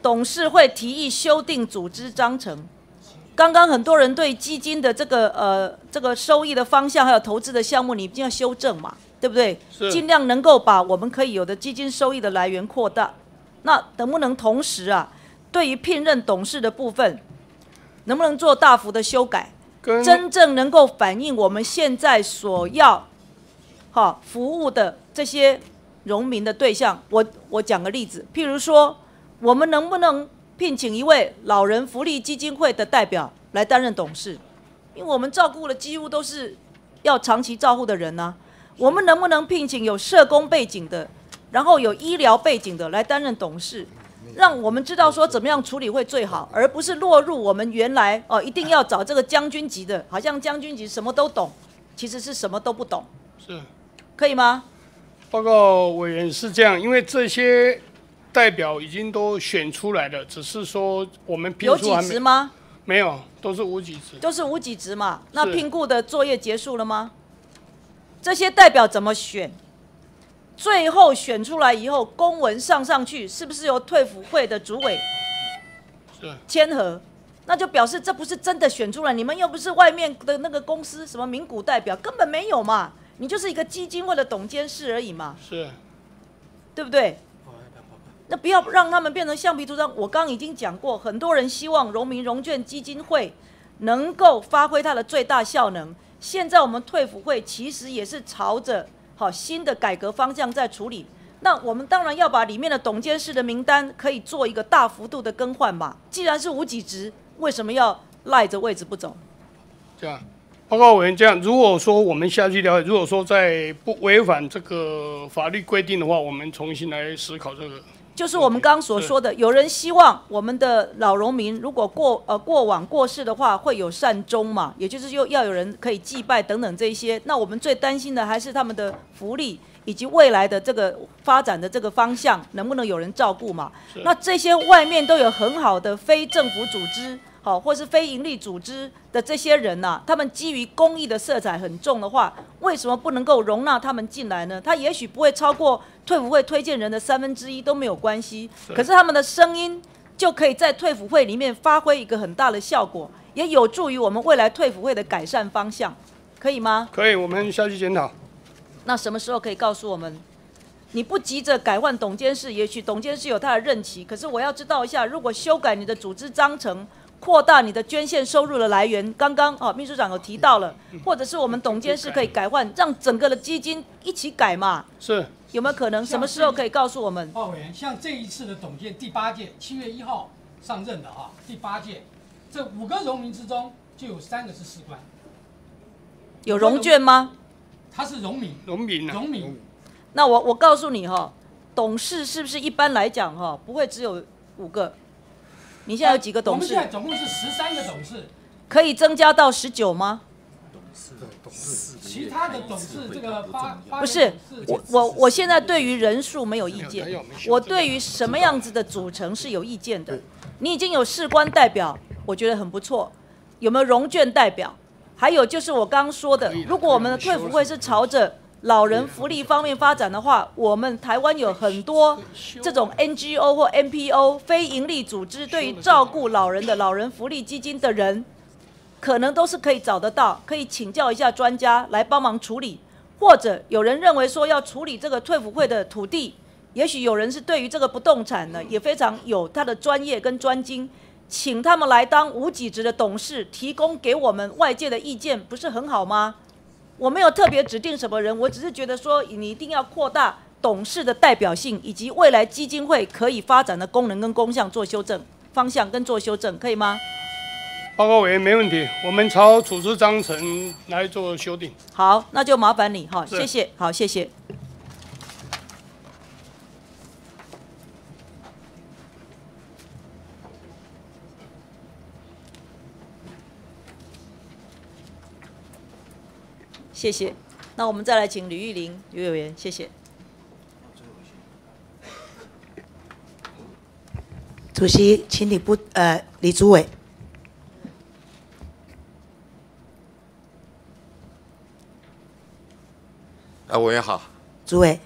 董事会提议修订组织章程。刚刚很多人对基金的这个呃这个收益的方向还有投资的项目，你一定要修正嘛，对不对？尽量能够把我们可以有的基金收益的来源扩大。那能不能同时啊，对于聘任董事的部分，能不能做大幅的修改？真正能够反映我们现在所要好服务的这些农民的对象。我我讲个例子，譬如说，我们能不能聘请一位老人福利基金会的代表来担任董事？因为我们照顾的几乎都是要长期照护的人呢、我们能不能聘请有社工背景的，然后有医疗背景的来担任董事？让我们知道说怎么样处理会最好，而不是落入我们原来哦一定要找这个将军级的，好像将军级什么都懂，其实是什么都不懂，是，可以吗？报告委员是这样，因为这些代表已经都选出来了，只是说我们评有几职吗？没有，都是无几职。都是无几职嘛。那是评估的作业结束了吗？这些代表怎么选？最后选出来以后，公文上上去，是不是由退辅会的主委是签合？那就表示这不是真的选出来，你们又不是外面的那个公司什么名股代表，根本没有嘛，你就是一个基金会的董监事而已嘛，是，对不对？那不要让他们变成橡皮图章。我刚刚已经讲过，很多人希望荣民融券基金会能够发挥它的最大效能。现在我们退辅会其实也是朝着好新的改革方向在处理。那我们当然要把里面的董监事的名单可以做一个大幅度的更换嘛。既然是无几职，为什么要赖着位置不走？这样。报告委员，这样如果说我们下去了解，如果说在不违反这个法律规定的话，我们重新来思考这个。就是我们刚刚所说的，有人希望我们的老农民如果过呃过往过世的话，会有善终嘛，也就是又要有人可以祭拜等等这一些。那我们最担心的还是他们的福利以及未来的这个发展的这个方向，能不能有人照顾嘛？那这些外面都有很好的非政府组织。好，或是非营利组织的这些人呐、他们基于公益的色彩很重的话，为什么不能够容纳他们进来呢？他也许不会超过退辅会推荐人的三分之一都没有关系，可是他们的声音就可以在退辅会里面发挥一个很大的效果，也有助于我们未来退辅会的改善方向，可以吗？可以，我们下去检讨。那什么时候可以告诉我们？你不急着改换董监事，也许董监事有他的任期，可是我要知道一下，如果修改你的组织章程，扩大你的捐献收入的来源，刚刚哦秘书长有提到了，或者是我们董监事可以改换，让整个的基金一起改嘛？是有没有可能？什么时候可以告诉我们？报委员，像这一次的董监第八届，七月一号上任的啊，第八届，这五个荣民之中就有三个是士官，有融券吗？他是荣民，农民啊，荣民，那我我告诉你哈、董事是不是一般来讲哈、不会只有五个？你现在有几个董事我们现？在总共是十三个董事，可以增加到十九吗？其他的董事这个八不是我我我现在对于人数没有意见，我对于什么样子的组成是有意见的。你已经有士官代表，我觉得很不错。有没有融券代表？还有就是我刚刚说的，如果我们的退服会是朝着老人福利方面发展的话，我们台湾有很多这种 NGO 或 NPO 非营利组织，对于照顾老人的老人福利基金的人，可能都是可以找得到，可以请教一下专家来帮忙处理。或者有人认为说要处理这个退辅会的土地，也许有人是对于这个不动产呢也非常有他的专业跟专精，请他们来当无给职的董事，提供给我们外界的意见，不是很好吗？我没有特别指定什么人，我只是觉得说你一定要扩大董事的代表性，以及未来基金会可以发展的功能跟功效做修正方向跟做修正，可以吗？报告委员没问题，我们朝组织章程来做修订。好，那就麻烦你哈，谢谢，好，谢谢。谢谢。那我们再来请吕玉玲刘委员，谢谢。主席，请你不呃李主委。啊，委员好。主委，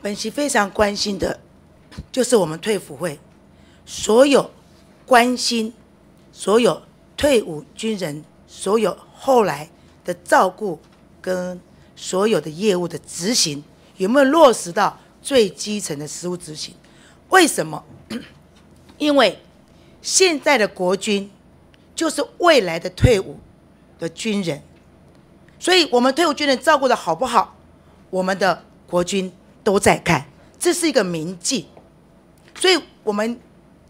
本席非常关心的，就是我们退辅会所有关心所有退伍军人，所有后来的照顾跟所有的业务的执行，有没有落实到最基层的实务执行？为什么？*clears throat* 因为现在的国军就是未来的退伍的军人。所以，我们退伍军人照顾的好不好，我们的国军都在看，这是一个铭记，所以我们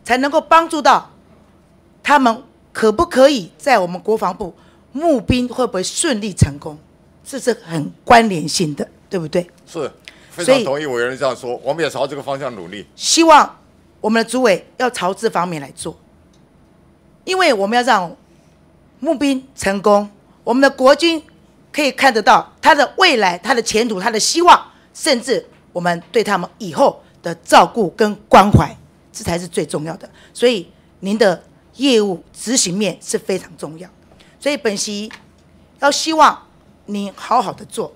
才能够帮助到他们，可不可以在我们国防部募兵会不会顺利成功，这是很关联性的，对不对？是，非所以常同意委员这样说，我们也朝这个方向努力。希望我们的主委要朝这方面来做，因为我们要让募兵成功，我们的国军可以看得到他的未来、他的前途、他的希望，甚至我们对他们以后的照顾跟关怀，这才是最重要的。所以您的业务执行面是非常重要，所以本席要希望您好好的做。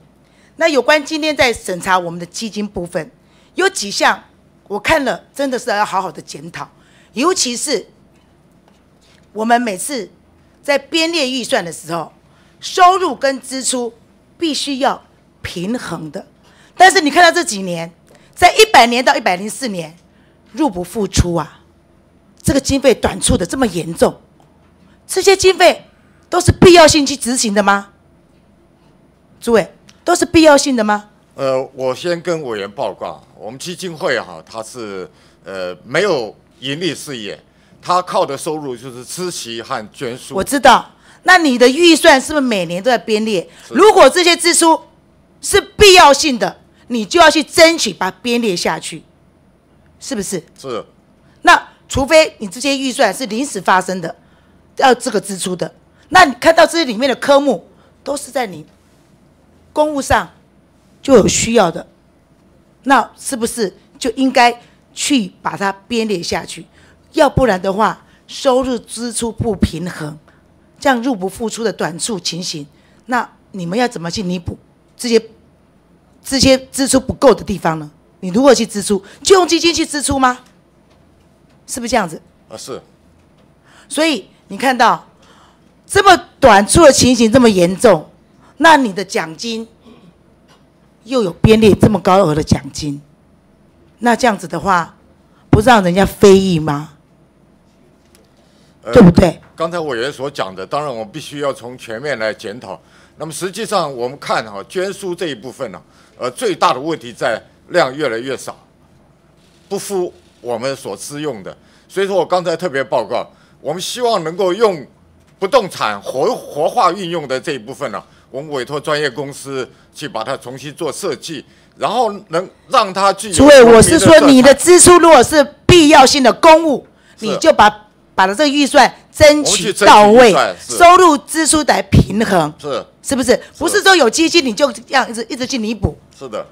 那有关今天在审查我们的基金部分，有几项我看了真的是要好好的检讨，尤其是我们每次在编列预算的时候，收入跟支出必须要平衡的。但是你看到这几年，在一百年到一百零四年，入不敷出啊，这个经费短促的这么严重，这些经费都是必要性去执行的吗？诸位？都是必要性的吗？呃，我先跟委员报告，我们基金会哈，它是呃没有盈利事业，它靠的收入就是支息和捐书。我知道，那你的预算是不是每年都在编列？如果这些支出是必要性的，你就要去争取把它编列下去，是不是？是。那除非你这些预算是临时发生的，要这个支出的，那你看到这些里面的科目都是在你。公务上就有需要的，那是不是就应该去把它编列下去？要不然的话，收入支出不平衡，这样入不敷出的短处情形，那你们要怎么去弥补这些这些支出不够的地方呢？你如何去支出？就用基金去支出吗？是不是这样子？啊，是。所以你看到这么短促的情形这么严重。那你的奖金又有编列这么高额的奖金，那这样子的话，不让人家非议吗？对不对？刚才委员所讲的，当然我们必须要从全面来检讨。那么实际上我们看哈，捐书这一部分呢，呃，最大的问题在量越来越少，不敷我们所支用的。所以说我刚才特别报告，我们希望能够用不动产活活化运用的这一部分呢。我们委托专业公司去把它重新做设计，然后能让它具有。诸位，我是说你的支出如果是必要性的公务，你就把把这个预算争取到位，收入支出得平衡，是是不是？不是说有基金你就这样一直一直去弥补，是的，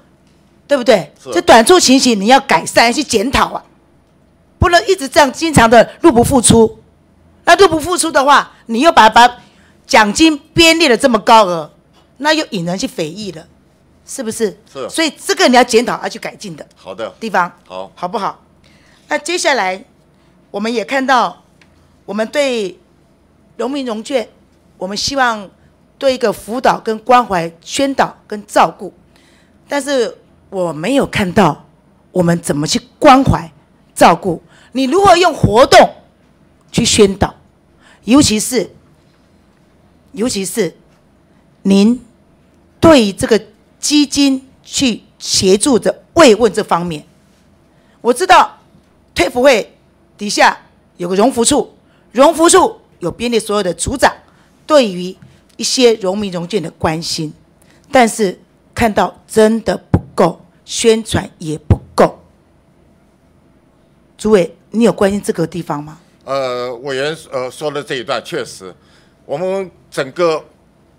对不对？这短处情形你要改善去检讨啊，不能一直这样经常的入不敷出。那都不付出的话，你又把把。奖金编列的这么高额，那又引人去非议了，是不是？是。所以这个你要检讨，要去改进的。好的。地方。好。好不好？那接下来，我们也看到，我们对农民农券，我们希望对一个辅导跟关怀、宣导跟照顾，但是我没有看到我们怎么去关怀、照顾。你如何用活动去宣导，尤其是。尤其是您对这个基金去协助的慰问这方面，我知道退服会底下有个荣福处，荣福处有编列所有的组长对于一些农民农眷的关心，但是看到真的不够，宣传也不够。诸位，你有关心这个地方吗？呃，委员呃说的这一段确实。我们整个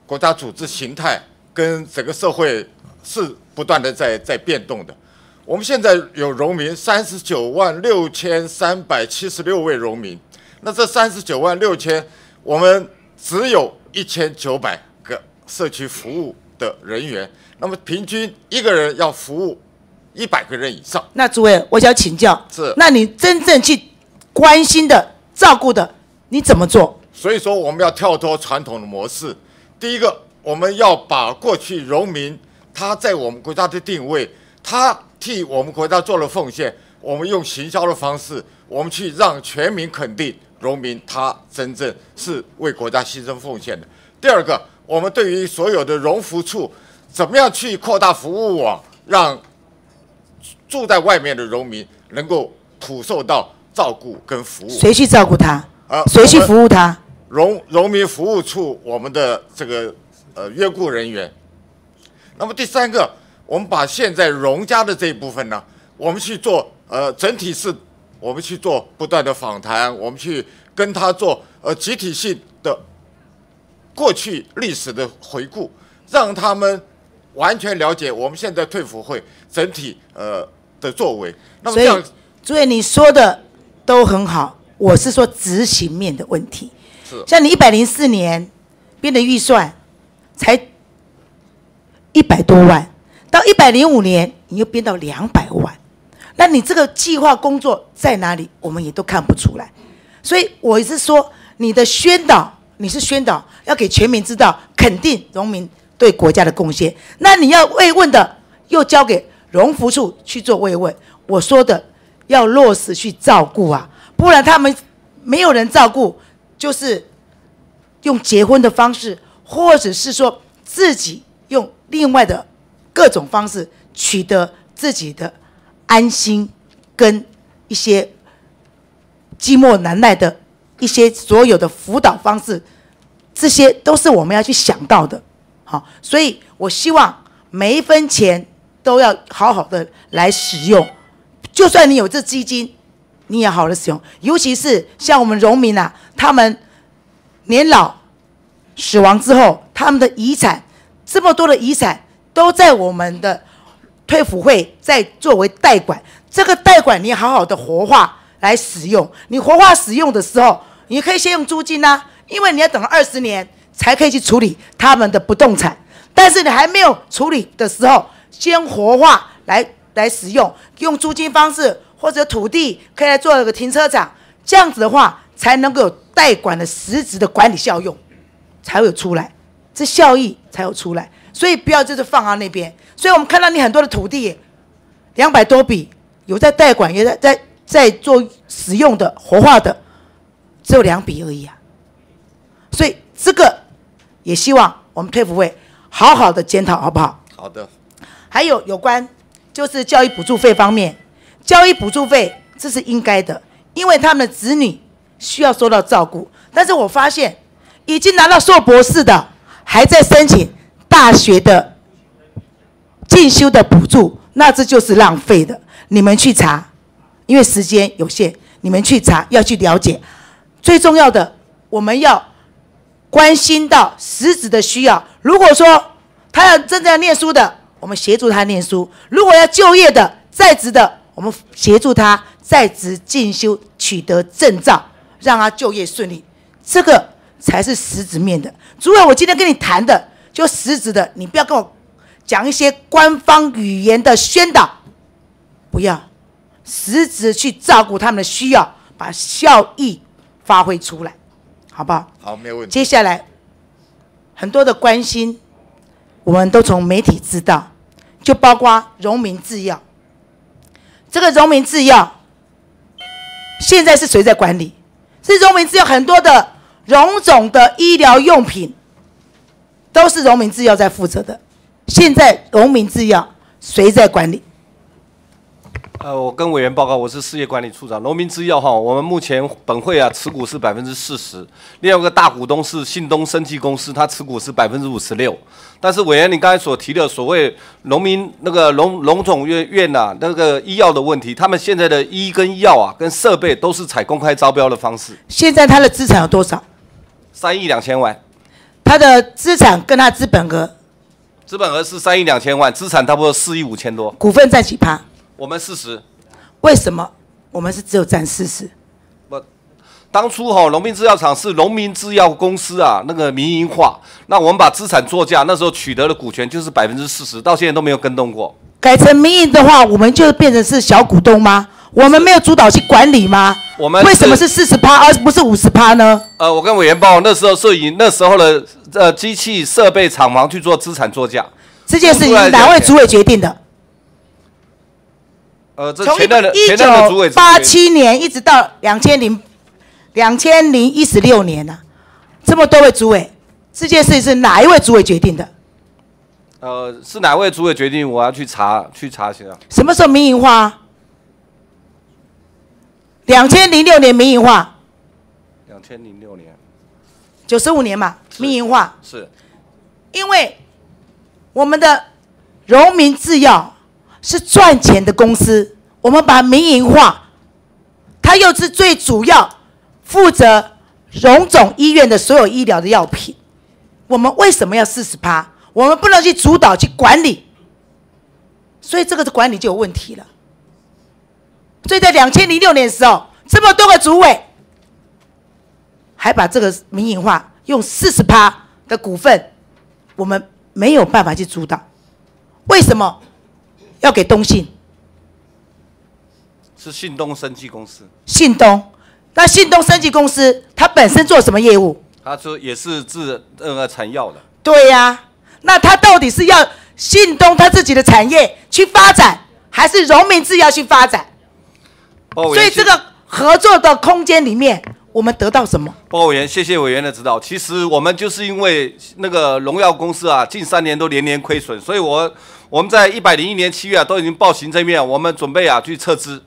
国家组织形态跟整个社会是不断的在在变动的。我们现在有农民三十九万六千三百七十六位农民，那这三十九万六千，我们只有一千九百个社区服务的人员，那么平均一个人要服务一百个人以上。那诸位，我想请教，是，那你真正去关心的、照顾的，你怎么做？所以说，我们要跳脱传统的模式。第一个，我们要把过去农民他在我们国家的定位，他替我们国家做了奉献，我们用行销的方式，我们去让全民肯定农民他真正是为国家牺牲奉献的。第二个，我们对于所有的农福处，怎么样去扩大服务网，让住在外面的农民能够普受到照顾跟服务？谁去照顾他？啊，谁去服务他？农农民服务处，我们的这个呃约雇人员。那么第三个，我们把现在农家的这一部分呢，我们去做呃整体是我们去做不断的访谈，我们去跟他做呃集体性的过去历史的回顾，让他们完全了解我们现在退辅会整体呃的作为。那么所以这样，诸位你说的都很好，我是说执行面的问题。是像你一百零四年编的预算才一百多万，到一百零五年你又编到两百万，那你这个计划工作在哪里？我们也都看不出来。所以我是说，你的宣导，你是宣导要给全民知道，肯定农民对国家的贡献。那你要慰问的，又交给农福处去做慰问。我说的要落实去照顾啊，不然他们没有人照顾，就是用结婚的方式，或者是说自己用另外的各种方式取得自己的安心跟一些寂寞难耐的一些所有的辅导方式，这些都是我们要去想到的。好，所以我希望每一分钱都要好好的来使用。就算你有这基金，你也好了使用。尤其是像我们农民啊，他们年老死亡之后，他们的遗产这么多的遗产都在我们的退辅会在作为代管。这个代管你好好的活化来使用。你活化使用的时候，你可以先用租金呐、因为你要等二十年才可以去处理他们的不动产。但是你还没有处理的时候，先活化来来使用，用租金方式或者土地可以来做一个停车场，这样子的话才能够有代管的实质的管理效用，才会有出来，这效益才有出来。所以不要就是放到那边。所以我们看到你很多的土地，两百多笔，有在代管，也在在在做使用的活化的，只有两笔而已啊。所以这个也希望我们退服会好好的检讨，好不好？好的，还有有关就是教育补助费方面，教育补助费这是应该的，因为他们的子女需要受到照顾。但是我发现已经拿到硕博士的，还在申请大学的进修的补助，那这就是浪费的。你们去查，因为时间有限，你们去查要去了解。最重要的，我们要关心到实质的需要。如果说他要真正要念书的，我们协助他念书；如果要就业的、在职的，我们协助他在职进修，取得证照，让他就业顺利。这个才是实质面的。主要我今天跟你谈的，就实质的，你不要跟我讲一些官方语言的宣导，不要实质去照顾他们的需要，把效益发挥出来，好不好？好，没有问题。接下来很多的关心，我们都从媒体知道，就包括荣民制药。这个荣民制药现在是谁在管理？是荣民制药很多的荣总的医疗用品，都是荣民制药在负责的。现在荣民制药谁在管理？呃，我跟委员报告，我是事业管理处长。农民制药哈，我们目前本会啊持股是百分之四十，另外一个大股东是信东生技公司，他持股是百分之五十六。但是委员，你刚才所提的所谓农民那个农农总院院呐、那个医药的问题，他们现在的医跟药啊跟设备都是采公开招标的方式，现在他的资产有多少？三亿两千万，他的资产跟他资本额资本额是三亿两千万，资产差不多四亿五千多，股份占几趴？我们四十。为什么我们是只有占四十？不当初哈、农民制药厂是农民制药公司啊，那个民营化，那我们把资产作价，那时候取得的股权就是百分之四十，到现在都没有跟动过。改成民营的话，我们就变成是小股东吗？我们没有主导去管理吗？我们为什么是四十趴而不是五十趴呢？呃，我跟委员报，那时候是以那时候的呃机器设备厂房去做资产作价。这件事情是哪位主委决定的？呃，这从前任的一前任的主委九八七年一直到两千零两千零一十六年呢、这么多位主委，这件事情是哪一位主委决定的？呃是哪位主委决定？我要去查去查一下。什么时候民营化、啊？两千零六年民营化，两千零六年九十五年嘛，民营化。是因为我们的荣民制药是赚钱的公司，我们把民营化，它又是最主要负责荣总医院的所有医疗的药品。我们为什么要四十趴？我们不能去主导去管理，所以这个的管理就有问题了。所以在两千零六年的时候，这么多个主委，还把这个民营化，用四十趴的股份，我们没有办法去主导。为什么要给东信？是信东生技公司，信东，那信东生技公司它本身做什么业务？它说也是制那个产药的。对呀、那它到底是要信东它自己的产业去发展，还是荣民制药去发展？所以这个合作的空间里面，我们得到什么？报告委员，谢谢委员的指导。其实我们就是因为那个荣耀公司啊，近三年都连年亏损，所以我我们在一百零一年七月啊，都已经报行政院，我们准备啊去撤资，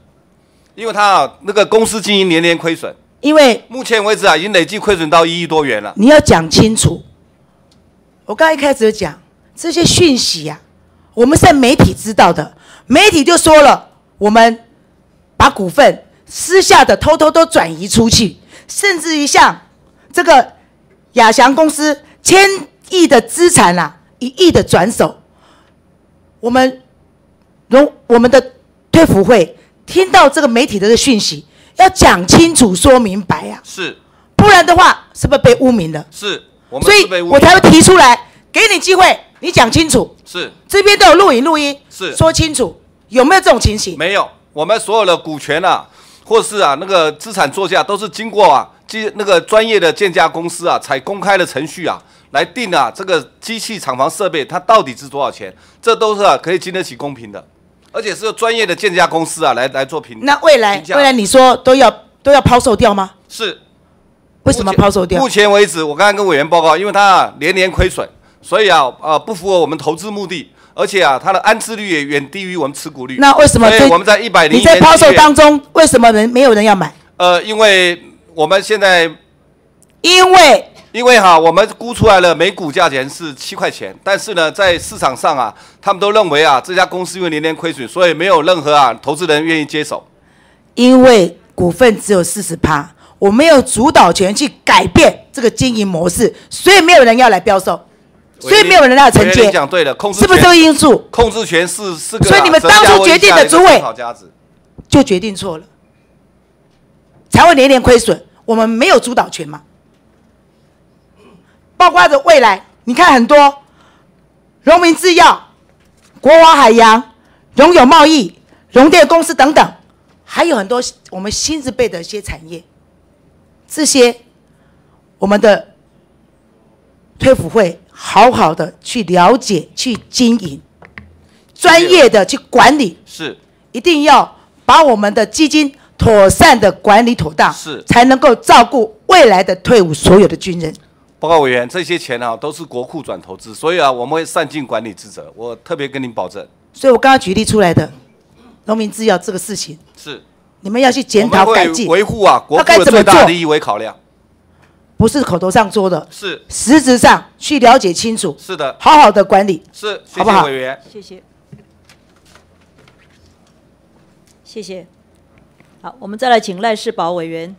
因为他啊那个公司经营年年亏损，因为目前为止啊已经累计亏损到一亿多元了。你要讲清楚。我刚一开始就讲这些讯息呀、我们是在媒体知道的，媒体就说了，我们把股份私下的偷偷都转移出去，甚至于像这个亚翔公司千亿的资产啊，一亿的转手，我们荣我们的推辅会听到这个媒体的这个讯息，要讲清楚说明白呀、是不然的话是不是被污名了？是，我们所以我才会提出来，给你机会，你讲清楚。是这边都有录影录音，是说清楚有没有这种情形？没有，我们所有的股权啊，或是啊那个资产作价，都是经过啊机那个专业的建价公司啊，才公开的程序啊来定啊这个机器厂房设备它到底值多少钱，这都是啊可以经得起公平的，而且是由专业的建价公司啊来来做评。那未来未来你说都要都要抛售掉吗？是为什么抛售掉目？前为止，我刚刚跟委员报告，因为它啊连年亏损，所以啊呃不符合我们投资目的，而且啊它的安置率也远低于我们持股率。那为什么这我们在一百零你在抛售当中，为什么人没有人要买？呃，因为我们现在因为因为哈，我们估出来了每股价钱是七块钱，但是呢，在市场上啊，他们都认为啊，这家公司因为年年亏损，所以没有任何啊投资人愿意接手。因为股份只有四十趴，我没有主导权去改变这个经营模式，所以没有人要来标售，所以没有人要承接你。讲对了，控制是不是这个因素？控制权是是个啊、所以你们当初决定的主委就决定错了，才会年年亏损。我们没有主导权嘛，包括着未来，你看很多荣民制药、国华海洋、荣友贸易、荣电公司等等，还有很多我们新字辈的一些产业，这些我们的推辅会好好的去了解、去经营，专业的去管理。是一定要把我们的基金妥善的管理妥当，是才能够照顾未来的退伍所有的军人。报告委员，这些钱啊都是国库转投资，所以啊我们会善尽管理职责，我特别跟您保证。所以我刚刚举例出来的农民制药这个事情，是你们要去检讨我们会改进，维护啊国那库的最大利益为考量。不是口头上说的，是实质上去了解清楚，是的，好好的管理，是，谢好不好谢委员。谢谢，谢谢。好，我们再来请赖世宝委员。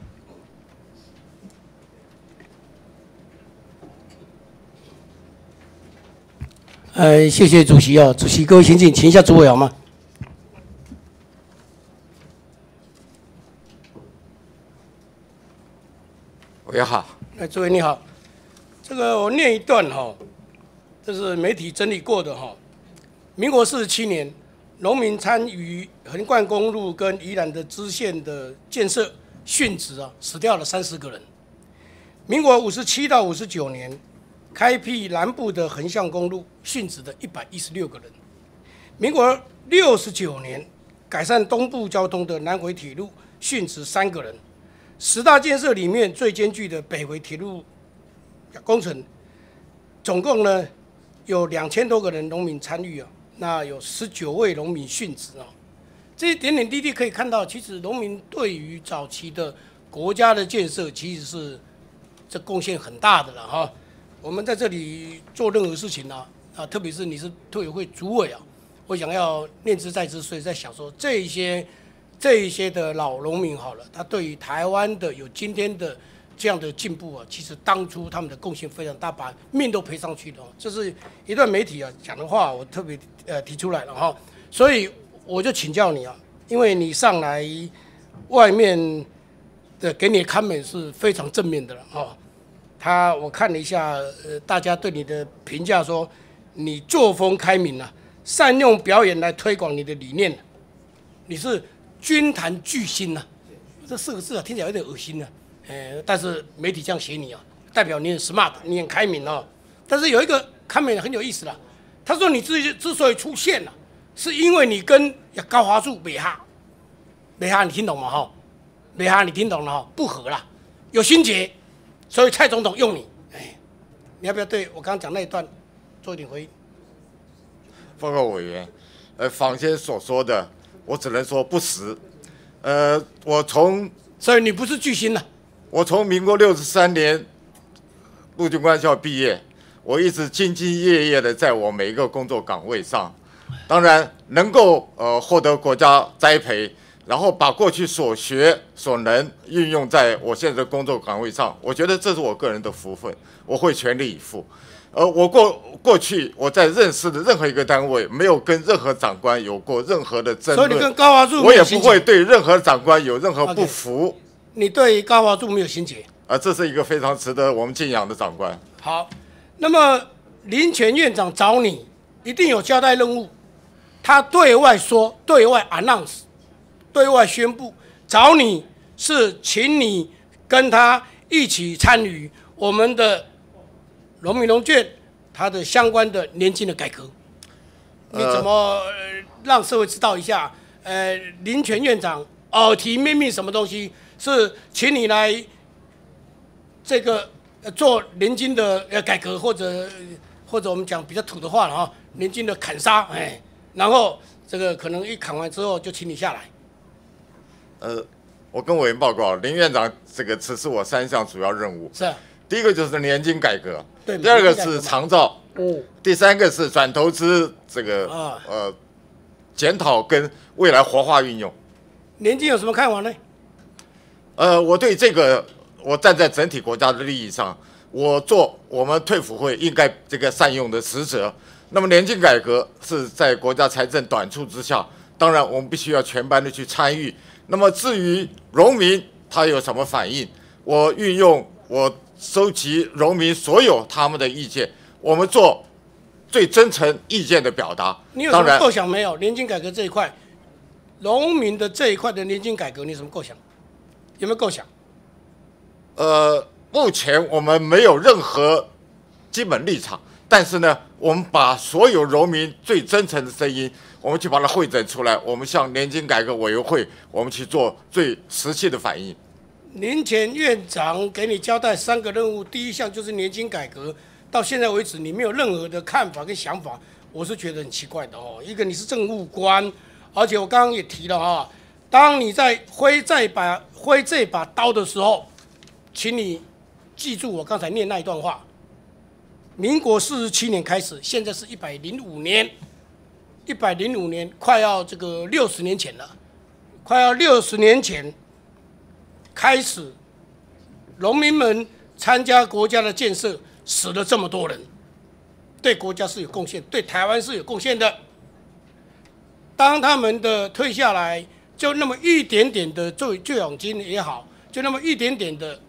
呃，谢谢主席哦，主席各位先进，请一下主委好吗？委员好，哎，诸位你好，这个我念一段哈、这是媒体整理过的哈、民国四十七年，农民参与横贯公路跟宜兰的支线的建设殉职啊，死掉了三十个人。民国五十七到五十九年，开辟南部的横向公路，殉职的一百一十六个人。民国六十九年，改善东部交通的南回铁路，殉职三个人。十大建设里面最艰巨的北回铁路工程，总共呢有两千多个人农民参与啊，那有十九位农民殉职啊。这一点点滴滴可以看到，其实农民对于早期的国家的建设，其实是这贡献很大的了哈。我们在这里做任何事情呢、啊，特别是你是特委会主委啊，我想要念之在之，所以在想说这一些这一些的老农民好了，他对于台湾的有今天的这样的进步啊，其实当初他们的贡献非常大，把命都赔上去了。这是一段媒体啊讲的话，我特别呃提出来了哈。所以我就请教你啊，因为你上来外面的给你的看门是非常正面的了哈。他我看了一下，呃，大家对你的评价说你作风开明啊，善用表演来推广你的理念，你是。军坛巨星呐，这四个字啊，听起来有点恶心呢。呃，但是媒体这样写你啊，代表你很 smart，你很开明哦。但是有一个看门很有意思了，他说你之之所以出现了，是因为你跟高华柱美哈，美哈你听懂吗？哈，美哈你听懂了哈？不合了，有心结，所以蔡总统用你。哎，你要不要对我刚刚讲那一段做一点回应？报告委员，呃，坊间所说的。我只能说不实，呃，我从所以你不是巨星了。我从民国六十三年陆军官校毕业，我一直兢兢业业的在我每一个工作岗位上，当然能够呃获得国家栽培，然后把过去所学所能运用在我现在的工作岗位上，我觉得这是我个人的福分，我会全力以赴。呃，我过过去我在认识的任何一个单位，没有跟任何长官有过任何的争论，所以你跟高华柱，我也不会对任何长官有任何不服。你对高华柱没有心结？啊，这是一个非常值得我们敬仰的长官。好，那么林权院长找你，一定有交代任务。他对外说，对外 announce，对外宣布找你是请你跟他一起参与我们的。农民农券，他的相关的年金的改革，你怎么让社会知道一下？呃，林权院长耳提面命什么东西？是请你来这个做年金的呃改革，或者或者我们讲比较土的话了哈，年金的砍杀，哎，然后这个可能一砍完之后就请你下来。呃，我跟委员报告，林院长这个此次我三项主要任务是。第一个就是年金改革，第二个是长照，第三个是转投资这个呃检讨跟未来活化运用。年金有什么看法呢？呃，我对这个我站在整体国家的利益上，我做我们退辅会应该这个善用的职责。那么年金改革是在国家财政短处之下，当然我们必须要全班的去参与。那么至于农民他有什么反应，我运用我。收集农民所有他们的意见，我们做最真诚意见的表达。你有什么构想没有？年金改革这一块，农民的这一块的年金改革，你有什么构想？有没有构想？呃，目前我们没有任何基本立场，但是呢，我们把所有农民最真诚的声音，我们去把它会诊出来，我们向年金改革委员会，我们去做最实际的反应。年前院长给你交代三个任务，第一项就是年金改革。到现在为止，你没有任何的看法跟想法，我是觉得很奇怪的哦。一个你是政务官，而且我刚刚也提了哈，当你在挥这把挥这把刀的时候，请你记住我刚才念那一段话。民国四十七年开始，现在是一百零五年，一百零五年快要这个六十年前了，快要六十年前。开始，农民们参加国家的建设，死了这么多人，对国家是有贡献，对台湾是有贡献的。当他们的退下来，就那么一点点的救救养金也好，就那么一点点的，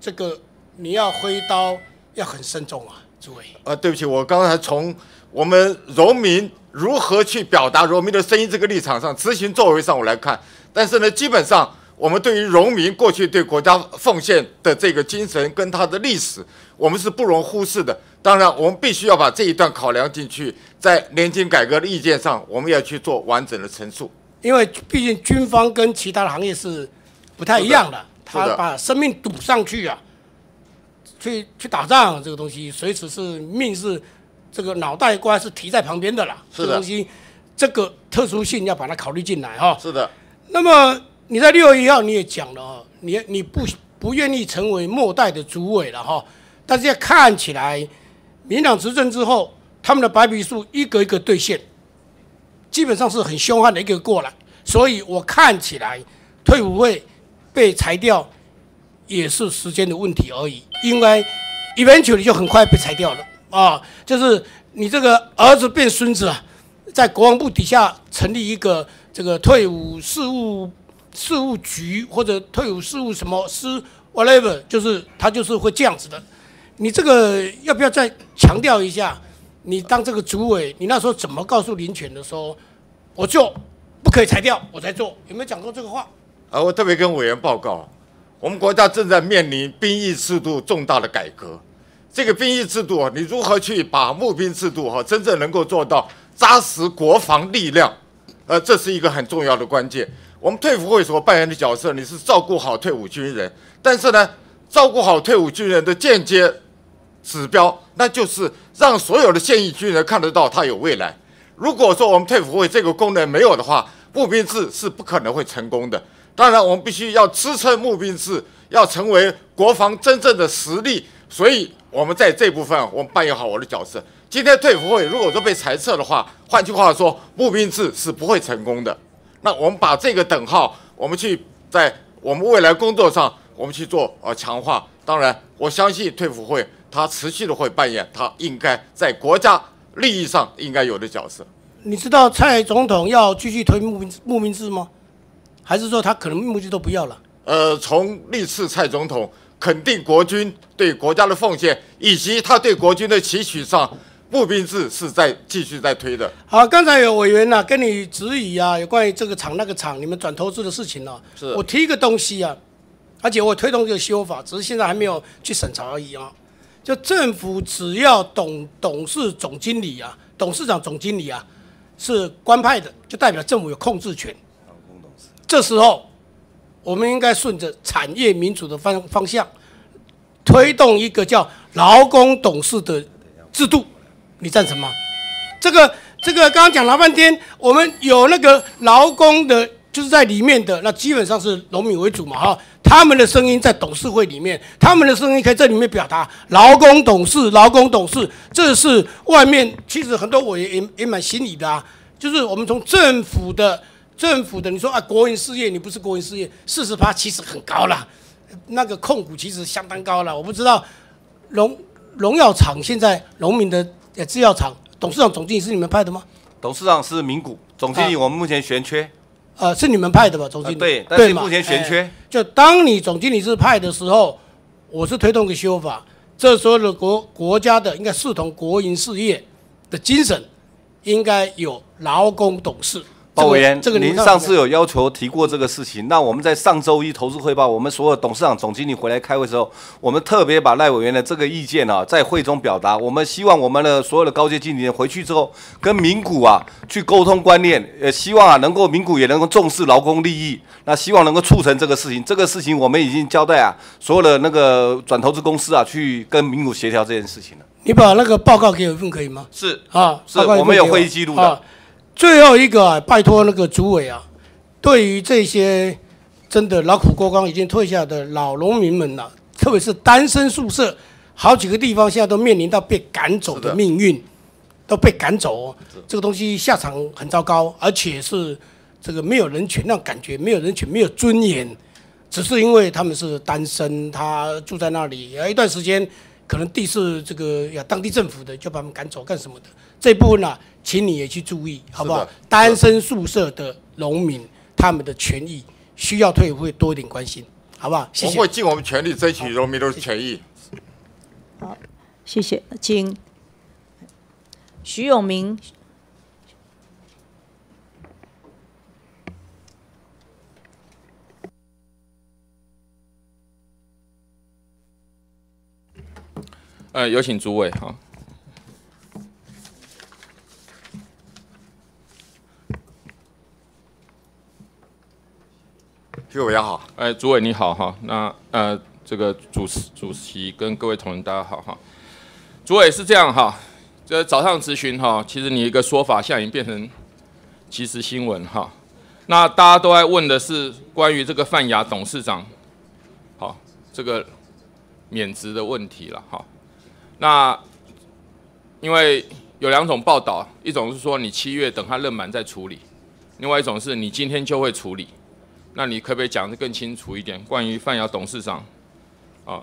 这个你要挥刀要很慎重啊，诸位。啊，对不起，我刚才从我们农民如何去表达农民的声音这个立场上，执行作为上我来看，但是呢，基本上。我们对于农民过去对国家奉献的这个精神跟他的历史，我们是不容忽视的。当然，我们必须要把这一段考量进去，在年金改革的意见上，我们要去做完整的陈述。因为毕竟军方跟其他的行业是不太一样的，他把生命赌上去啊，去去打仗这个东西，随时是命是这个脑袋瓜是提在旁边的啦。是的。东西这个特殊性要把它考虑进来哈。是的。那么。你在六月一号你也讲了哈，你你不不愿意成为末代的主委了哈，但是看起来，民党执政之后，他们的白皮书一个一个兑现，基本上是很凶悍的一个过来，所以我看起来退伍会被裁掉也是时间的问题而已，因为 eventually 就很快被裁掉了啊，就是你这个儿子变孙子啊，在国防部底下成立一个这个退伍事务事务局或者退伍事务什么司 whatever，就是他就是会这样子的。你这个要不要再强调一下？你当这个主委，你那时候怎么告诉林权的时候，我就不可以裁掉，我才做，有没有讲过这个话？啊，我特别跟委员报告，我们国家正在面临兵役制度重大的改革。这个兵役制度啊，你如何去把募兵制度哈真正能够做到扎实国防力量？呃，这是一个很重要的关键。我们退伍会所扮演的角色，你是照顾好退伍军人，但是呢，照顾好退伍军人的间接指标，那就是让所有的现役军人看得到他有未来。如果说我们退伍会这个功能没有的话，募兵制是不可能会成功的。当然，我们必须要支撑募兵制，要成为国防真正的实力。所以，我们在这部分，我们扮演好我的角色。今天退伍会如果说被裁撤的话，换句话说，募兵制是不会成功的。那我们把这个等号，我们去在我们未来工作上，我们去做呃强化。当然，我相信退伍会它持续的会扮演它应该在国家利益上应该有的角色。你知道蔡总统要继续推募兵募兵制吗？还是说他可能募兵都不要了？呃，从历次蔡总统肯定国军对国家的奉献，以及他对国军的期许上。步兵制是在继续在推的。好，刚才有委员呐跟你质疑啊，有关于这个厂那个厂你们转投资的事情呢。是。我提一个东西啊，而且我推动这个修法，只是现在还没有去审查而已啊。就政府只要董董事总经理啊，董事长总经理啊是官派的，就代表政府有控制权。这时候，我们应该顺着产业民主的方方向，推动一个叫劳工董事的制度。你赞成吗？这个这个刚刚讲了半天，我们有那个劳工的，就是在里面的，那基本上是农民为主嘛，哈，他们的声音在董事会里面，他们的声音可以在里面表达。劳工董事，劳工董事，这是外面其实很多委员也也蛮心里的啊，就是我们从政府的政府的，你说啊，国营事业你不是国营事业，四十趴其实很高了，那个控股其实相当高了，我不知道农农药厂现在农民的。呃，制药厂董事长、总经理是你们派的吗？董事长是名股，总经理我们目前悬缺。呃，是你们派的吧？总经理对，但是目前悬缺。就当你总经理是派的时候，我是推动个修法，这时候的国国家的应该视同国营事业的精神，应该有劳工董事。鲍委员，这个您上次有要求提过这个事情。那我们在上周一投资汇报，我们所有董事长、总经理回来开会的时候，我们特别把赖委员的这个意见啊，在会中表达。我们希望我们的所有的高阶经理人回去之后，跟民股啊去沟通观念，呃，希望啊能够民股也能够重视劳工利益，那希望能够促成这个事情。这个事情我们已经交代啊，所有的那个转投资公司啊，去跟民股协调这件事情了。你把那个报告给我一份可以吗？是啊，是我们有会议记录的。最后一个啊，拜托那个主委啊，对于这些真的劳苦过刚已经退下的老农民们呐，特别是单身宿舍，好几个地方现在都面临到被赶走的命运，都被赶走，这个东西下场很糟糕，而且是这个没有人权那感觉，没有人权，没有尊严，只是因为他们是单身，他住在那里，有一段时间可能地是这个呀当地政府的，就把他们赶走干什么的，这部分呢？请你也去注意，好不好？单身宿舍的农民，他们的权益需要退伍会多一点关心，好不好？谢谢。我会尽我们全力争取农民的权益。好，谢谢，请徐永明。呃，有请诸位哈。各委员好，哎，主委你好哈，那呃，这个主持主席跟各位同仁大家好哈。主委是这样哈，这早上咨询哈，其实你一个说法现在已经变成即时新闻哈。那大家都在问的是关于这个泛亚董事长，好，这个免职的问题了哈。那因为有两种报道，一种是说你七月等他任满再处理，另外一种是你今天就会处理。那你可不可以讲得更清楚一点？关于范亚董事长啊，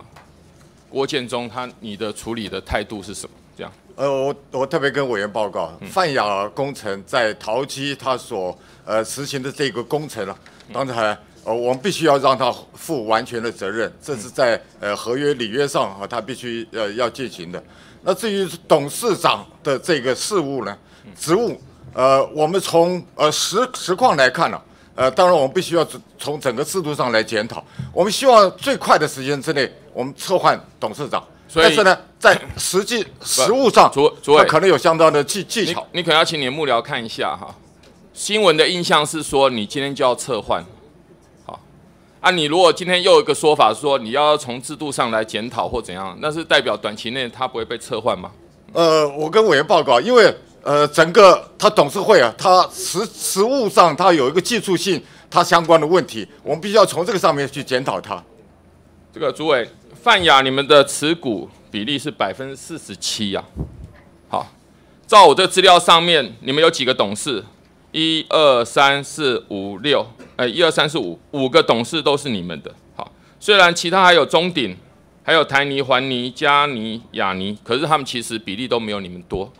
郭建中他你的处理的态度是什么？这样？呃，我我特别跟委员报告，范亚工程在陶机他所呃实行的这个工程啊，刚才呃我们必须要让他负完全的责任，这是在呃合约履约上啊，他必须呃要进行的。那至于董事长的这个事务呢，职务，呃，我们从呃实实况来看呢。呃，当然，我们必须要从整个制度上来检讨。我们希望最快的时间之内，我们撤换董事长。但是呢，在实际实务上，主主委可能有相当的技技巧。你可能要请你的幕僚看一下哈。新闻的印象是说，你今天就要撤换。好，啊，你如果今天又有一个说法说你要从制度上来检讨或怎样，那是代表短期内他不会被撤换吗？呃，我跟委员报告，因为。呃，整个他董事会啊，他实实务上他有一个技术性，他相关的问题，我们必须要从这个上面去检讨它。这个主委范雅，你们的持股比例是百分之四十七呀。好，照我这资料上面，你们有几个董事？一二三四五六，呃，一二三四五，五个董事都是你们的。好，虽然其他还有中鼎，还有台泥、环泥、嘉泥、雅泥，可是他们其实比例都没有你们多。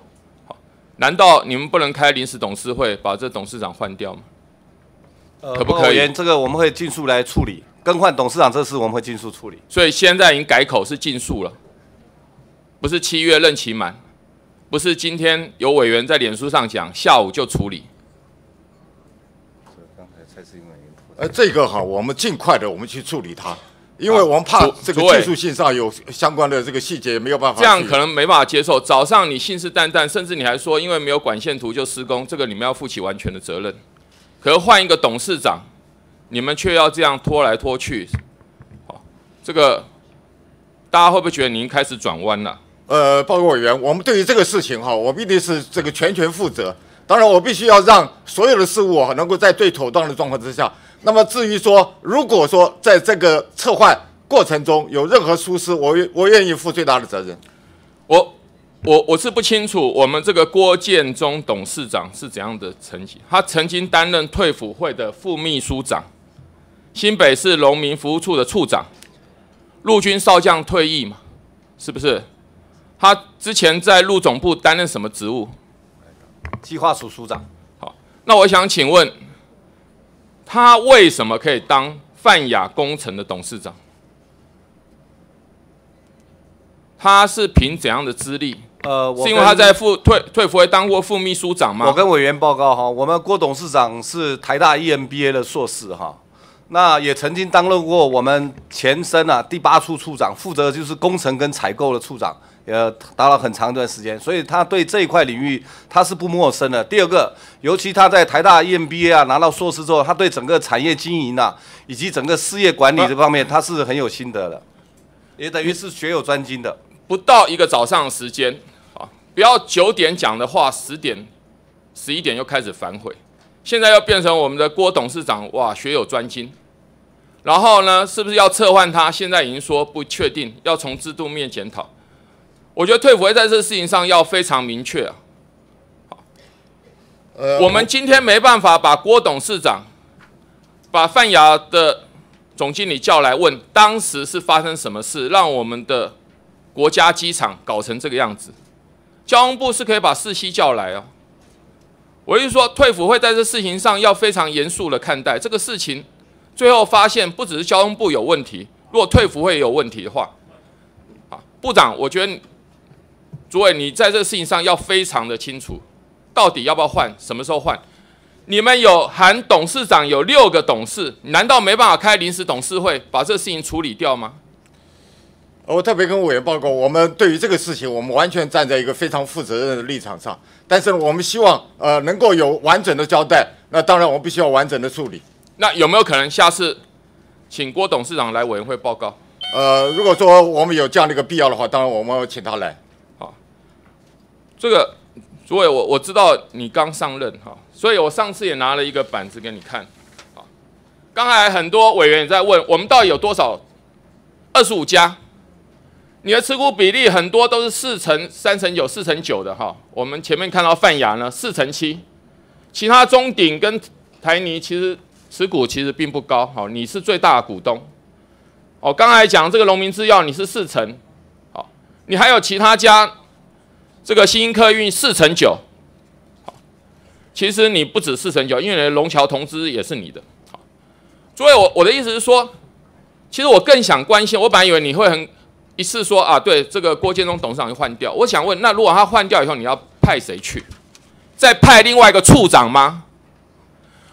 难道你们不能开临时董事会，把这董事长换掉吗？可不可以？这个我们会尽速来处理，更换董事长这事我们会尽速处理。所以现在已经改口是尽速了，不是七月任期满，不是今天有委员在脸书上讲下午就处理。刚才蔡委员，呃，这个哈，我们尽快的我们去处理它。因为我们怕这个技术性上有相关的这个细节没有办法，这样可能没办法接受。早上你信誓旦旦，甚至你还说因为没有管线图就施工，这个你们要负起完全的责任。可是换一个董事长，你们却要这样拖来拖去，好，这个大家会不会觉得您开始转弯了？呃，报告委员，我们对于这个事情哈，我必定是这个全权负责。当然，我必须要让所有的事物能够在最妥当的状况之下。那么至于说，如果说在这个策划过程中有任何疏失，我我愿意负最大的责任。我我我是不清楚我们这个郭建中董事长是怎样的成绩。他曾经担任退辅会的副秘书长，新北市农民服务处的处长，陆军少将退役嘛，是不是？他之前在陆总部担任什么职务？计划署署长。好，那我想请问。他为什么可以当泛亚工程的董事长？他是凭怎样的资历？呃，是因为他在副退退服会当过副秘书长吗？我跟委员报告哈，我们郭董事长是台大 EMBA 的硕士哈，那也曾经担任过我们前身啊第八处处长，负责就是工程跟采购的处长。呃，打了很长一段时间，所以他对这一块领域他是不陌生的。第二个，尤其他在台大 EMBA 啊拿到硕士之后，他对整个产业经营啊，以及整个事业管理这方面，他是很有心得的，也等于是学有专精的。不到一个早上时间，啊，不要九点讲的话，十点、十一点又开始反悔，现在又变成我们的郭董事长，哇，学有专精。然后呢，是不是要撤换他？现在已经说不确定，要从制度面检讨。我觉得退辅会在这个事情上要非常明确啊。呃，我们今天没办法把郭董事长、把泛亚的总经理叫来问，当时是发生什么事，让我们的国家机场搞成这个样子。交通部是可以把世熙叫来哦。我是说，退辅会在这事情上要非常严肃的看待这个事情。最后发现，不只是交通部有问题，如果退辅会有问题的话，啊，部长，我觉得。诸位，你在这个事情上要非常的清楚，到底要不要换，什么时候换？你们有含董事长有六个董事，难道没办法开临时董事会把这个事情处理掉吗？我特别跟委员报告，我们对于这个事情，我们完全站在一个非常负责任的立场上。但是我们希望呃能够有完整的交代，那当然我们必须要完整的处理。那有没有可能下次请郭董事长来委员会报告？呃，如果说我们有这样的一个必要的话，当然我们请他来。这个，主委，我我知道你刚上任哈，所以我上次也拿了一个板子给你看，啊，刚才很多委员也在问，我们到底有多少？二十五家，你的持股比例很多都是四成、三成九、四成九的哈。我们前面看到泛亚呢，四成七，其他中鼎跟台泥其实持股其实并不高，好，你是最大股东。哦，刚才讲这个农民制药你是四成，好，你还有其他家，这个新英客运四成九，好，其实你不止四成九，因为龙桥同资也是你的，好，所以我我的意思是说，其实我更想关心，我本来以为你会很一次说啊，对，这个郭建中董事长就换掉，我想问，那如果他换掉以后，你要派谁去？再派另外一个处长吗？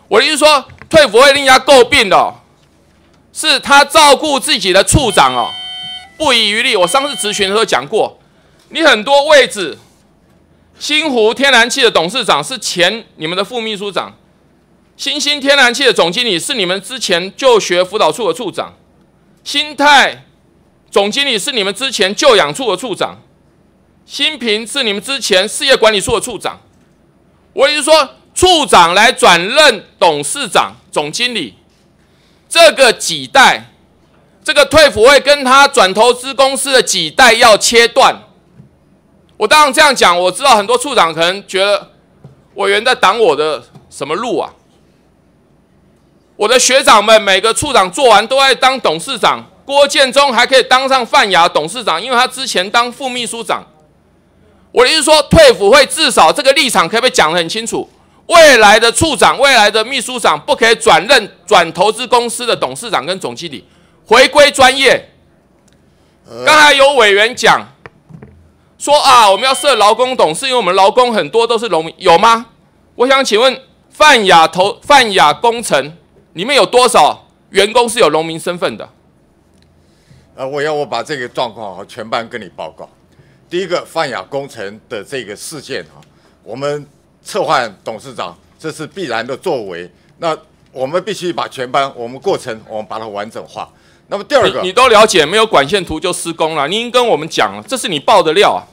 我的意思说，退服会令人家诟病的，是他照顾自己的处长哦，不遗余力。我上次咨询的时候讲过，你很多位置，新湖天然气的董事长是前你们的副秘书长，新兴天然气的总经理是你们之前就学辅导处的处长，新泰总经理是你们之前就养处的处长，新平是你们之前事业管理处的处长。我意思说，处长来转任董事长、总经理，这个几代，这个退服会跟他转投资公司的几代要切断。我当然这样讲，我知道很多处长可能觉得委员在挡我的什么路啊？我的学长们每个处长做完都在当董事长，郭建中还可以当上泛亚董事长，因为他之前当副秘书长。我的意思说，退辅会至少这个立场可不可以讲得很清楚？未来的处长、未来的秘书长不可以转任转投资公司的董事长跟总经理，回归专业。刚才有委员讲说啊，我们要设劳工董事，因为我们劳工很多都是农民，有吗？我想请问泛亚投泛亚工程里面有多少员工是有农民身份的？呃，我要我把这个状况和全班跟你报告。第一个泛亚工程的这个事件啊，我们策换董事长，这是必然的作为。那我们必须把全班我们过程我们把它完整化。那么第二个，你都了解，没有管线图就施工了。您跟我们讲了，这是你报的料啊，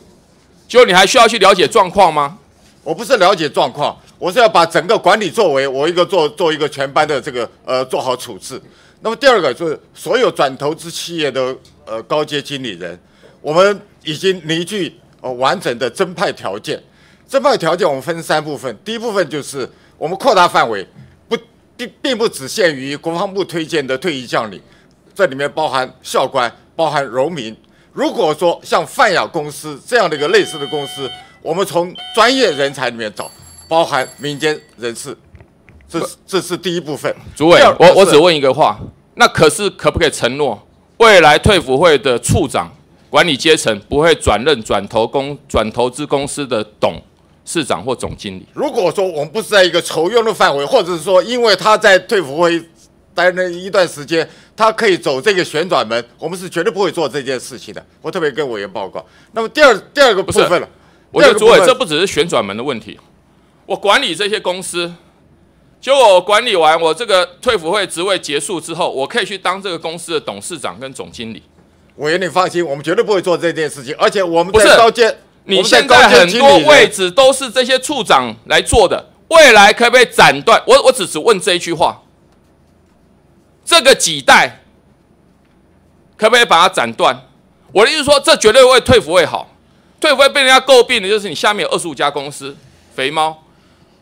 就你还需要去了解状况吗？我不是了解状况，我是要把整个管理作为我一个做做一个全班的这个呃做好处置。那么第二个就是所有转投资企业的呃高阶经理人，我们。已经凝聚呃完整的增派条件，增派条件我们分三部分，第一部分就是我们扩大范围，不并并不只限于国防部推荐的退役将领，这里面包含校官，包含农民。如果说像泛亚公司这样的一个类似的公司，我们从专业人才里面找，包含民间人士，这是这是第一部分。主委，我我只问一个话，那可是可不可以承诺未来退辅会的处长？管理阶层不会转任转投公转投资公司的董事长或总经理。如果说我们不是在一个筹用的范围，或者是说因为他在退辅会待那一段时间，他可以走这个旋转门，我们是绝对不会做这件事情的。我特别跟委员报告。那么第二第二个部分了，我觉得主委这不只是旋转门的问题。我管理这些公司，就我管理完我这个退服会职位结束之后，我可以去当这个公司的董事长跟总经理。委员，你放心，我们绝对不会做这件事情。而且我们在高阶，你现在很多位置都是这些处长来做的，未来可不可以斩断？我我只是问这一句话：这个几代可不可以把它斩断？我的意思说，这绝对会退服会好。退服会被人家诟病的就是你下面有二十五家公司，肥猫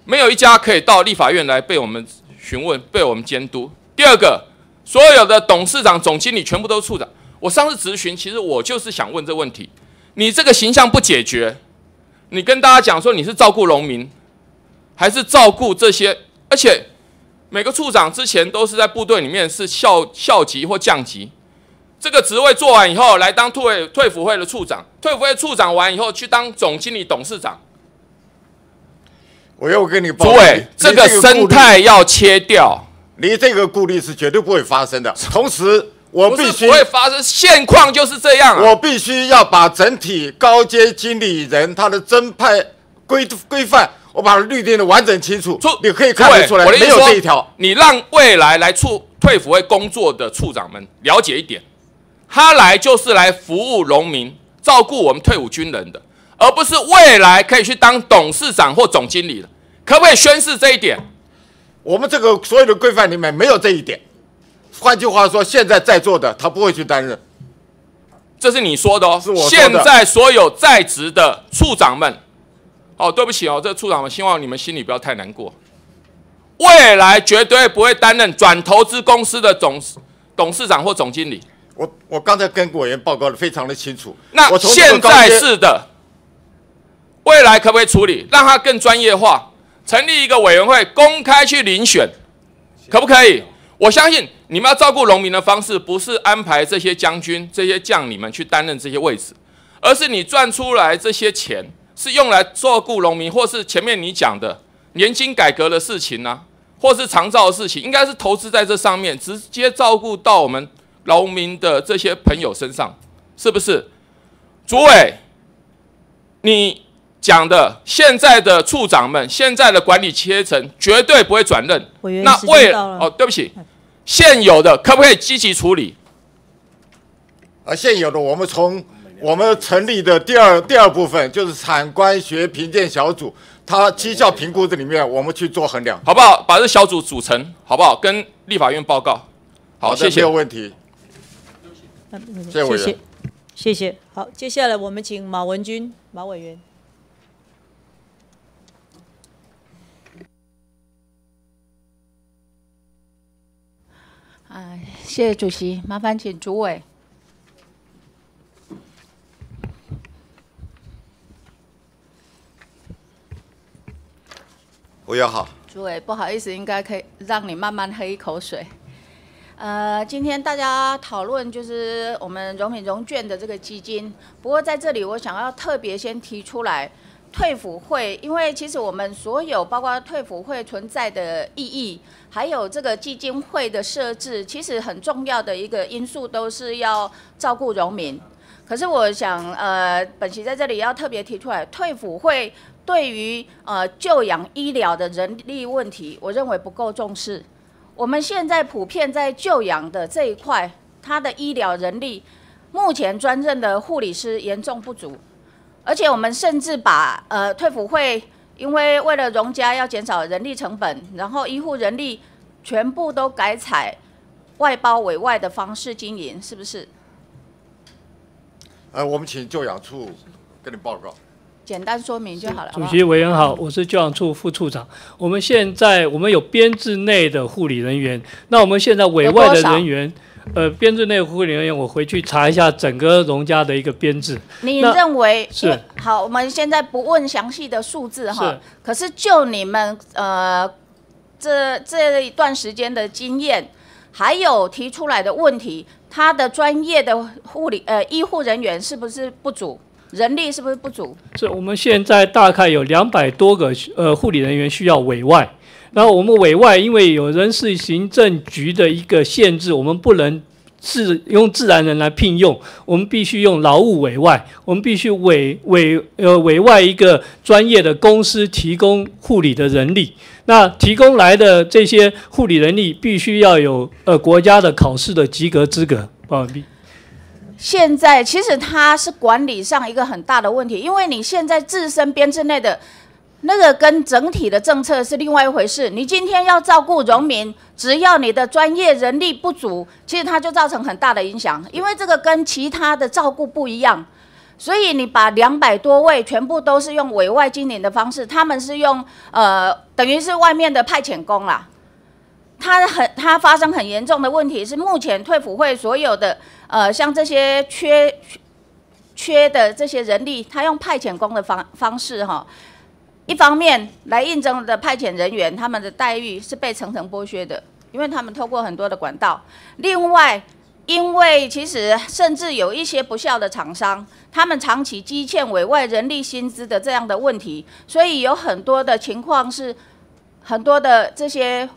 没有一家可以到立法院来被我们询问、被我们监督。第二个，所有的董事长、总经理全部都是处长。我上次咨询，其实我就是想问这问题：你这个形象不解决，你跟大家讲说你是照顾农民，还是照顾这些？而且每个处长之前都是在部队里面是校校级或降级，这个职位做完以后来当退退辅会的处长，退辅会处长完以后去当总经理、董事长。我又跟你主委，这个生态要切掉，你这个顾虑是绝对不会发生的。同时。我必须不会发生，现况就是这样。我必须要把整体高阶经理人他的增派规规范，我把它律定的完整清楚。你可以看得出来，没有这一条。你让未来来处退辅会工作的处长们了解一点，他来就是来服务农民、照顾我们退伍军人的，而不是未来可以去当董事长或总经理的。可不可以宣示这一点？我们这个所有的规范里面没有这一点。换句话说，现在在座的他不会去担任，这是你说的哦。是我现在所有在职的处长们，哦，对不起哦，这个处长我，希望你们心里不要太难过。未来绝对不会担任转投资公司的董事董事长或总经理。我我刚才跟委员报告的非常的清楚。那现在是的，未来可不可以处理，让他更专业化？成立一个委员会，公开去遴选，可不可以？我相信你们要照顾农民的方式，不是安排这些将军、这些将领们去担任这些位置，而是你赚出来这些钱是用来照顾农民，或是前面你讲的年金改革的事情呢、或是长照的事情，应该是投资在这上面，直接照顾到我们农民的这些朋友身上，是不是？主委，你讲的现在的处长们，现在的管理阶层绝对不会转任那为了哦，对不起，现有的可不可以积极处理？而现有的，我们从我们成立的第二第二部分就是产官学评鉴小组，它绩效评估这里面，我们去做衡量，好不好？把这小组组成，好不好？跟立法院报告。好，谢谢。没有问题。呃谢谢委员谢谢，谢谢。好，接下来我们请马文君马委员。啊，谢谢主席，麻烦请主委。委员好，主委，不好意思，应该可以让你慢慢喝一口水。呃，今天大家讨论就是我们荣品融券的这个基金，不过在这里我想要特别先提出来，退辅会，因为其实我们所有包括退辅会存在的意义，还有这个基金会的设置，其实很重要的一个因素都是要照顾农民。可是我想，呃，本席在这里要特别提出来，退辅会对于呃救养医疗的人力问题，我认为不够重视。我们现在普遍在救养的这一块，它的医疗人力目前专任的护理师严重不足，而且我们甚至把呃退辅会，因为为了荣家要减少人力成本，然后医护人力全部都改采外包委外的方式经营，是不是？呃，我们请救养处跟你报告。简单说明就好了。主席委员好，我是教养处副处长。我们现在我们有编制内的护理人员，那我们现在委外的人员，呃，编制内护理人员，我回去查一下整个荣家的一个编制。你认为是好？我们现在不问详细的数字哈，可是就你们呃这这一段时间的经验，还有提出来的问题，他的专业的护理呃医护人员是不是不足？人力是不是不足？是我们现在大概有两百多个呃护理人员需要委外，然后我们委外因为有人事行政局的一个限制，我们不能自用自然人来聘用，我们必须用劳务委外，我们必须委委呃委外一个专业的公司提供护理的人力。那提供来的这些护理人力必须要有呃国家的考试的及格资格，不好意思。现在其实它是管理上一个很大的问题，因为你现在自身编制内的那个跟整体的政策是另外一回事。你今天要照顾农民，只要你的专业人力不足，其实它就造成很大的影响，因为这个跟其他的照顾不一样。所以你把两百多位全部都是用委外经营的方式，他们是用呃等于是外面的派遣工啦。它很它发生很严重的问题是，目前退辅会所有的呃像这些缺缺的这些人力，他用派遣工的方方式哈，一方面来应征的派遣人员，他们的待遇是被层层剥削的，因为他们透过很多的管道。另外，因为其实甚至有一些不孝的厂商，他们长期积欠委外人力薪资的这样的问题，所以有很多的情况是很多的这些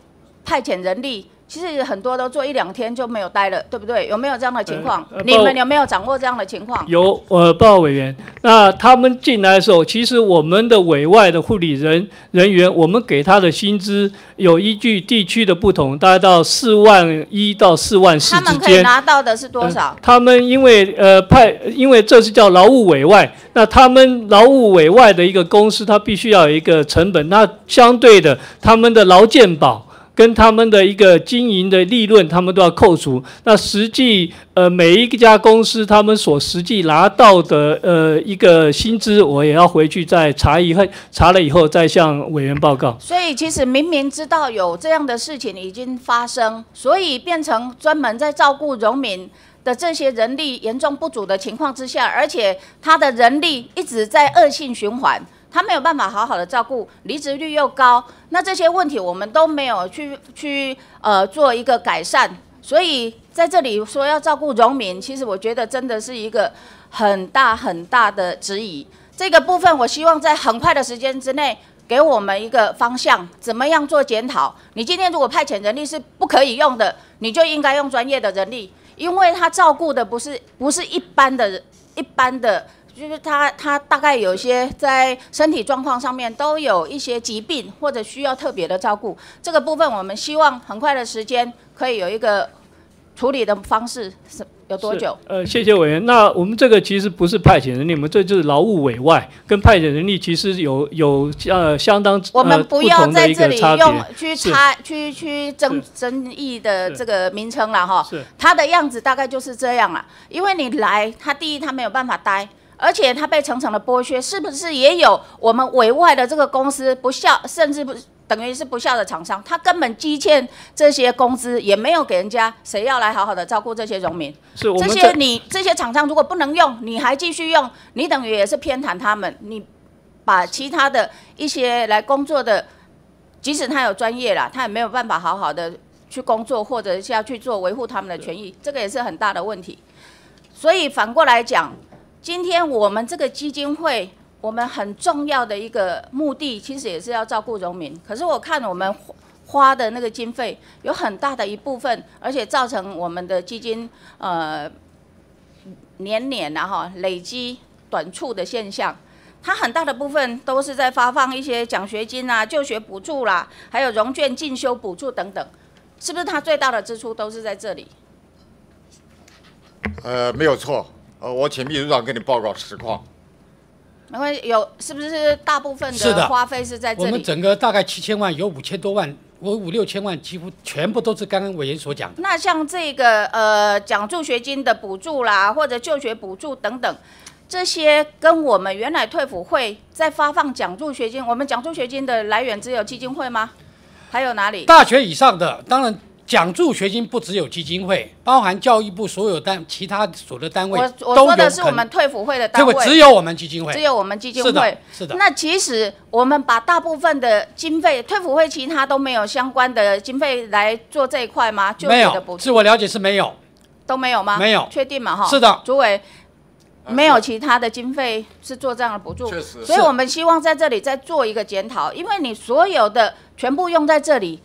派遣人力。其实很多都做一两天就没有待了，对不对？有没有这样的情况？呃呃你们有没有掌握这样的情况？有呃，报告委员，那他们进来的时候，其实我们的委外的护理人人员，我们给他的薪资有依据地区的不同，大概到四万一到四万四之他们可以间。拿到的是多少？他们因为呃派，因为这是叫劳务委外，那他们劳务委外的一个公司，它必须要有一个成本，那相对的他们的劳健保跟他们的一个经营的利润，他们都要扣除。那实际呃每一家公司他们所实际拿到的呃一个薪资，我也要回去再查以后查了以后再向委员报告。所以其实明明知道有这样的事情已经发生，所以变成专门在照顾农民的这些人力严重不足的情况之下，而且他的人力一直在恶性循环。他没有办法好好的照顾，离职率又高，那这些问题我们都没有去去呃做一个改善，所以在这里说要照顾农民，其实我觉得真的是一个很大很大的质疑。这个部分我希望在很快的时间之内给我们一个方向，怎么样做检讨。你今天如果派遣人力是不可以用的，你就应该用专业的人力，因为他照顾的不是不是一般的一般的。就是他，他大概有些在身体状况上面都有一些疾病，或者需要特别的照顾。这个部分我们希望很快的时间可以有一个处理的方式，是有多久？呃，谢谢委员。那我们这个其实不是派遣人力，我们这就是劳务委外，跟派遣人力其实有有呃相当我们不要在这里用去差去去争争议的这个名称了哈。是。他的样子大概就是这样了，因为你来，他第一他没有办法待。而且他被层层的剥削，是不是也有我们委外的这个公司不孝，甚至不等于是不孝的厂商？他根本积欠这些工资，也没有给人家，谁要来好好的照顾这些农民？是，这些你这些厂商如果不能用，你还继续用，你等于也是偏袒他们。你把其他的一些来工作的，即使他有专业啦，他也没有办法好好的去工作，或者是要去做维护他们的权益，这个也是很大的问题。所以反过来讲。今天我们这个基金会，我们很重要的一个目的，其实也是要照顾农民。可是我看我们花的那个经费，有很大的一部分，而且造成我们的基金呃年年然后累积短促的现象。它很大的部分都是在发放一些奖学金啊、就学补助啦，还有融券进修补助等等，是不是它最大的支出都是在这里？呃，没有错。呃，我请秘书长跟你报告实况。没关系，有是不是大部分的花费是在这里？我们整个大概七千万，有五千多万，我五六千万几乎全部都是刚刚委员所讲。那像这个呃奖助学金的补助啦，或者就学补助等等，这些跟我们原来退辅会在发放奖助学金，我们奖助学金的来源只有基金会吗？还有哪里？大学以上的，当然。奖助学金不只有基金会，包含教育部所有单其他所的单位我我说的是我们退辅会的单位，只有我们基金会，只有我们基金会。是的，是的。那其实我们把大部分的经费，退辅会其他都没有相关的经费来做这一块吗？没有，自我了解是没有，都没有吗？没有，确定吗？哈，是的，主委没有其他的经费是做这样的补助，确实。所以我们希望在这里再做一个检讨，因为你所有的全部用在这里。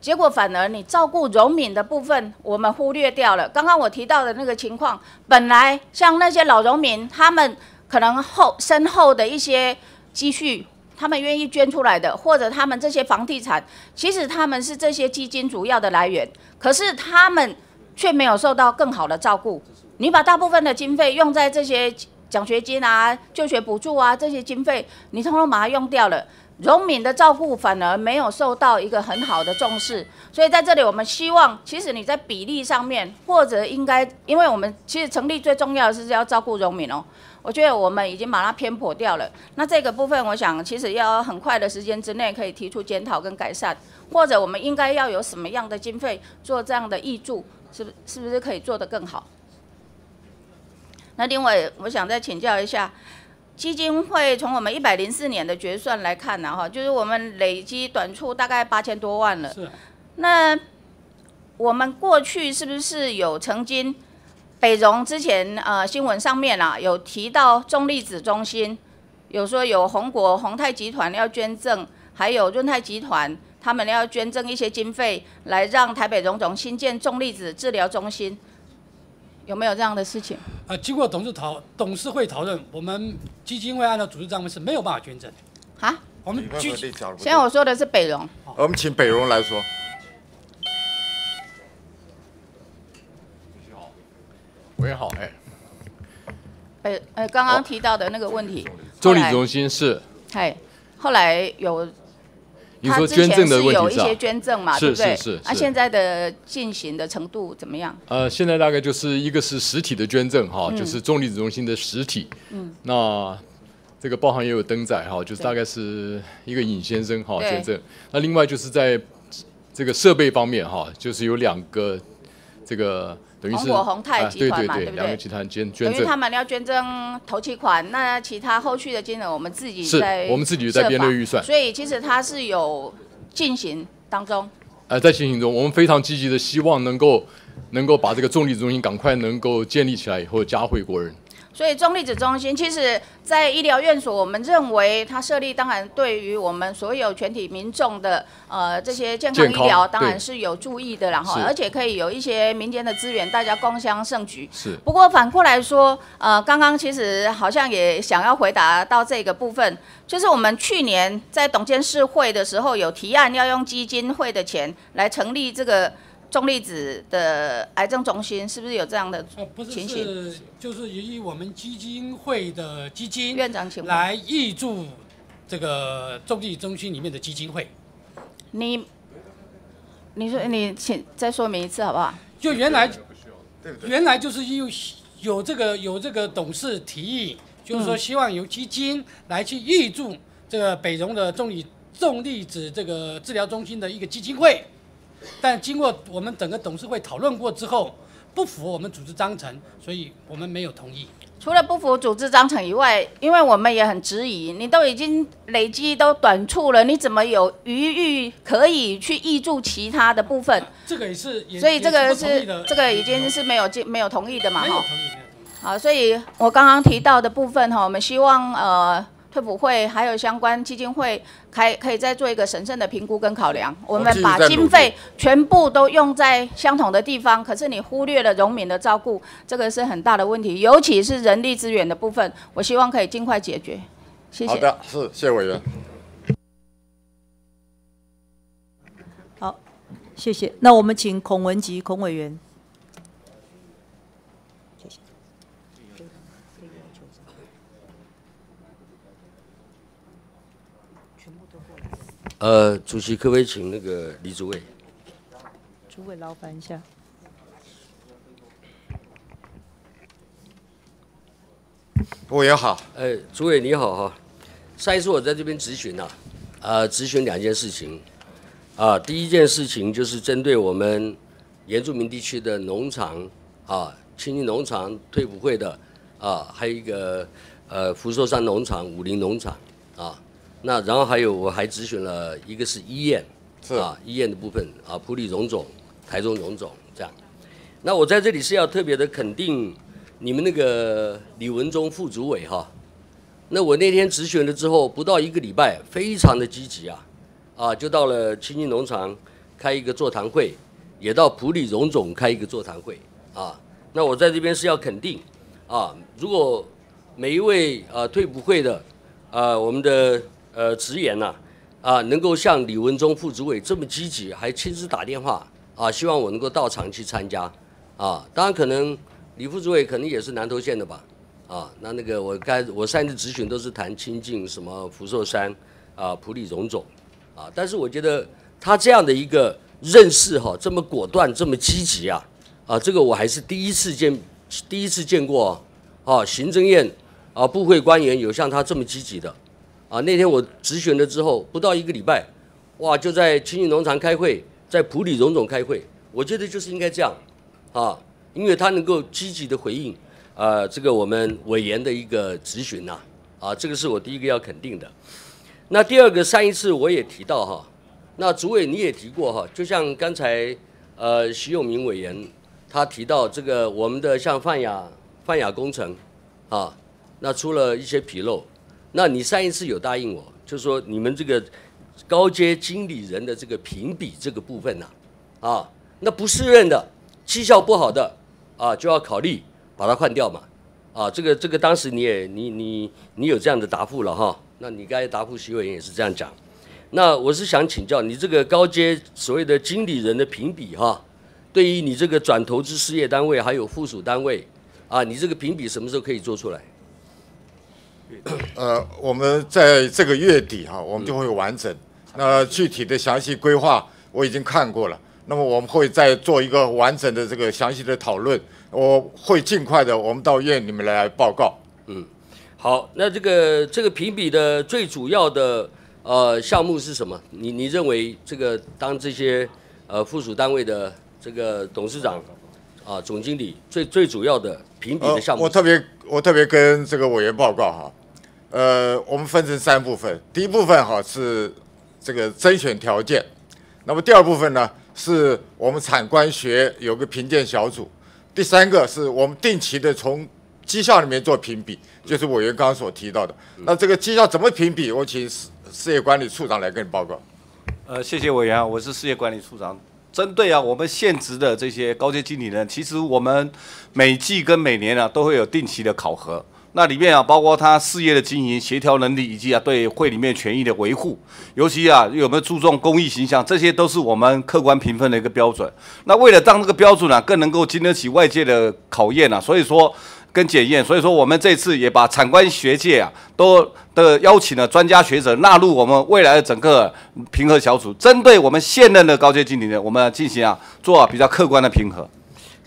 结果反而你照顾农民的部分，我们忽略掉了。刚刚我提到的那个情况，本来像那些老农民，他们可能后身后的一些积蓄，他们愿意捐出来的，或者他们这些房地产，其实他们是这些基金主要的来源，可是他们却没有受到更好的照顾。你把大部分的经费用在这些奖学金啊、就学补助啊这些经费，你通通把它用掉了。荣民的照顾反而没有受到一个很好的重视，所以在这里我们希望，其实你在比例上面，或者应该，因为我们其实成立最重要的是要照顾荣民哦。我觉得我们已经把它偏颇掉了。那这个部分，我想其实要很快的时间之内可以提出检讨跟改善，或者我们应该要有什么样的经费做这样的益助，是不是不是可以做得更好？那另外，我想再请教一下。基金会从我们一百零四年的决算来看呢，哈，就是我们累积短处大概八千多万了。是。那我们过去是不是有曾经北荣之前呃新闻上面啊有提到中粒子中心，有说有红国宏泰集团要捐赠，还有润泰集团他们要捐赠一些经费来让台北荣总新建重粒子治疗中心。有没有这样的事情？啊，经过董事讨董事会讨论，我们基金会按照组织账目是没有办法捐赠。啊？我们基现在我说的是北荣。我们请北荣来说。喂，好，哎。北呃，刚刚提到的那个问题。助理中心是。嗨，后来有他你说捐赠的问题有一些？捐赠嘛，是对不对？是是那、是现在的进行的程度怎么样？呃，现在大概就是一个是实体的捐赠哈，嗯就是重离子中心的实体。嗯，那这个包含也有登载哈，就是大概是一个尹先生哈捐赠。那另外就是在这个设备方面哈，就是有两个这个等于是红火红泰啊集团嘛对对对不对两个集团捐捐赠等于他。们要捐赠头期款，那其他后续的金额我们自己是在我们自己在编列预算所以其实它是有进行当中。呃，在进行中，我们非常积极的希望能够能够把这个重粒子中心赶快能够建立起来以后，加惠国人。所以中粒子中心，其实在医疗院所，我们认为它设立，当然对于我们所有全体民众的呃这些健康医疗，当然是有注意的然后，而且可以有一些民间的资源，大家共襄盛举。是。不过反过来说，呃，刚刚其实好像也想要回答到这个部分，就是我们去年在董监事会的时候有提案要用基金会的钱来成立这个重粒子的癌症中心，是不是有这样的呃不是情形？是就是以我们基金会的基金院长请来挹注这个重力中心里面的基金会。你，你说你请再说明一次好不好？就原来原来就是有有这个有这个董事提议，就是说嗯希望由基金来去挹注这个北荣的重力重粒子这个治疗中心的一个基金会，但经过我们整个董事会讨论过之后，不符合我们组织章程，所以我们没有同意。除了不符组织章程以外，因为我们也很质疑，你都已经累积都短促了，你怎么有余裕可以去挹注其他的部分？这个也是，也所以这个是这个已经是没有进没有同意的嘛哈。好，所以我刚刚提到的部分哈，我们希望呃退辅会还有相关基金会开可以再做一个审慎的评估跟考量。我们把经费全部都用在相同的地方，可是你忽略了农民的照顾，这个是很大的问题，尤其是人力资源的部分，我希望可以尽快解决。谢谢。好的，是谢谢委员。好，谢谢。那我们请孔文吉孔委员。呃，主席可不可以请那个李主委？主委劳烦一下。委员好，哎，主委你好哈。上一次我在这边咨询呐、啊，咨询两件事情，啊，第一件事情就是针对我们原住民地区的农场啊，青青农场退伍会的啊，还有一个呃福寿山农场、武林农场啊，那然后还有我还咨询了一个是医院，啊，医院的部分啊，普里荣总、台中荣总这样。那我在这里是要特别的肯定你们那个李文忠副主委哈。那我那天咨询了之后，不到一个礼拜，非常的积极啊，啊，就到了青青农场开一个座谈会，也到普里荣总开一个座谈会啊。那我在这边是要肯定啊，如果每一位啊退补会的啊我们的呃直言呐啊能够像李文忠副主委这么积极，还亲自打电话啊，希望我能够到场去参加啊。当然可能李副主委可能也是南投县的吧。啊，那那个我刚我上次咨询都是谈清境什么福寿山啊、普里荣总啊，但是我觉得他这样的一个认识哈、这么果断、这么积极啊啊，这个我还是第一次见，第一次见过啊，行政院啊部会官员有像他这么积极的啊。那天我咨询了之后，不到一个礼拜，哇，就在青运农场开会，在普里荣总开会，我觉得就是应该这样啊，因为他能够积极的回应。呃，这个我们委员的一个质询呐，啊，这个是我第一个要肯定的。那第二个，上一次我也提到哈，那主委你也提过哈，就像刚才呃徐永明委员他提到这个我们的像泛亚泛亚工程啊，那出了一些纰漏，那你上一次有答应我，就说你们这个高阶经理人的这个评比这个部分呐、啊，那不胜任的绩效不好的啊，就要考虑。把它换掉嘛，啊，这个这个当时你也你你你有这样的答复了哈，那你刚才答复徐委员也是这样讲，那我是想请教你这个高阶所谓的经理人的评比哈，对于你这个转投资事业单位还有附属单位啊，你这个评比什么时候可以做出来？呃，我们在这个月底哈，我们就会完整那具体的详细规划我已经看过了，那么我们会再做一个完整的这个详细的讨论，我会尽快的，我们到院里面来报告。嗯，好，那这个这个评比的最主要的呃项目是什么？你你认为这个当这些呃附属单位的这个董事长啊总经理最最主要的评比的项目我特别我特别跟这个委员报告哈，呃，我们分成三部分，第一部分哈是这个甄选条件，那么第二部分呢是我们产官学有个评鉴小组，第三个是我们定期的从绩效里面做评比，就是委员刚刚所提到的。那这个绩效怎么评比？我请事事业管理处长来跟你报告。呃，谢谢委员，我是事业管理处长。针对啊我们现职的这些高阶经理人，其实我们每季跟每年啊都会有定期的考核。那里面啊包括他事业的经营、协调能力，以及啊对会里面权益的维护，尤其啊有没有注重公益形象，这些都是我们客观评分的一个标准。那为了让这个标准啊更能够经得起外界的考验啊，所以说。跟检验，所以说我们这次也把产官学界啊都的邀请了专家学者纳入我们未来的整个评核小组，针对我们现任的高阶经理人，我们进行啊做比较客观的评核。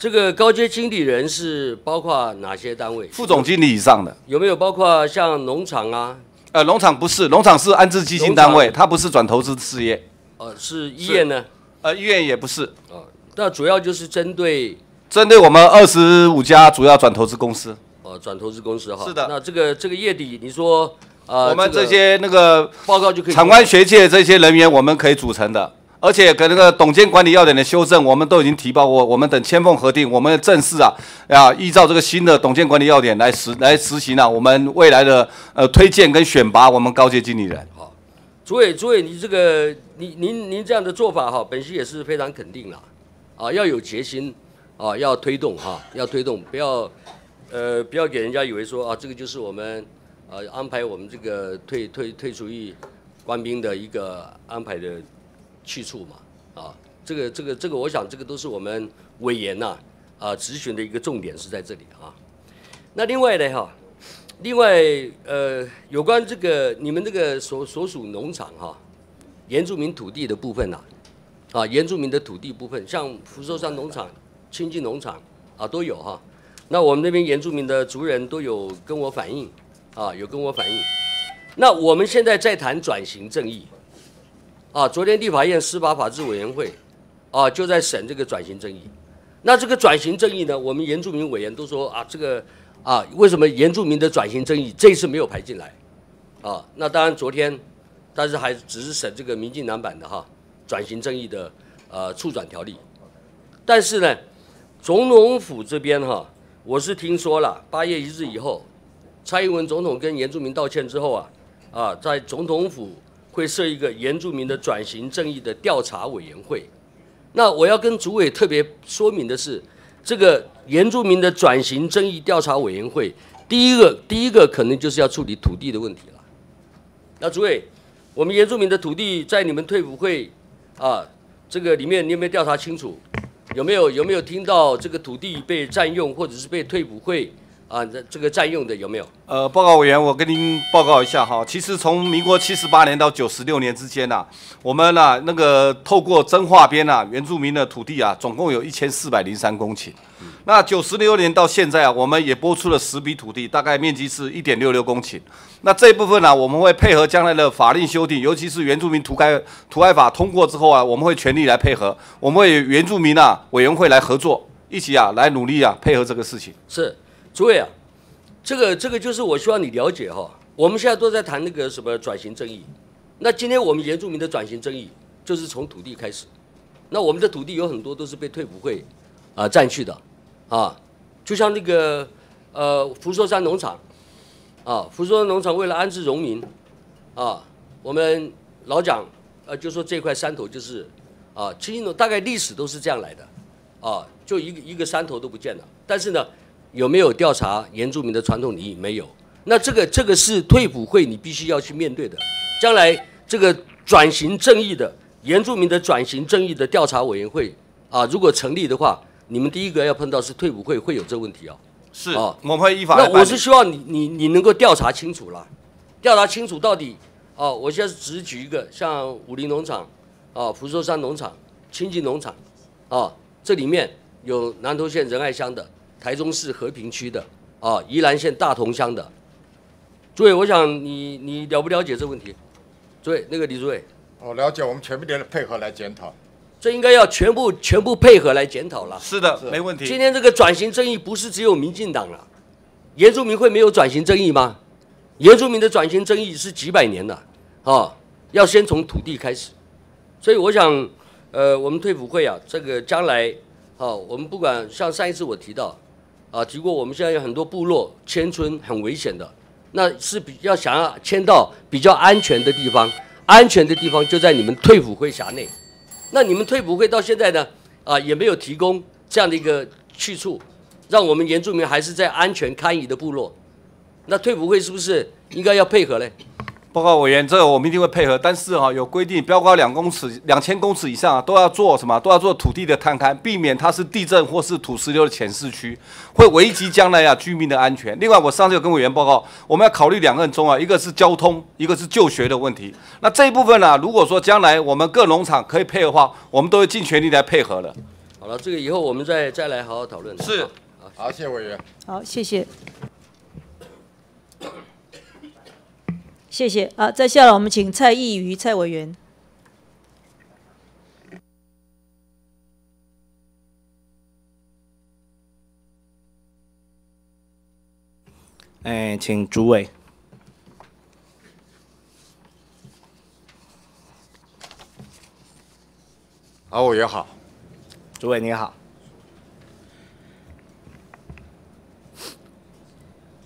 这个高阶经理人是包括哪些单位？副总经理以上的有没有包括像农场啊？呃，农场不是，农场是安置基金单位，它不是转投资事业。呃，是医院呢？呃，医院也不是。啊，那主要就是针对针对我们二十五家主要转投资公司。呃转投资公司哈。是的那这个这个月底你说呃，我们这些那个报告就可以产官学界这些人员，我们可以组成的，而且跟那个董监管理要点的修正，我们都已经提报过，我们等签缝核定，我们正式啊啊依照这个新的董监管理要点来实来实行啊，我们未来的呃推荐跟选拔我们高阶经理人。主委，主委，你这个您您您这样的做法哈，本席也是非常肯定了，啊，要有决心，啊，要推动哈，要推动，不要呃不要给人家以为说啊，这个就是我们呃安排我们这个退退退出役官兵的一个安排的去处嘛，啊，这个这个这个，我想这个都是我们委员呐啊咨询的一个重点是在这里啊。那另外呢哈。另外，呃，有关这个你们这个所所属农场哈，原住民土地的部分呐、啊，原住民的土地部分，像福寿山农场、清近农场啊都有哈。那我们那边原住民的族人都有跟我反映，啊，有跟我反映。那我们现在在谈转型正义，啊，昨天立法院司法法制委员会，啊，就在审这个转型正义。那这个转型正义呢，我们原住民委员都说啊，这个。啊，为什么原住民的转型正义这一次没有排进来？啊，那当然昨天，但是还只是审这个民进党版的哈转型正义的呃促转条例。但是呢，总统府这边哈，我是听说了，八月一日以后，蔡英文总统跟原住民道歉之后啊，啊，在总统府会设一个原住民的转型正义的调查委员会。那我要跟主委特别说明的是。这个原住民的转型争议调查委员会，第一个第一个可能就是要处理土地的问题了。那诸位，我们原住民的土地在你们退辅会啊，这个里面你有没有调查清楚？有没有有没有听到这个土地被占用，或者是被退辅会啊这这个占用的有没有？呃，报告委员，我跟您报告一下哈。其实从民国七十八年到九十六年之间呐、我们呐、那个透过真划编呐，原住民的土地啊，总共有一千四百零三公顷。那九十六年到现在啊，我们也拨出了十笔土地，大概面积是一点六六公顷。那这一部分呢、我们会配合将来的法令修订，尤其是原住民土改土改法通过之后啊，我们会全力来配合，我们会与原住民啊委员会来合作，一起啊来努力啊配合这个事情。是，诸位啊，这个这个就是我希望你了解哈。我们现在都在谈那个什么转型争议，那今天我们原住民的转型争议就是从土地开始。那我们的土地有很多都是被退辅会啊占去的，啊，就像那个呃福寿山农场，啊，福寿山农场为了安置农民，啊，我们老蒋呃就说这块山头就是啊，其实大概历史都是这样来的，啊，就一个一个山头都不见了。但是呢，有没有调查原住民的传统礼仪？没有。那这个这个是退辅会你必须要去面对的。将来这个转型正义的原住民的转型正义的调查委员会啊，如果成立的话，你们第一个要碰到是退辅会会有这个问题啊。是啊，我们会依法那我是希望你你你能够调查清楚了，调查清楚到底啊，我现在只举一个，像武林农场，啊，福寿山农场、清境农场，啊，这里面有南投县仁爱乡的，台中市和平区的，啊，宜兰县大同乡的。诸位，我想你你了不了解这问题？诸位，那个李主委，我了解，我们全面的配合来检讨。这应该要全部全部配合来检讨了。是的，没问题。今天这个转型正义不是只有民进党了，原住民会没有转型正义吗？原住民的转型正义是几百年的，啊，要先从土地开始。所以我想，呃，我们退辅会啊，这个将来，啊，我们不管像上一次我提到，啊，提过我们现在有很多部落迁村很危险的，那是比较想要迁到比较安全的地方，安全的地方就在你们退伍会辖内。那你们退伍会到现在呢，啊，也没有提供这样的一个去处，让我们原住民还是在安全堪疑的部落。那退伍会是不是应该要配合嘞？报告委员，这个我们一定会配合，但是哈、有规定，标高两公尺、两千公尺以上、啊、都要做什么？都要做土地的探勘，避免它是地震或是土石流的浅市区，会危及将来啊居民的安全。另外，我上次有跟委员报告，我们要考虑两个很重要，一个是交通，一个是就学的问题。那这一部分呢、啊，如果说将来我们各农场可以配合的话，我们都会尽全力来配合的。好了，这个以后我们再再来好好讨论。是，好，谢谢委员。好，谢谢。谢谢啊！在下来，我们请蔡义瑜蔡委员。哎，请主委。好，委员好。主委你好。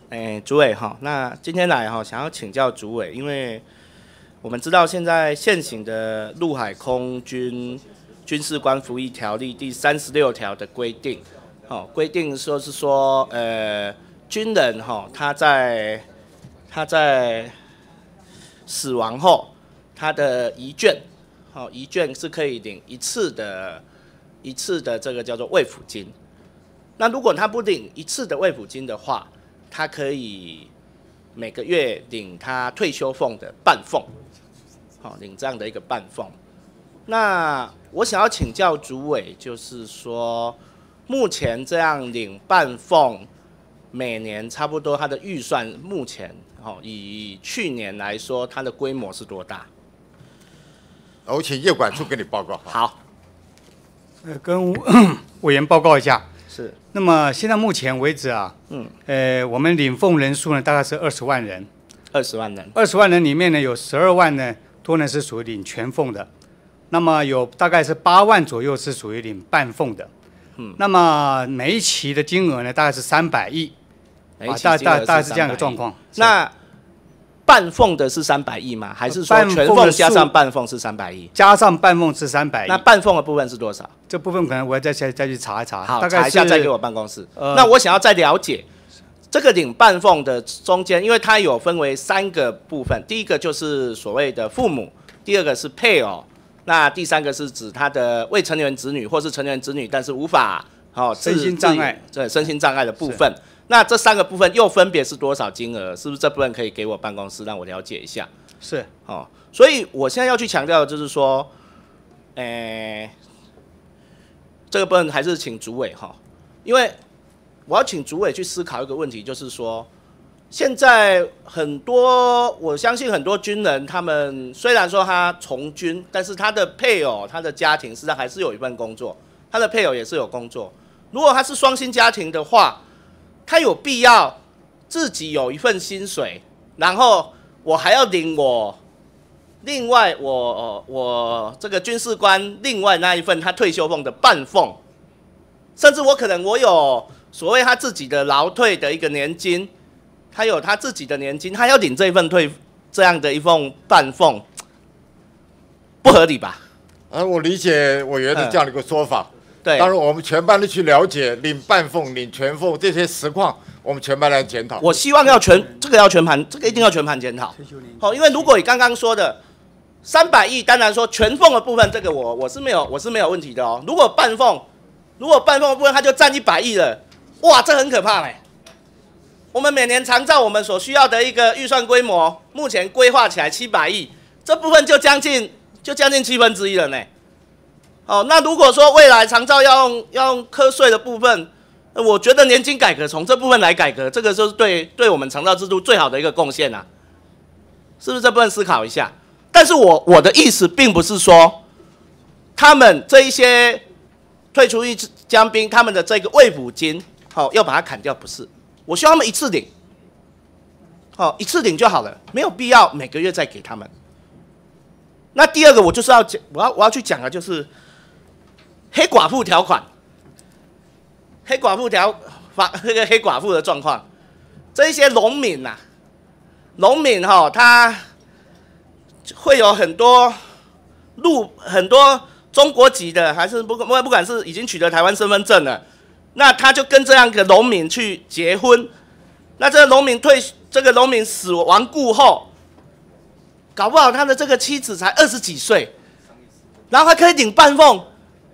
哎，主委哈，那今天来哈，想要请教主委，因为我们知道现在现行的陆海空军军事官服役条例第三十六条的规定，哦，规定说是说，呃，军人哈，他在他在死亡后，他的遗眷，哦，遗眷是可以领一次的，一次的这个叫做慰抚金。那如果他不领一次的慰抚金的话，他可以每个月领他退休俸的半俸，好，领这样的一个半俸。那我想要请教主委，就是说，目前这样领半俸，每年差不多他的预算，目前哦，以去年来说，它的规模是多大？我请业管处给你报告。好，呃，跟 *coughs* 委员报告一下。是。那么现在目前为止啊，嗯，呃，我们领俸人数呢大概是二十万人。二十万人。二十万人里面呢，有十二万呢多呢是属于领全俸的，那么有大概是八万左右是属于领半俸的。嗯。那么每一期的金额呢大概是三百亿。每一期大大大概是这样300亿的状况。那半俸的是三百亿吗？还是说全俸的数俸加上半俸是三百亿？加上半俸是三百亿。那半俸的部分是多少？这部分可能我要再再再去查一查，好，大概查一下再给我办公室。呃那我想要再了解这个领半俸的中间，因为它有分为三个部分，第一个就是所谓的父母，第二个是配偶，那第三个是指他的未成年子女或是成年子女，但是无法哦身心障碍，对身心障碍的部分。那这三个部分又分别是多少金额？是不是这部分可以给我办公室让我了解一下？是哦，所以我现在要去强调的就是说，诶、这个部分还是请主委哈，因为我要请主委去思考一个问题，就是说，现在很多我相信很多军人，他们虽然说他从军，但是他的配偶、他的家庭实际上还是有一份工作，他的配偶也是有工作。如果他是双薪家庭的话，他有必要自己有一份薪水，然后我还要领我另外我呃我这个军事官另外那一份他退休俸的半俸，甚至我可能我有所谓他自己的劳退的一个年金，他有他自己的年金，他要领这一份退这样的一份半俸，不合理吧？啊，我理解委员的这样的一个说法。对当然我们全班都去了解领半俸、领全俸这些实况，我们全班来检讨。我希望要全这个要全盘，这个一定要全盘检讨。好，因为如果你刚刚说的三百亿，当然说全俸的部分，这个我我是没有我是没有问题的哦。如果半俸，如果半俸的部分它就占一百亿了，哇，这很可怕哎、我们每年常照我们所需要的一个预算规模，目前规划起来七百亿，这部分就将近就将近七分之一了呢。哦，那如果说未来长照要用要用课税的部分，我觉得年金改革从这部分来改革，这个就是对对我们长照制度最好的一个贡献呐，是不是这部分思考一下？但是我我的意思并不是说，他们这一些退出一支将兵他们的这个慰抚金，好要把它砍掉，不是？我希望他们一次领，好一次领就好了，没有必要每个月再给他们。那第二个我就是要讲，我要我要去讲的就是黑寡妇条款。黑寡妇条法那个黑寡妇的状况，这一些农民呐，农民哈，他会有很多入很多中国籍的，还是不不不管是已经取得台湾身份证了，那他就跟这样一个农民去结婚，那这个农民退这个农民死亡故后，搞不好他的这个妻子才二十几岁，然后还可以领半俸，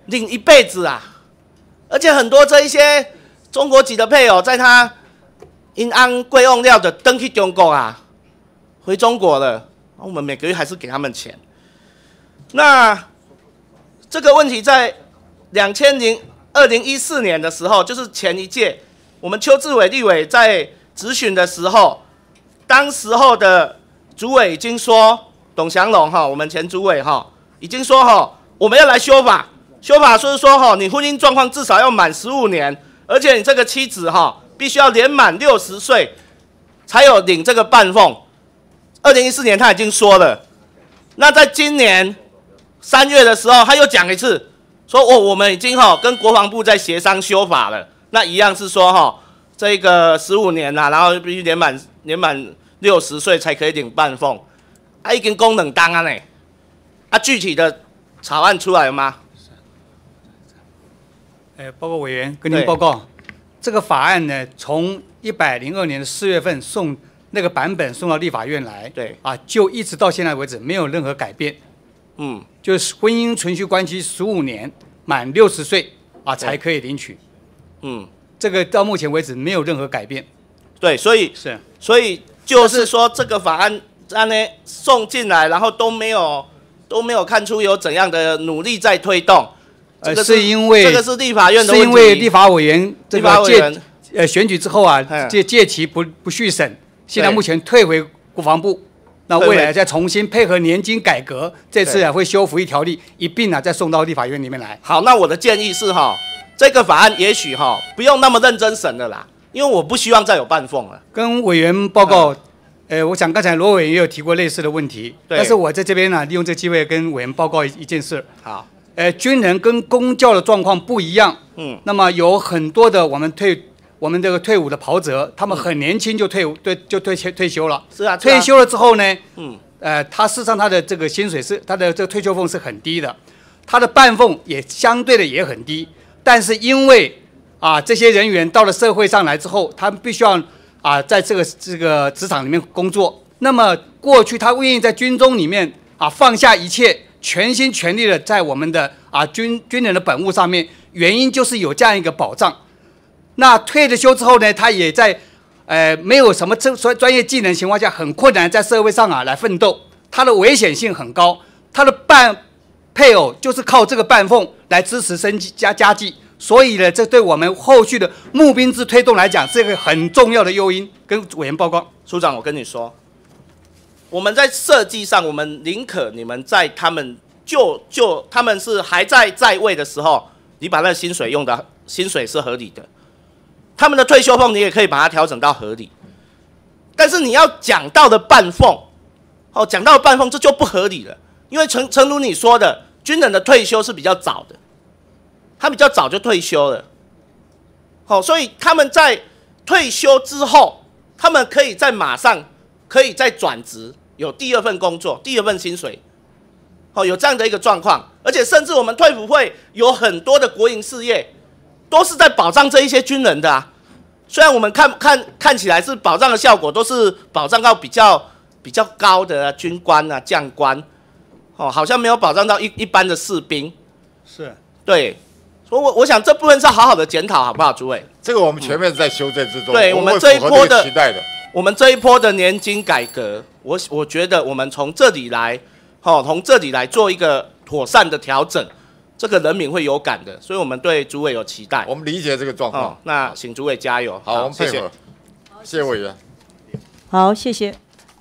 领一辈子啊。而且很多这一些中国籍的配偶，在他因安贵用料的登去中国啊，回中国了，我们每个月还是给他们钱。那这个问题在两千零二零一四年的时候，就是前一届，我们邱志伟立委在质询的时候，当时候的主委已经说，董祥龙哈，我们前主委哈，已经说哈，我们要来修法。修法是说，哈，你婚姻状况至少要满十五年，而且你这个妻子哈，必须要年满六十岁，才有领这个半俸。二零一四年他已经说了，那在今年三月的时候，他又讲一次，说我我们已经哈跟国防部在协商修法了，那一样是说哈，这个十五年呐，然后必须年满年满六十岁才可以领半俸，啊，已经功能当啊呢，啊，具体的草案出来了吗？呃，报告委员跟您报告，这个法案呢，从一百零二年的四月份送那个版本送到立法院来，对，啊，就一直到现在为止没有任何改变，嗯，就是婚姻存续关系十五年，满六十岁啊才可以领取，嗯，这个到目前为止没有任何改变，对，所以是，所以就是说这个法案案呢送进来，然后都没有都没有看出有怎样的努力在推动。呃，是因为这个是立法院的是因为立法委员这个借呃选举之后啊，借借其不不续审，现在目前退回国防部，那未来再重新配合年金改革，这次啊会修复一条例，一并啊再送到立法院里面来。好，那我的建议是哈，这个法案也许哈不用那么认真审的啦，因为我不希望再有半缝了。跟委员报告，呃，我想刚才罗委员也有提过类似的问题，但是我在这边呢，利用这机会跟委员报告一一件事。好。呃，军人跟公教的状况不一样。嗯，那么有很多的我们退我们这个退伍的袍泽，他们很年轻就退伍，对，就退休退休了。是啊，退休了之后呢，嗯，呃，他事实上他的这个薪水是他的这个退休俸是很低的，他的半俸也相对的也很低。但是因为啊，这些人员到了社会上来之后，他们必须要啊，在这个这个职场里面工作。那么过去他愿意在军中里面啊放下一切。全心全力的在我们的啊军军人的本务上面，原因就是有这样一个保障。那退了休之后呢，他也在呃没有什么专专专业技能情况下，很困难在社会上啊来奋斗，他的危险性很高。他的伴配偶就是靠这个半俸来支持生计加家计，所以呢，这对我们后续的募兵制推动来讲是一个很重要的诱因。跟委员报告，处长，我跟你说。我们在设计上，我们宁可你们在他们就就他们是还在在位的时候，你把那个薪水用的薪水是合理的，他们的退休俸你也可以把它调整到合理，但是你要讲到的半俸，哦，讲到半俸这就不合理了，因为诚诚如你说的，军人的退休是比较早的，他比较早就退休了，好，所以他们在退休之后，他们可以在马上可以再转职。有第二份工作，第二份薪水，哦，有这样的一个状况，而且甚至我们退伍会有很多的国营事业，都是在保障这一些军人的啊。虽然我们看看看起来是保障的效果，都是保障到比较比较高的军官啊、将官，哦，好像没有保障到一一般的士兵。是，对，所以我我想这部分是好好的检讨，好不好，诸位？这个我们前面在修正之中。对我们这一波的期待的，我们这一波的年金改革，我我觉得我们从这里来，好、从这里来做一个妥善的调整，这个人民会有感的，所以我们对主委有期待。我们理解这个状况。哦，那请主委加油。好，我们配谢谢合。谢谢委员。好，谢谢。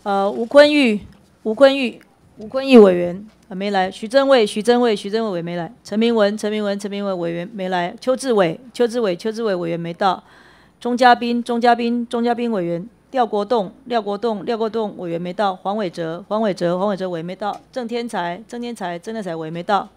呃，吴坤玉，吴坤玉，吴坤玉委员呃没来。徐正伟，徐正伟，徐正伟委员没来。陈明文，陈明文，陈明文委员没来。邱志伟，邱志伟，邱志伟委员没到。钟嘉宾，钟嘉宾，钟嘉宾委员。廖国栋，廖国栋，廖国栋委员没到。黄伟哲，黄伟哲，黄伟哲委员没到。郑天才，郑天才，郑天才委员没到。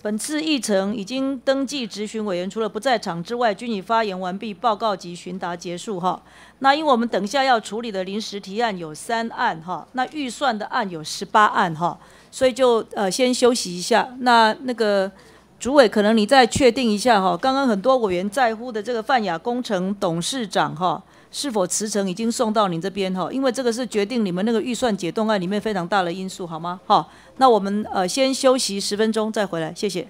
本次议程已经登记质询委员，除了不在场之外，均已发言完毕，报告及询答结束哈。那因为我们等一下要处理的临时提案有三案哈，那预算的案有十八案哈，所以就呃先休息一下。那那个主委可能你再确定一下哈，刚刚很多委员在乎的这个泛亚工程董事长哈。是否辞呈已经送到你这边哈？因为这个是决定你们那个预算解冻案里面非常大的因素，好吗？好，那我们呃先休息十分钟再回来，谢谢。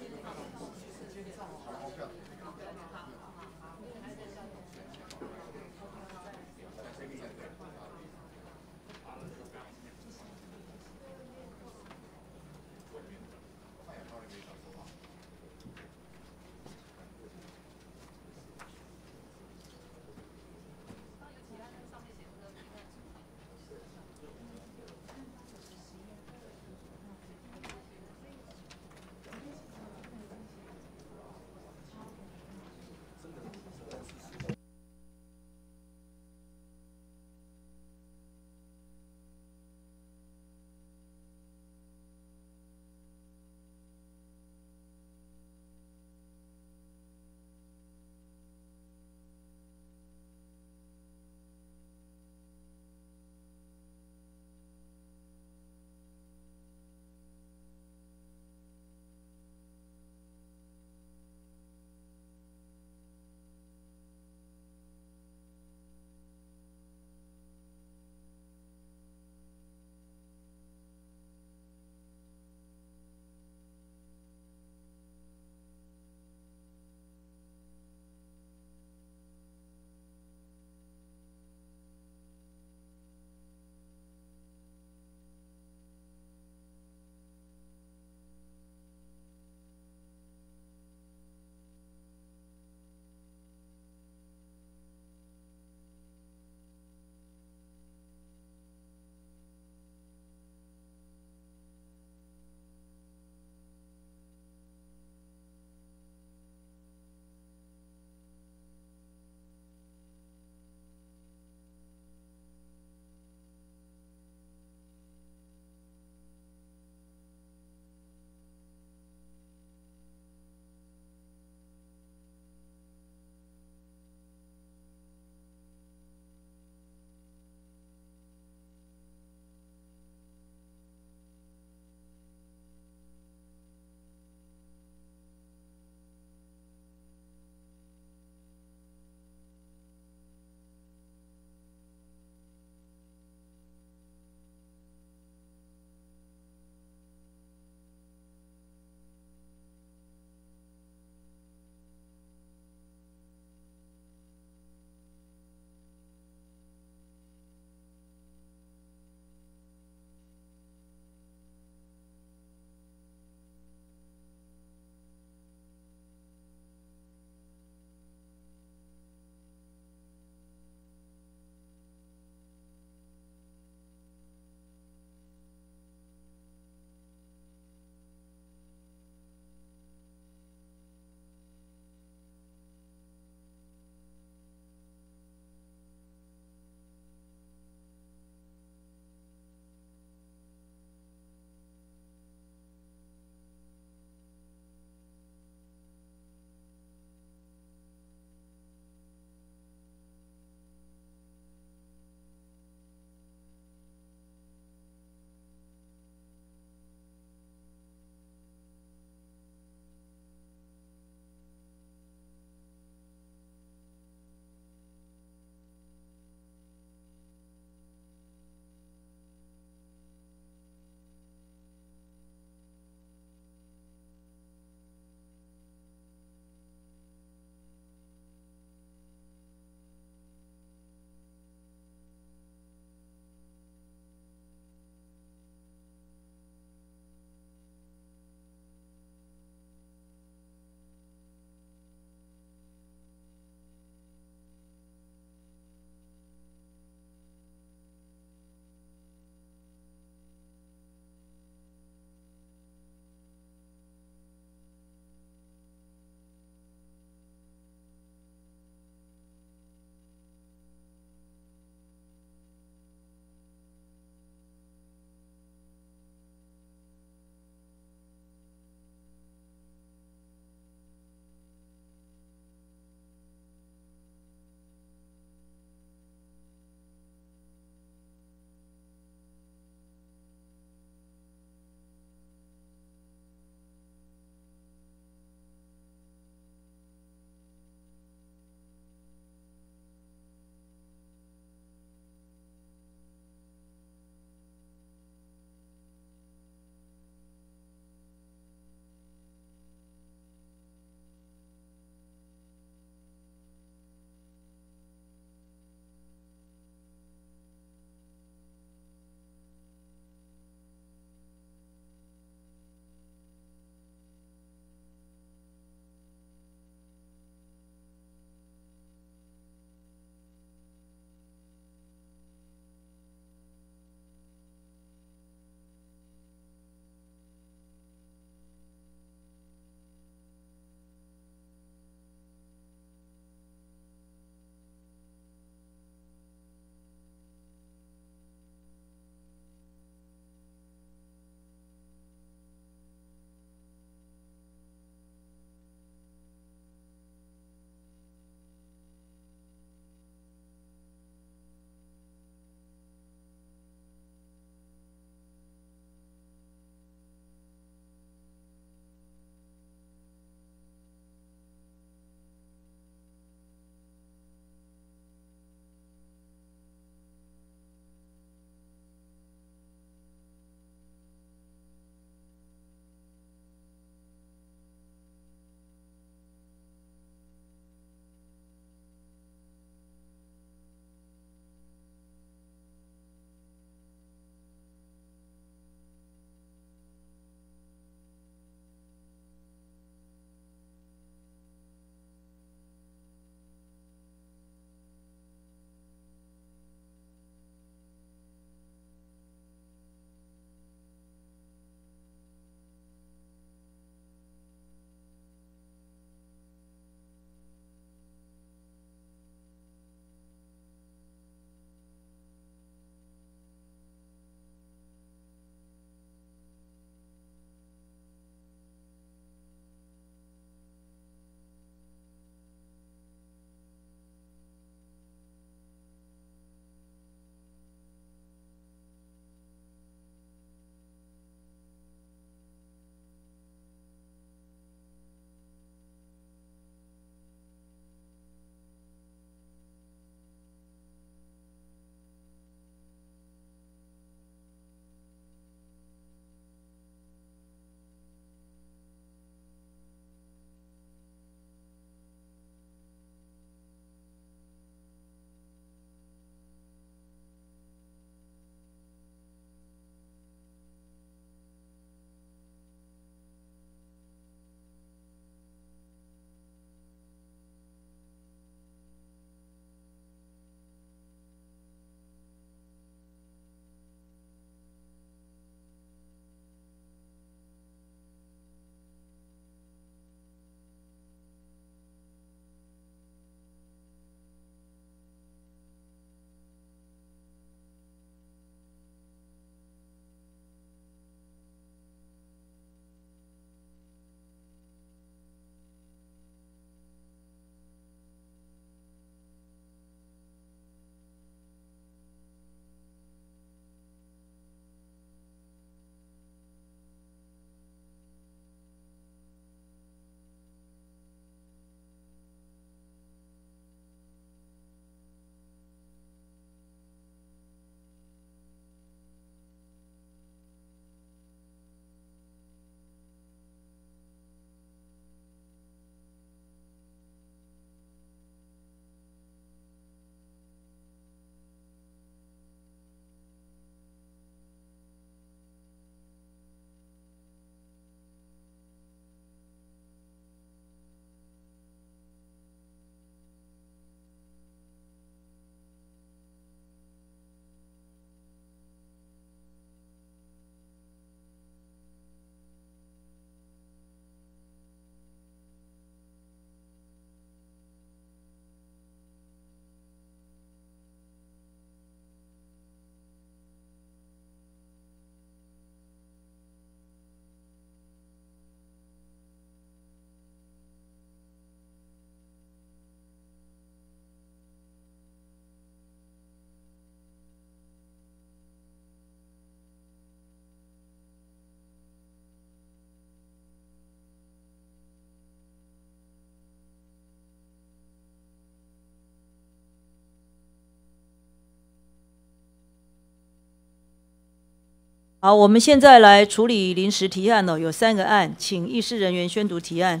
好，我们现在来处理临时提案哦，有三个案，请议事人员宣读提案。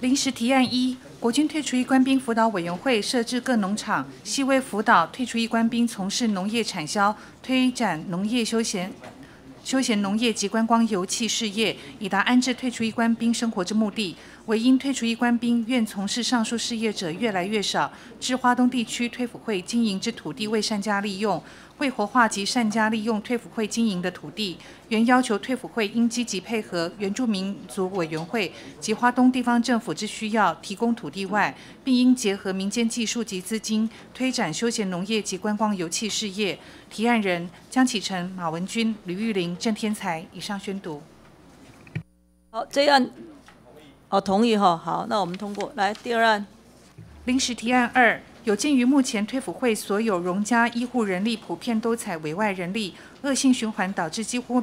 临时提案一：国军退出役官兵辅导委员会设置各农场，系为辅导退出役官兵从事农业产销、推展农业休闲。休闲农业及观光游憩事业，以达安置退出役官兵生活之目的。唯因退出役官兵愿从事上述事业者越来越少，致花东地区退辅会经营之土地未善加利用。为活化及善加利用退辅会经营的土地，原要求退辅会应积极配合原住民族委员会及花东地方政府之需要，提供土地外，并应结合民间技术及资金，推展休闲农业及观光油气事业。提案人江启臣、马文君、吕玉玲、郑天才。以上宣读。好，这样，哦，同意哈。好，那我们通过。来，第二案，临时提案二。有鉴于目前退辅会所有荣家医护人力普遍都采委外人力，恶性循环导致几乎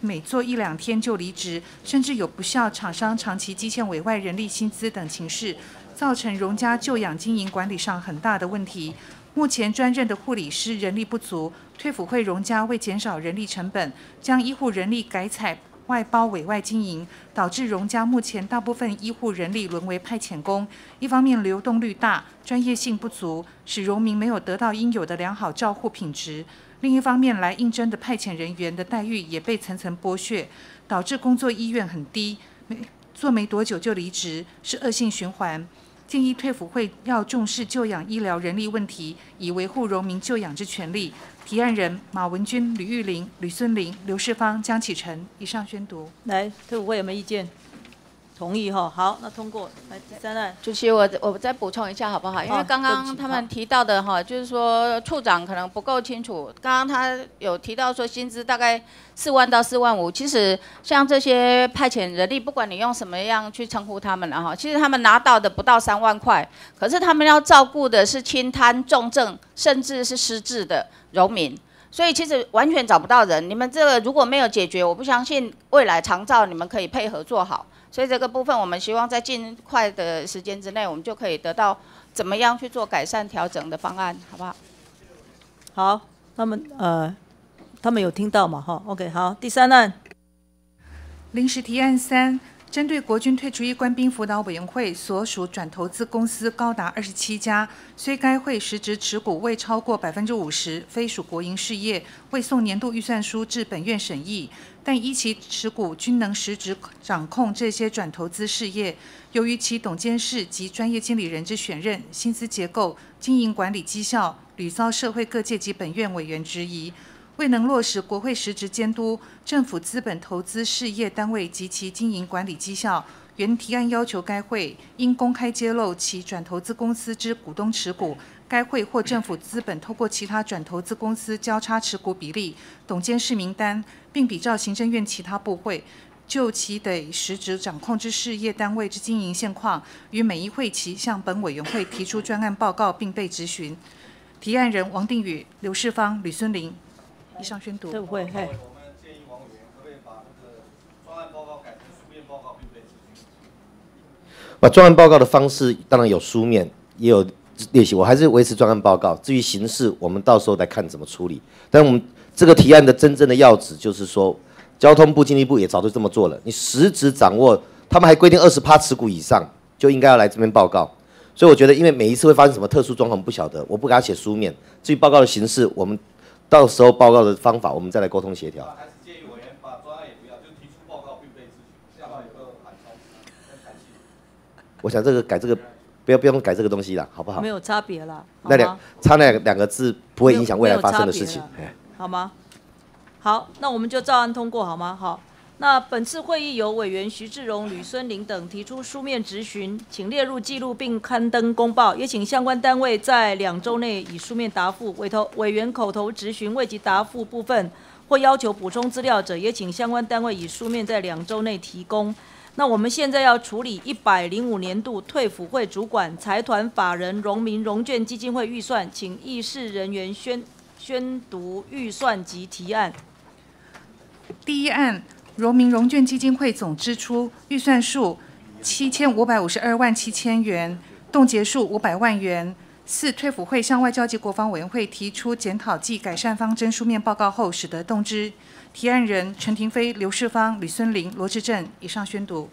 每做一两天就离职，甚至有不孝厂商长期积欠委外人力薪资等情势，造成荣家就养经营管理上很大的问题。目前专任的护理师人力不足，退辅会荣家为减少人力成本，将医护人力改采。外包委外经营，导致荣家目前大部分医护人力沦为派遣工。一方面流动率大，专业性不足，使荣民没有得到应有的良好照护品质；另一方面，来应征的派遣人员的待遇也被层层剥削，导致工作意愿很低，没做没多久就离职，是恶性循环。建议退辅会要重视就养医疗人力问题，以维护荣民就养之权利。提案人马文君、吕玉玲、吕孙玲、刘世芳、江启臣。以上宣读。来，退伍会有没有意见？同意哈，好，那通过。来，第三案，主席，我我再补充一下好不好？因为刚刚他们提到的哈，就是说处长可能不够清楚。刚刚他有提到说薪资大概四万到四万五，其实像这些派遣人力，不管你用什么样去称呼他们了哈，其实他们拿到的不到三万块，可是他们要照顾的是轻瘫、重症，甚至是失智的农民，所以其实完全找不到人。你们这个如果没有解决，我不相信未来长照你们可以配合做好。所以这个部分，我们希望在尽快的时间之内，我们就可以得到怎么样去做改善调整的方案，好不好？好，他们呃，他们有听到嘛？哈，OK，好，第三案，临时提案三。针对国军退出一官兵辅导委员会所属转投资公司高达二十七家，虽该会实质持股未超过百分之五十，非属国营事业，未送年度预算书至本院审议，但依其持股均能实质掌控这些转投资事业。由于其董监事及专业经理人之选任、薪资结构、经营管理绩效屡遭社会各界及本院委员质疑。未能落实国会实质监督政府资本投资事业单位及其经营管理绩效，原提案要求该会应公开揭露其转投资公司之股东持股，该会或政府资本透过其他转投资公司交叉持股比例、董监事名单，并比照行政院其他部会，就其得实质掌控之事业单位之经营现况，于每一会期向本委员会提出专案报告，并被质询。提案人王定宇、刘世芳、吕孙林。以上宣读。对不会，嘿。把专案报告改成书面报告，并对。把专案报告的方式当然有书面，也有列席，我还是维持专案报告。至于形式，我们到时候再看怎么处理。但我们这个提案的真正的要旨就是说，交通部、经济部也早就这么做了。你实质掌握，他们还规定二十趴持股以上就应该要来这边报告。所以我觉得，因为每一次会发生什么特殊状况，不晓得，我不给他写书面。至于报告的形式，我们。到时候报告的方法，我们再来沟通协调。还是建议委员把专案也不要，就提出报告并被咨询，这样的话有个缓冲跟弹性。我想这个改这个，不要不用改这个东西了，好不好？没有差别了。那两差那两个字不会影响未来发生的事情，好吗？好，那我们就照案通过，好吗？好。那本次会议由委员徐志荣、吕孙林等提出书面质询，请列入记录并刊登公报，也请相关单位在两周内以书面答复。委头委员口头质询未及答复部分，或要求补充资料者，也请相关单位以书面在两周内提供。那我们现在要处理一百零五年度退辅会主管、财团法人荣民融券基金会预算，请议事人员宣宣读预算及提案。第一案。荣民融券基金会总支出预算数七千五百五十二万七千元，冻结数五百万元，四退辅会向外交及国防委员会提出检讨暨改善方针书面报告后，使得动之。提案人陈廷飞、刘世芳、李孙林、罗志正。以上宣读。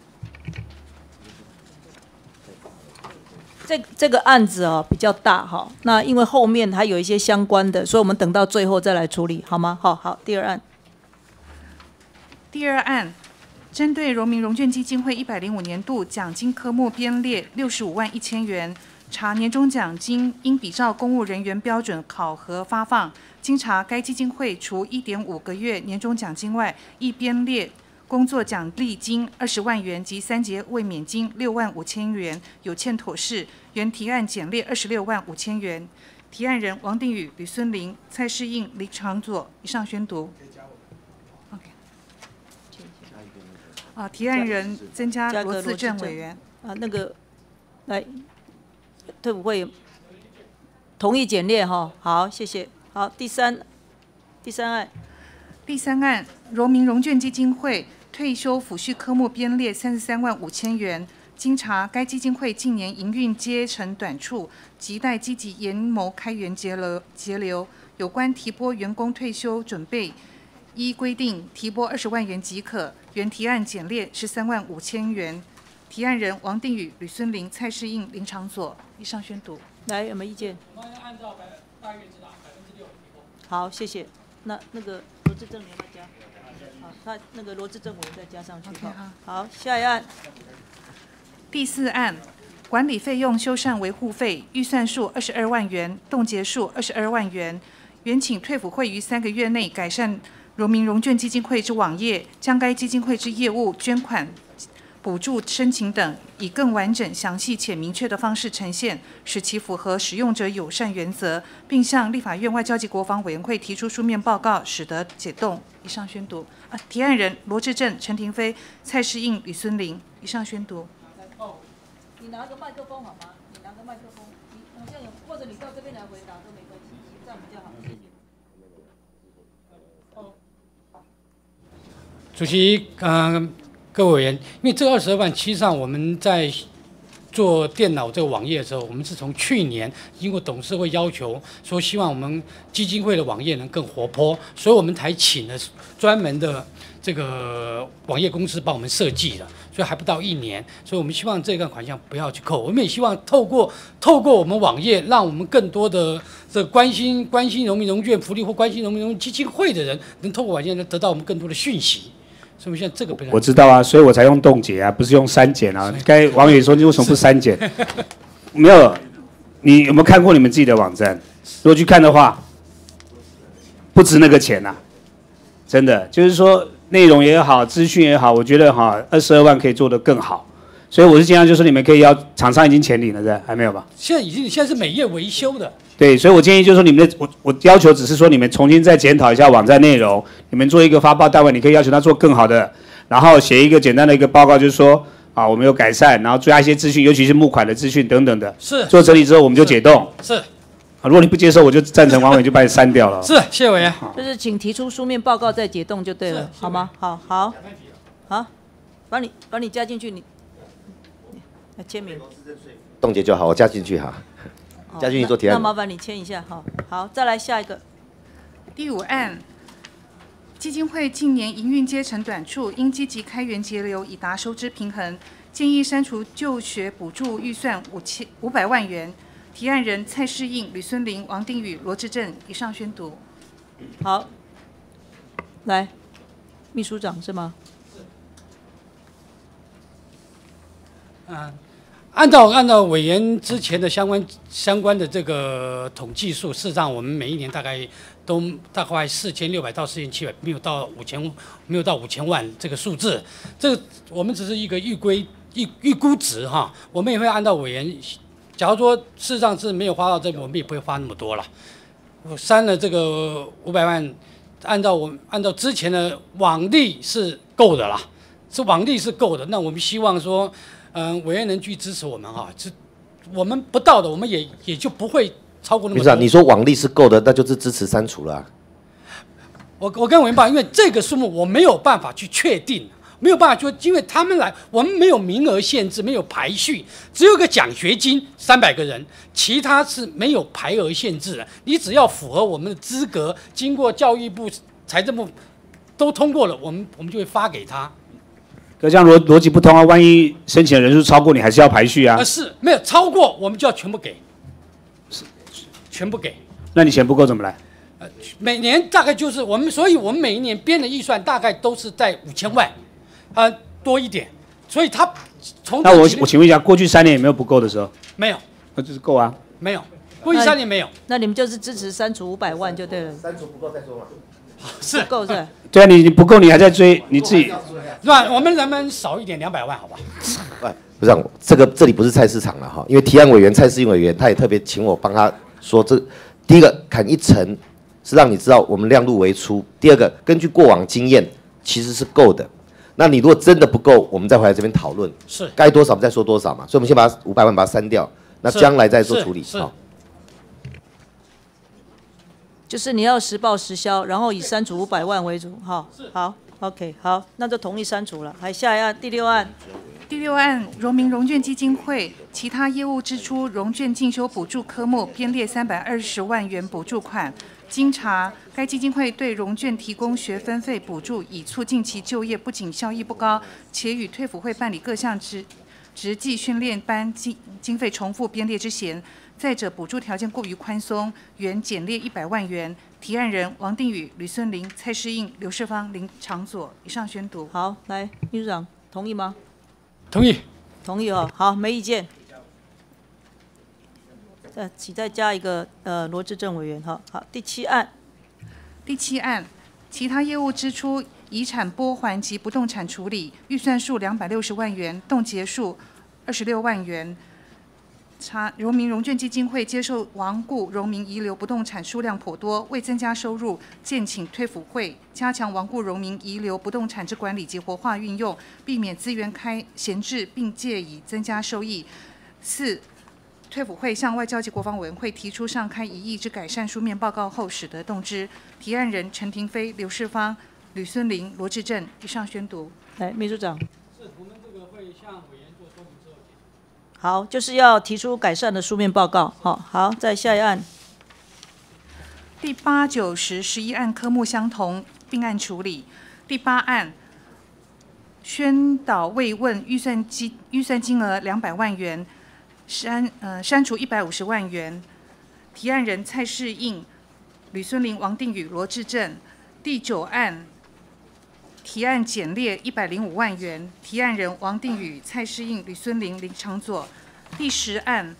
这这个案子哦比较大哈，那因为后面还有一些相关的，所以我们等到最后再来处理，好吗？好好，第二案。第二案，针对荣民荣券基金会一百零五年度奖金科目编列六十五万一千元，查年终奖金应比照公务人员标准考核发放。经查，该基金会除一点五个月年终奖金外，亦编列工作奖励金二十万元及三节未免金六万五千元，有欠妥适。原提案减列二十六万五千元。提案人王定宇、吕孙林、蔡世应、李长佐。以上宣读。OK。啊，提案人增加罗志正委员。啊，那个，来，退伍会同意简列哈。好，谢谢。好，第三，第三案，第三案，荣民荣券基金会退休抚恤科目编列三十三万五千元。经查，该基金会近年营运阶层短处，亟待积极研谋开源节流。节流有关提拨员工退休准备，依规定提拨二十万元即可。原提案简列十三万五千元。提案人王定宇、吕孙林、蔡世应、林长佐。以上宣读。来，有没有意见？好，谢谢。那那个罗志正，你要加。好，他那个罗志正，我们再加上去。好，好，下一案。第四案，管理费用修缮维护费预算数二十二万元，冻结数二十二万元。原请退辅会于三个月内改善荣民融券基金会之网页，将该基金会之业务、捐款。补助申请等，以更完整、详细且明确的方式呈现，使其符合使用者友善原则，并向立法院外交及国防委员会提出书面报告，使得解冻。以上宣读。啊，提案人罗志正、陈廷飞、蔡世应、李孙林。以上宣读。你拿个麦克风好吗？你拿个麦克风，你好像有，或者你到这边来回答都没关系，这样比较好。谢谢。主席，嗯。各位委员，因为这二十二万，其实上我们在做电脑这个网页的时候，我们是从去年经过董事会要求，说希望我们基金会的网页能更活泼，所以我们才请了专门的这个网页公司帮我们设计的，所以还不到一年，所以我们希望这个款项不要去扣，我们也希望透过透过我们网页，让我们更多的这关心关心农民农券福利或关心农民农基金会的人，能透过网页能得到我们更多的讯息。是不是这个？我知道啊，所以我才用冻结啊，不是用删减啊。该网友说你为什么不删减？没有，你有没有看过你们自己的网站？如果去看的话，不值那个钱呐，真的。就是说内容也好，资讯也好，我觉得哈，二十二万可以做得更好。所以我是尽量就是你们可以要厂商已经钱领了，对，还没有吧？现在已经，现在是每月维修的。对，所以我建议就是说，你们的我我要求只是说，你们重新再检讨一下网站内容，你们做一个发报单位，你可以要求他做更好的，然后写一个简单的一个报告，就是说啊，我们有改善，然后加一些资讯，尤其是募款的资讯等等的。是。做整理之后，我们就解冻。是。啊，如果你不接受，我就赞成王伟就把你删掉了。*laughs* 是，谢谢委员。就是请提出书面报告再解冻就对了，好吗？好好好，把你把你加进去，你来签名。冻结就好，我加进去哈。嘉俊，你做提案。那麻烦你签一下，好，好，再来下一个。第五案，基金会近年营运阶层短处，应积极开源节流，以达收支平衡，建议删除就学补助预算五千五百万元。提案人蔡世应、吕孙林、王定宇、罗志正。以上宣读。好，来，秘书长是吗？嗯。按照按照委员之前的相关相关的这个统计数，事实上我们每一年大概都大概四千六百到四千七百，没有到五千，没有到五千万这个数字。这我们只是一个预规预预估值哈，我们也会按照委员，假如说事实上是没有花到这，我们也不会花那么多了。我删了这个五百万，按照我按照之前的网力是够的啦，是网力是够的。那我们希望说。嗯，委员能去支持我们哈，这我们不到的，我们也也就不会超过那么。秘书长，你说网力是够的，那就是支持删除了。我我跟委员报，因为这个数目我没有办法去确定，没有办法说因为他们来，我们没有名额限制，没有排序，只有个奖学金三百个人，其他是没有排额限制的。你只要符合我们的资格，经过教育部、财政部都通过了，我们我们就会发给他。可这样逻逻辑不通啊！万一申请的人数超过，你还是要排序啊呃，。是没有超过，我们就要全部给，全部给。那你钱不够怎么来？每年大概就是我们，所以我们每一年编的预算大概都是在五千万，啊、多一点，所以他从那我我请问一下，过去三年有没有不够的时候？没有那就是够啊。没有，过去三年没有，那你们就是支持删除五百万就对了。删除不够再说嘛。是不够是？对啊，你你不够，你还在追你自己。是吧？我们能不能少一点两百万，好吧？不是啊这个这里不是菜市场了哈，因为提案委员蔡世英委员他也特别请我帮他说这第一个砍一层是让你知道我们量入为出，第二个根据过往经验其实是够的。那你如果真的不够，我们再回来这边讨论，是该多少我们再说多少嘛。所以我们先把五百万把它删掉，那将来再做处理。是好，就是你要实报实销，然后以删除五百万为主，哈，好，OK，好，那就同意删除了。还下一案，第六案，第六案，荣民融券基金会其他业务支出融券进修补助科目编列三百二十万元补助款。经查，该基金会对融券提供学分费补助，以促进其就业，不仅效益不高，且与退辅会办理各项职职技训练班经经费重复编列之嫌。再者，补助条件过于宽松，原减列一百万元。提案人王定宇、吕孙林、蔡诗应、刘世芳、林长佐。以上宣读。好，来，秘书长同意吗？同意。同意哦，好，没意见。呃请再加一个呃罗志正委员哈，好，第七案，第七案，其他业务支出遗产拨还及不动产处理，预算数两百六十万元，冻结数二十六万元。查荣民融券基金会接受亡故荣民遗留不动产数量颇多，为增加收入，建请退辅会加强亡故荣民遗留不动产之管理及活化运用，避免资源开闲置，并借以增加收益。四退辅会向外交及国防委员会提出上开一亿之改善书面报告后，使得动之。提案人陈廷飞、刘世芳、吕孙林、罗志正。以上宣读。来，秘书长。是我们这个会向委员做说明之后。好，就是要提出改善的书面报告。好，好，再下一案，第八、九、十、十一案科目相同，并案处理。第八案宣导慰问预算金预算金额两百万元，删呃删除一百五十万元。提案人蔡世应、吕孙林、王定宇、罗志正。第九案提案简列一百零五万元，提案人王定宇、蔡世应、吕孙林、林长佐。第十案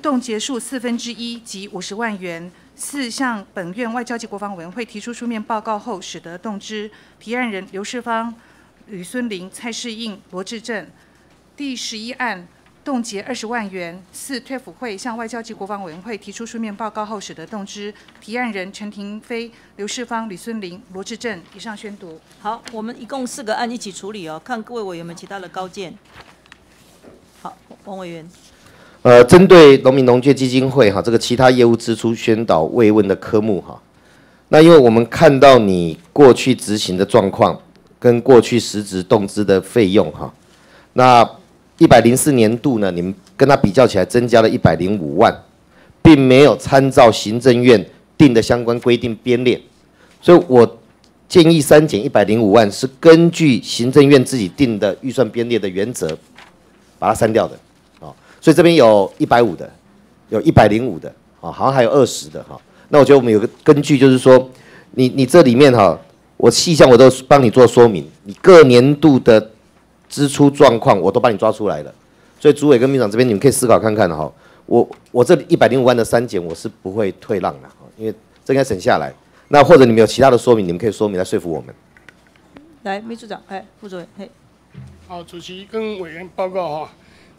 冻结数四分之一及五十万元。四向本院外交及国防委员会提出书面报告后，使得动之。提案人刘世芳、吕孙林、蔡世应、罗志正。第十一案冻结二十万元。四退辅会向外交及国防委员会提出书面报告后，使得动之。提案人陈廷飞、刘世芳、吕孙林、罗志正。以上宣读。好，我们一共四个案一起处理哦，看各位委员们其他的高见。好，王委员。呃，针对农民农券基金会哈这个其他业务支出宣导慰问的科目哈，那因为我们看到你过去执行的状况跟过去实质动资的费用哈，那一百零四年度呢，你们跟它比较起来增加了一百零五万，并没有参照行政院定的相关规定编列，所以我建议删减一百零五万是根据行政院自己定的预算编列的原则，把它删掉的。所以这边有一百五的，有一百零五的，啊，好像还有二十的哈。那我觉得我们有个根据，就是说，你你这里面哈，我细项我都帮你做说明，你各年度的支出状况我都帮你抓出来了。所以主委跟秘书长这边你们可以思考看看哈。我我这里一百零五万的删减我是不会退让的，因为这应该省下来。那或者你们有其他的说明，你们可以说明来说服我们。来，秘书长，哎，副主委，嘿。好，主席跟委员报告哈。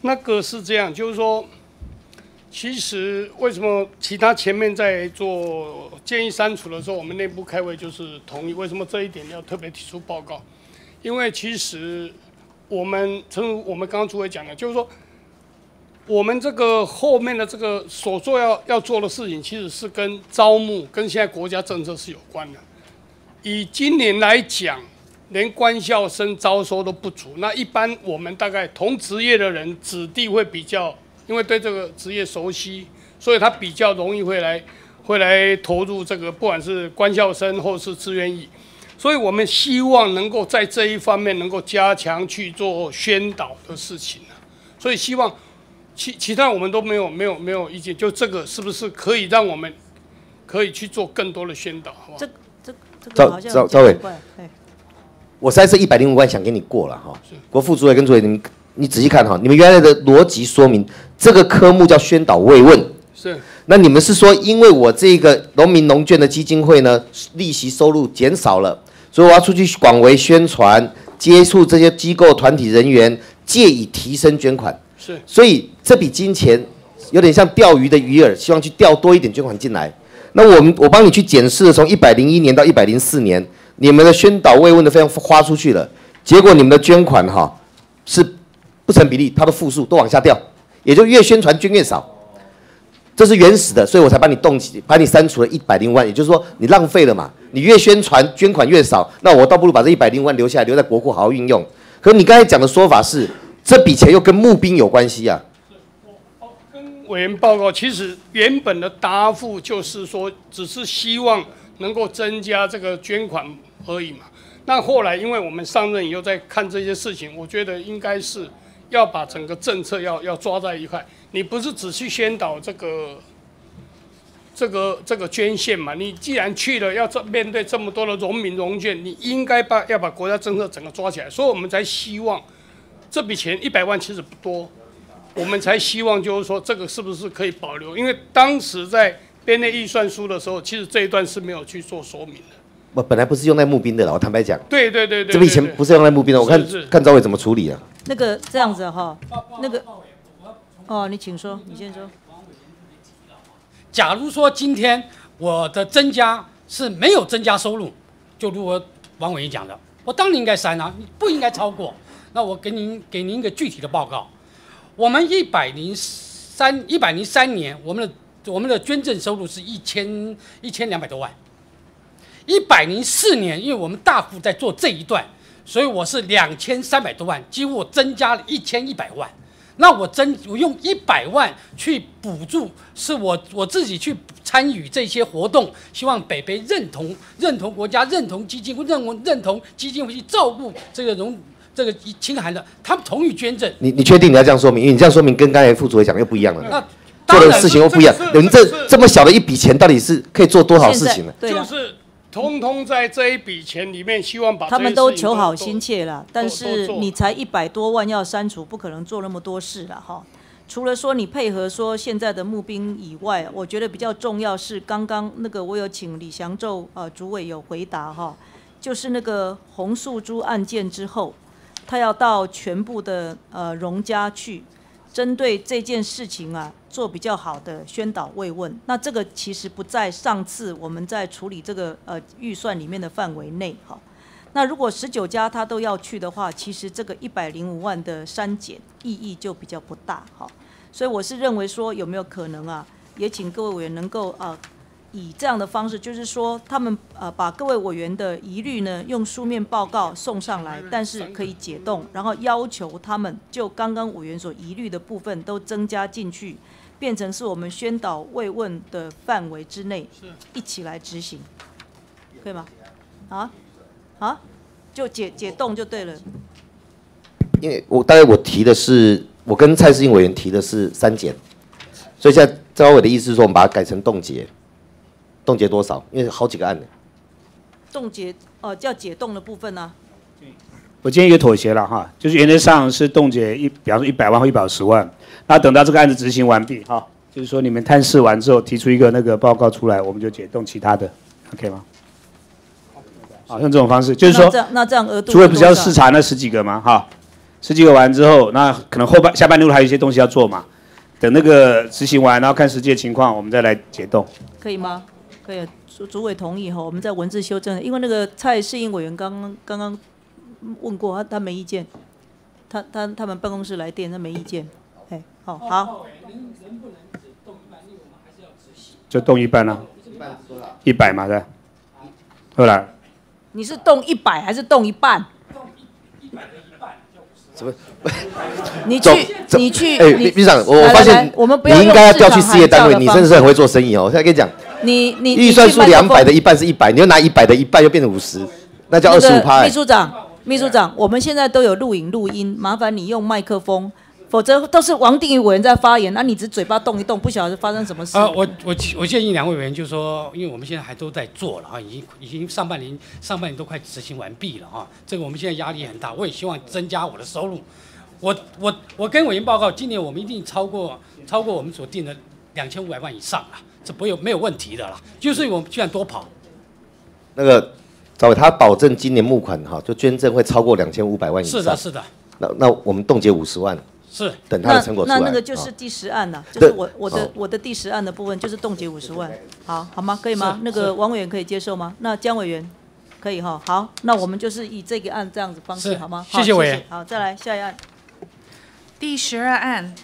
那个是这样，就是说，其实为什么其他前面在做建议删除的时候，我们内部开会就是同意。为什么这一点要特别提出报告？因为其实我们正如我们刚刚主委讲的，就是说，我们这个后面的这个所做要要做的事情，其实是跟招募、跟现在国家政策是有关的。以今年来讲，连官校生招收都不足。那一般我们大概同职业的人子弟会比较，因为对这个职业熟悉，所以他比较容易会来会来投入这个，不管是官校生或是志愿役。所以我们希望能够在这一方面能够加强去做宣导的事情啊。所以希望其其他我们都没有没有没有意见，就这个是不是可以让我们可以去做更多的宣导，好不好？这这这个赵好像赵赵伟怪哎我塞这一百零五万想给你过了哈。国副主委跟主委，你们你仔细看哈，你们原来的逻辑说明，这个科目叫宣导慰问。是那你们是说，因为我这个农民农券的基金会呢，利息收入减少了，所以我要出去广为宣传，接触这些机构团体人员，借以提升捐款。是所以这笔金钱有点像钓鱼的鱼饵，希望去钓多一点捐款进来。那我们我帮你去检视了，从一百零一年到一百零四年，你们的宣导慰问的费用花出去了，结果你们的捐款哈是不成比例，它的负数都往下掉，也就越宣传捐越少。这是原始的，所以我才把你冻起，把你删除了一百零万，也就是说你浪费了嘛。你越宣传捐款越少，那我倒不如把这一百零万留下来，留在国库好好运用。可你刚才讲的说法是，这笔钱又跟募兵有关系啊。跟委员报告，其实原本的答复就是说，只是希望能够增加这个捐款而已嘛。那后来因为我们上任以后在看这些事情，我觉得应该是要把整个政策要要抓在一块。你不是只去宣导这个这个这个捐献嘛？你既然去了，要这面对这么多的农民农券，你应该把要把国家政策整个抓起来。所以我们才希望这笔钱一百万其实不多。我们才希望就是说，这个是不是可以保留？因为当时在编列预算书的时候，其实这一段是没有去做说明的。我本来不是用在募兵的了，我坦白讲，对对对对，这笔钱不是用在募兵的，我看是是看赵伟怎么处理啊。那个这样子哈，那个哦，你请说，你先说。假如说今天我的增加是没有增加收入，就如我王委员讲的，我当然应该删啊，你不应该超过。那我给您给您一个具体的报告，我们一百零三一百零三年，我们的我们的捐赠收入是一千一千两百多万。一百零四年，因为我们大幅在做这一段，所以我是两千三百多万，几乎增加了一千一百万。那我真我用一百万去补助，是我我自己去参与这些活动，希望北北认同认同国家认同基金会认认同基金会去照顾这个容这个清寒的，他们同意捐赠。你你确定你要这样说明？因为你这样说明跟刚才副主委讲又不一样了。那做的事情又不一样。你们这这么小的一笔钱，到底是可以做多少事情呢？就是通通在这一笔钱里面，希望把他们都求好心切了，但是你才一百多万要删除，不可能做那么多事了哈。除了说你配合说现在的募兵以外，我觉得比较重要是刚刚那个我有请李祥宙呃主委有回答哈，就是那个红素珠案件之后，他要到全部的呃荣家去，针对这件事情啊做比较好的宣导慰问。那这个其实不在上次我们在处理这个呃预算里面的范围内哈。那如果十九家他都要去的话，其实这个一百零五万的删减意义就比较不大哈。所以我是认为说有没有可能啊，也请各位委员能够啊以这样的方式，就是说他们呃把各位委员的疑虑呢用书面报告送上来，但是可以解冻，然后要求他们就刚刚委员所疑虑的部分都增加进去，变成是我们宣导慰问的范围之内，一起来执行，可以吗？啊啊，就解解冻就对了。因为我大概我提的是，我跟蔡世英委员提的是删减，所以现在赵伟的意思是说，我们把它改成冻结，冻结多少？因为好几个案呢。冻结哦，叫解冻的部分呢、我建议一个妥协了哈，就是原则上是冻结一，比方说一百万或一百十万，那等到这个案子执行完毕哈，就是说你们探视完之后提出一个那个报告出来，我们就解冻其他的，OK 吗？好，用这种方式，就是说那这样那这样额度主委不是要视察那十几个吗？哈，十几个完之后，那可能后半下半路还有一些东西要做嘛，等那个执行完，然后看实际的情况，我们再来解冻。可以吗？可以，主主委同意哈，我们在文字修正，因为那个蔡适应委员刚刚刚刚问过，他他没意见，他他他们办公室来电，他没意见，哎，好好，就动一半了、一百嘛，对，后来你是动一百还是动一半？什么？你去，你去，哎，你秘秘书长，我来来来发现你应该要调去事业单位，你真的是很会做生意哦。我现在跟你讲，你你预算数两百的一一半是一百，你就拿一百的一半，又变成五十，那叫二十五趴。哎秘书长，秘书长，我们现在都有录影录音，麻烦你用麦克风，否则都是王定宇委员在发言，那你只嘴巴动一动，不晓得发生什么事。啊，我我我建议两位委员就说，因为我们现在还都在做了啊，已经已经上半年上半年都快执行完毕了啊，这个我们现在压力很大，我也希望增加我的收入。我我我跟委员报告，今年我们一定超过超过我们所定的两千五百万以上了，这不有没有问题的啦。就是我们居然多跑，那个赵伟，他保证今年募款哈，就捐赠会超过两千五百万以上。是的，是的，那那我们冻结五十万，是等他的成果出来。那那个就是哦第十案了，就是我我的好我的第十案的部分就是冻结五十万，好好吗？可以吗？那个王委员可以接受吗？那江委员可以哈。好，那我们就是以这个案这样子方式好吗？谢谢委员好，再来下一案。第十二案，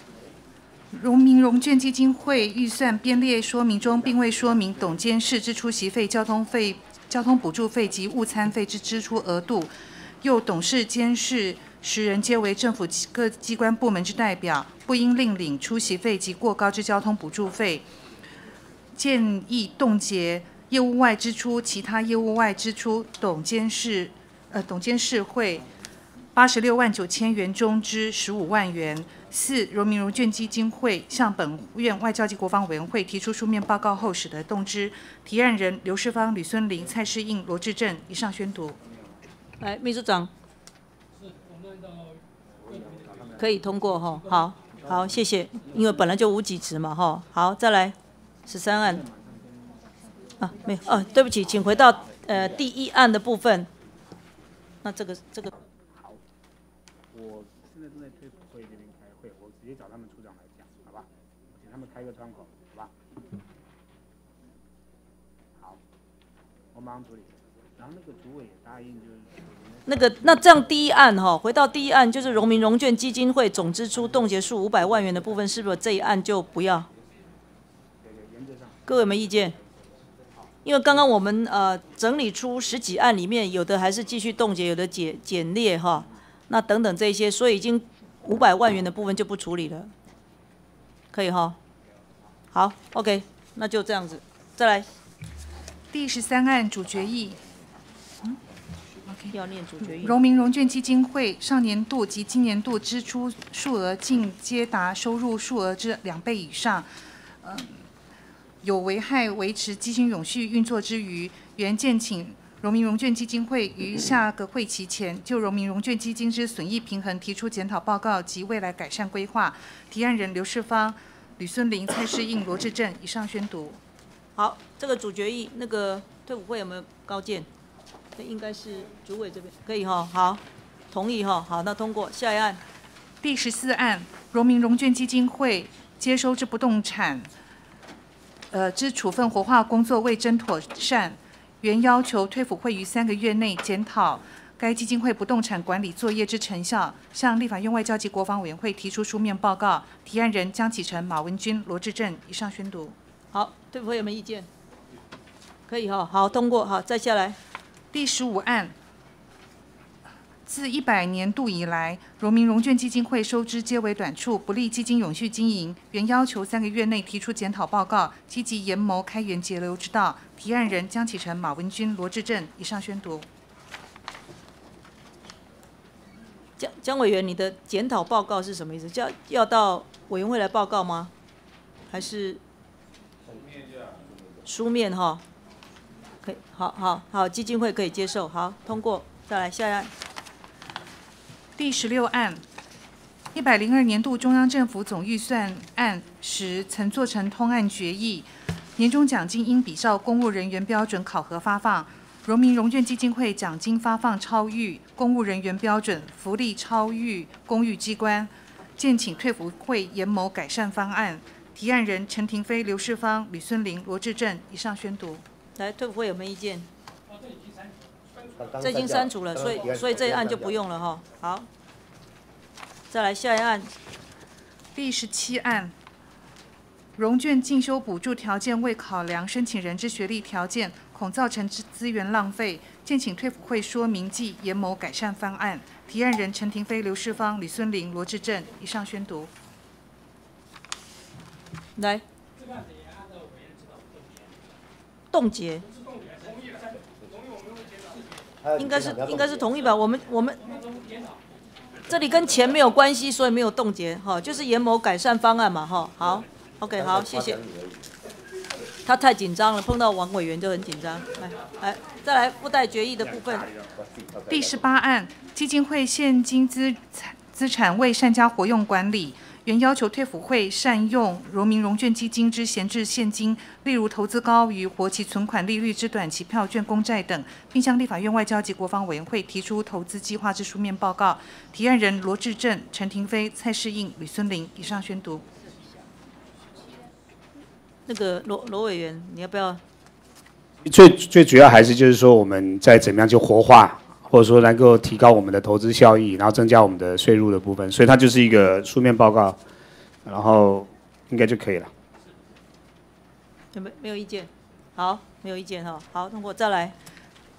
荣民融券基金会预算编列说明中并未说明董监事之出席费、交通费、交通补助费及误餐费之支出额度，又董事、监事十人皆为政府各机关部门之代表，不应另领出席费及过高之交通补助费，建议冻结业务外支出、其他业务外支出，董监事呃董监事会。八十六万九千元中之十五万元。四、荣民融券基金会向本院外交及国防委员会提出书面报告后，使得动之。提案人刘世芳、吕孙林、蔡世应、罗志正。以上宣读。来，秘书长。可以通过哈，好，好，谢谢，因为本来就无几职嘛哈，好，再来十三案，啊，没有，哦，对不起，请回到呃第一案的部分，那这个这个。我现在正在推普会这边开会，我直接找他们处长来讲，好吧？请他们开个窗口，好吧？好，我马上处理。然后那个主委也答应，就是那个，那这样第一案哈，回到第一案就是荣民融券基金会总支出冻结数五百万元的部分，是不是这一案就不要？各位有没有意见？因为刚刚我们呃整理出十几案里面，有的还是继续冻结，有的减减列哈，那等等这些，所以已经五百万元的部分就不处理了，可以哈？好，OK，那就这样子，再来。第十三案主决议。嗯要念主决议。荣民融券基金会上年度及今年度支出数额净皆达收入数额之两倍以上，嗯，有危害维持基金永续运作之余，原建请荣民融券基金会于下个会期前就荣民融券基金之损益平衡提出检讨报告及未来改善规划。提案人刘世芳、吕孙林、蔡世应、罗志正。以上宣读。好，这个主决议，那个退伍会有没有高见？那应该是主委这边可以哈，好，同意哈，好，那通过。下一案，第十四案，荣民融券基金会接收之不动产，呃，之处分活化工作未真妥善，原要求退辅会于三个月内检讨该基金会不动产管理作业之成效，向立法院外交及国防委员会提出书面报告。提案人江启臣、马文君、罗志正。以上宣读。好，退辅会有没有意见？可以哈，好，通过，好，再下来。第十五案，自一百年度以来，荣民融券基金会收支皆为短处，不利基金永续经营。原要求三个月内提出检讨报告，积极研谋开源节流之道。提案人江启臣、马文君、罗志正。以上宣读。江江委员，你的检讨报告是什么意思？叫要到委员会来报告吗？还是书面哈？可以，好好好，基金会可以接受，好，通过。再来下一案。第十六案，一百零二年度中央政府总预算案时曾做成通案决议，年终奖金应比照公务人员标准考核发放。荣民融券基金会奖金发放超预公务人员标准，福利超逾公寓机关，建请退服会研谋改善方案。提案人陈廷飞、刘世芳、吕孙林、罗志正。以上宣读。来，退服会有没有意见？这已经删除了，所以所以这一案就不用了哈。好，再来下一案。第十七案，融券进修补助条件未考量申请人之学历条件，恐造成资资源浪费，建请退辅会说明暨研谋改善方案。提案人陈廷飞、刘世芳、李孙林、罗志正。以上宣读。来，冻结，应该是应该是同意吧？我们我们这里跟钱没有关系，所以没有冻结哈，就是研谋改善方案嘛哈。好，OK，好，谢谢。他太紧张了，碰到王委员就很紧张。来来，再来附带决议的部分。第十八案，基金会现金资产资产未善加活用管理。原要求退辅会善用荣民融券基金之闲置现金，例如投资高于活期存款利率之短期票券、公债等，并向立法院外交及国防委员会提出投资计划之书面报告。提案人罗志正、陈廷飞、蔡世应、吕孙林。以上宣读。那个罗罗委员，你要不要？最最主要还是就是说，我们在怎么样去活化。或者说能够提高我们的投资效益，然后增加我们的税入的部分，所以它就是一个书面报告，然后应该就可以了。有没没有意见？好，没有意见哈。好，那我再来。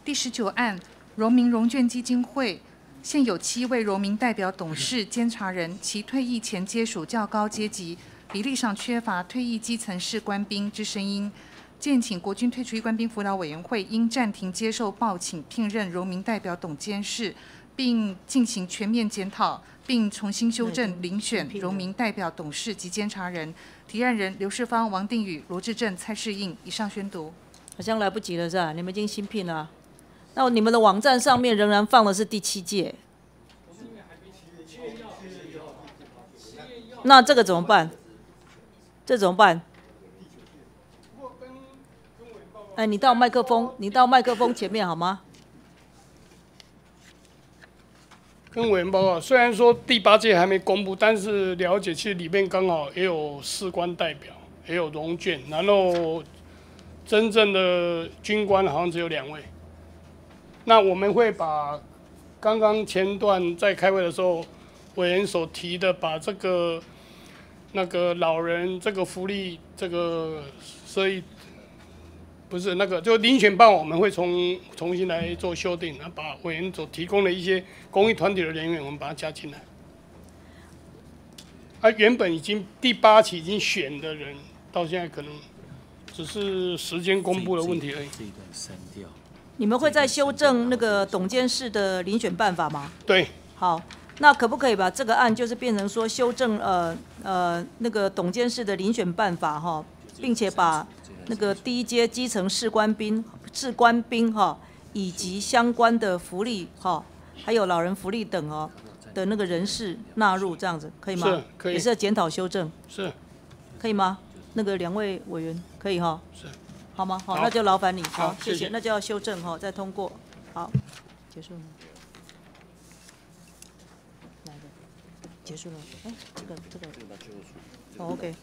第十九案，荣民融券基金会现有七位荣民代表董事、监察人，其退役前皆属较高阶级，比例上缺乏退役基层士官兵之声音。建请国军退出役官兵辅导委员会应暂停接受报请聘任荣民代表董监事，并进行全面检讨，并重新修正遴选荣民代表董事及监察人。提案人刘世芳、王定宇、罗志正、蔡世应。以上宣读。好像来不及了是吧？你们已经新聘了，那你们的网站上面仍然放的是第七届。那这个怎么办？这怎么办？哎，你到麦克风，你到麦克风前面好吗？跟委员报告，虽然说第八届还没公布，但是了解其实里面刚好也有士官代表，也有荣眷，然后真正的军官好像只有两位。那我们会把刚刚前段在开会的时候委员所提的，把这个那个老人这个福利这个所以。不是那个，就遴选办我们会重重新来做修订，然后把委员所提供的一些公益团体的人员，我们把它加进来。啊，原本已经第八期已经选的人，到现在可能只是时间公布的问题而已。这一段删掉。你们会再修正那个董监事的遴选办法吗？对。好，那可不可以把这个案就是变成说修正呃呃那个董监事的遴选办法哈，并且把。那个第一阶基层士官兵、士官兵哈，以及相关的福利哈，还有老人福利等哦的那个人士纳入这样子，可以吗？是，可以。也是要检讨修正。是，可以吗？那个两位委员可以哈？是，好吗？好，那就劳烦你。好，谢谢。那就要修正哈，再通过。好，结束了。哪个？结束了。哎，这个这个。OK。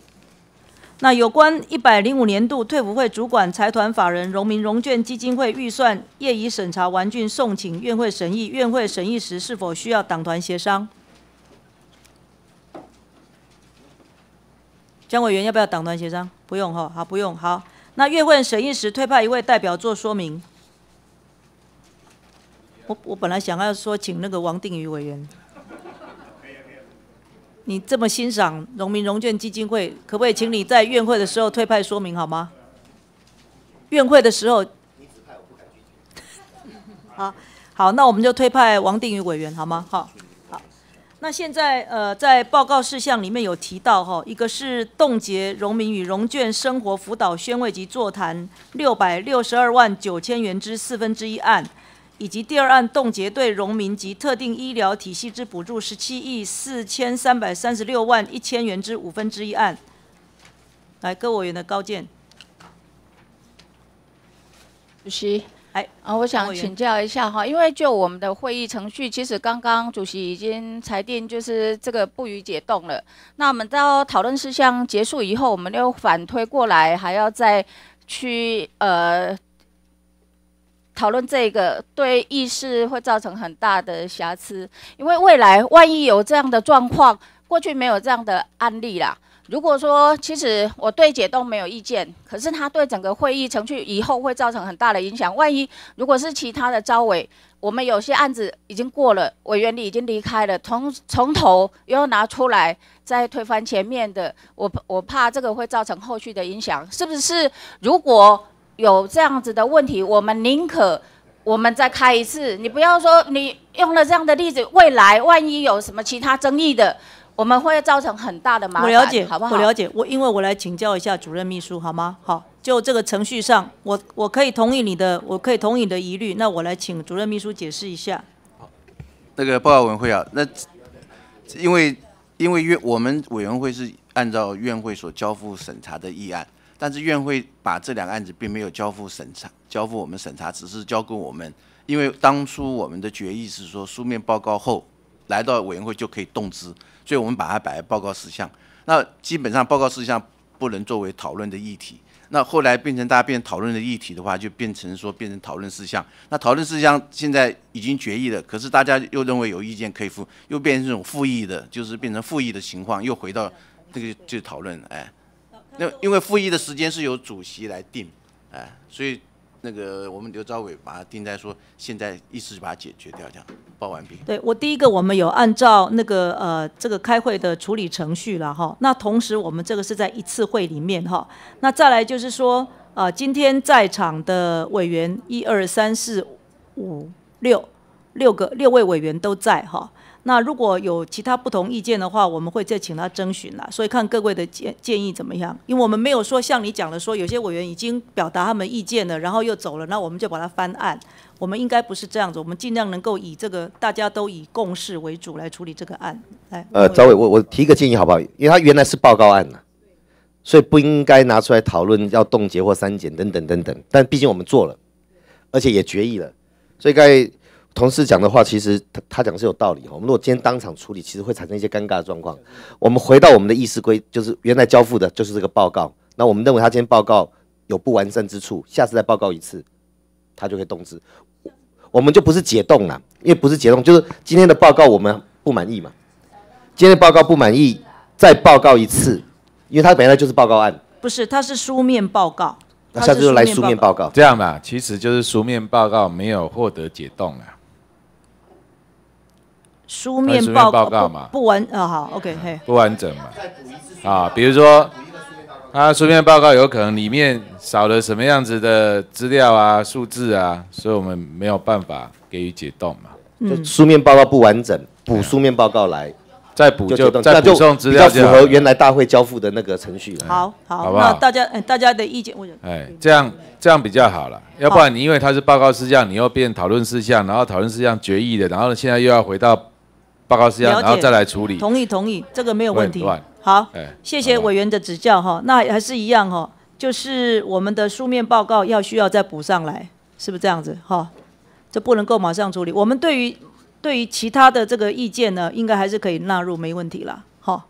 那有关一百零五年度退辅会主管财团法人荣民融券基金会预算业已审查完竣，送请院会审议。院会审议时是否需要党团协商？江委员要不要党团协商？不用哈，好不用好。那院会审议时推派一位代表做说明。我我本来想要说请那个王定宇委员。你这么欣赏农民融券基金会，可不可以请你在院会的时候退派说明好吗？院会的时候，*laughs* 好，好，那我们就推派王定宇委员好吗？好，好。那现在呃，在报告事项里面有提到哈，一个是冻结农民与融券生活辅导宣慰及座谈六百六十二万九千元之四分之一案。以及第二案冻结对农民及特定医疗体系之补助十七亿四千三百三十六万一千元之五分之一案，来各委员的高见。主席，哎，啊，我想请教一下哈，因为就我们的会议程序，其实刚刚主席已经裁定就是这个不予解冻了。那我们到讨论事项结束以后，我们又反推过来，还要再去呃。讨论这个对议事会造成很大的瑕疵，因为未来万一有这样的状况，过去没有这样的案例啦。如果说其实我对解冻没有意见，可是他对整个会议程序以后会造成很大的影响。万一如果是其他的招委，我们有些案子已经过了，委员里已经离开了，从从头又要拿出来再推翻前面的，我我怕这个会造成后续的影响，是不是？如果有这样子的问题，我们宁可我们再开一次，你不要说你用了这样的例子，未来万一有什么其他争议的。我们会造成很大的麻烦，我了解，好不好？我了解，我因为我来请教一下主任秘书，好吗？好，就这个程序上，我我可以同意你的，我可以同意你的疑虑，那我来请主任秘书解释一下。那个报告委员会啊，那因为因为院我们委员会是按照院会所交付审查的议案，但是院会把这两个案子并没有交付审查，交付我们审查，只是交给我们，因为当初我们的决议是说书面报告后来到委员会就可以动资。所以我们把它摆在报告事项，那基本上报告事项不能作为讨论的议题。那后来变成大家变讨论的议题的话，就变成说变成讨论事项。那讨论事项现在已经决议了，可是大家又认为有意见可以复，又变成这种复议的，就是变成复议的情况，又回到这个就讨论。哎，那因为复议的时间是由主席来定，哎，所以。那个我们刘朝伟把它定在说，现在一时把它解决掉，这样报完毕。对我第一个，我们有按照那个呃这个开会的处理程序了哈。那同时我们这个是在一次会里面哈。那再来就是说，呃，今天在场的委员一二三四五六六个六位委员都在哈。那如果有其他不同意见的话，我们会再请他征询啦。所以看各位的建建议怎么样？因为我们没有说像你讲的说，有些委员已经表达他们意见了，然后又走了，那我们就把它翻案。我们应该不是这样子，我们尽量能够以这个大家都以共识为主来处理这个案。来，呃，赵伟，我我提一个建议好不好？因为他原来是报告案呐，所以不应该拿出来讨论要冻结或删减等等等等。但毕竟我们做了，而且也决议了，所以该。同事讲的话，其实他他讲是有道理哈。我们如果今天当场处理，其实会产生一些尴尬的状况。我们回到我们的议事规，就是原来交付的就是这个报告。那我们认为他今天报告有不完善之处，下次再报告一次，他就可以动之。我们就不是解冻了，因为不是解冻，就是今天的报告我们不满意嘛。今天的报告不满意，再报告一次，因为他本来就是报告案。不是，他是书面报告。那下次就来书面报告。这样吧，其实就是书面报告没有获得解冻了。书面报告嘛，不完啊，好，OK，嘿，不完整嘛，啊，比如说，他书面报告有可能里面少了什么样子的资料啊、数字啊，所以我们没有办法给予解冻嘛。就书面报告不完整，补书面报告来，再补就再补送资料，比较符合原来大会交付的那个程序。好好，那大家，大家的意见，我哎，这样这样比较好了，要不然你因为它是报告事项，你又变讨论事项，然后讨论事项决议的，然后现在又要回到。报告事项，然后再来处理。同意，同意，这个没有问题。好，谢谢委员的指教哈。那还是一样哈，就是我们的书面报告要需要再补上来，是不是这样子哈？这不能够马上处理。我们对于对于其他的这个意见呢，应该还是可以纳入，没问题啦。好，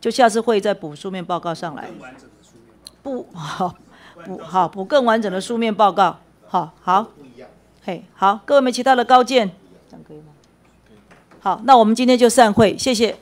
就下次会再补书面报告上来。不好，补好补更完整的书面报告。好好，嘿，好，各位没其他的高见。好，那我们今天就散会，谢谢。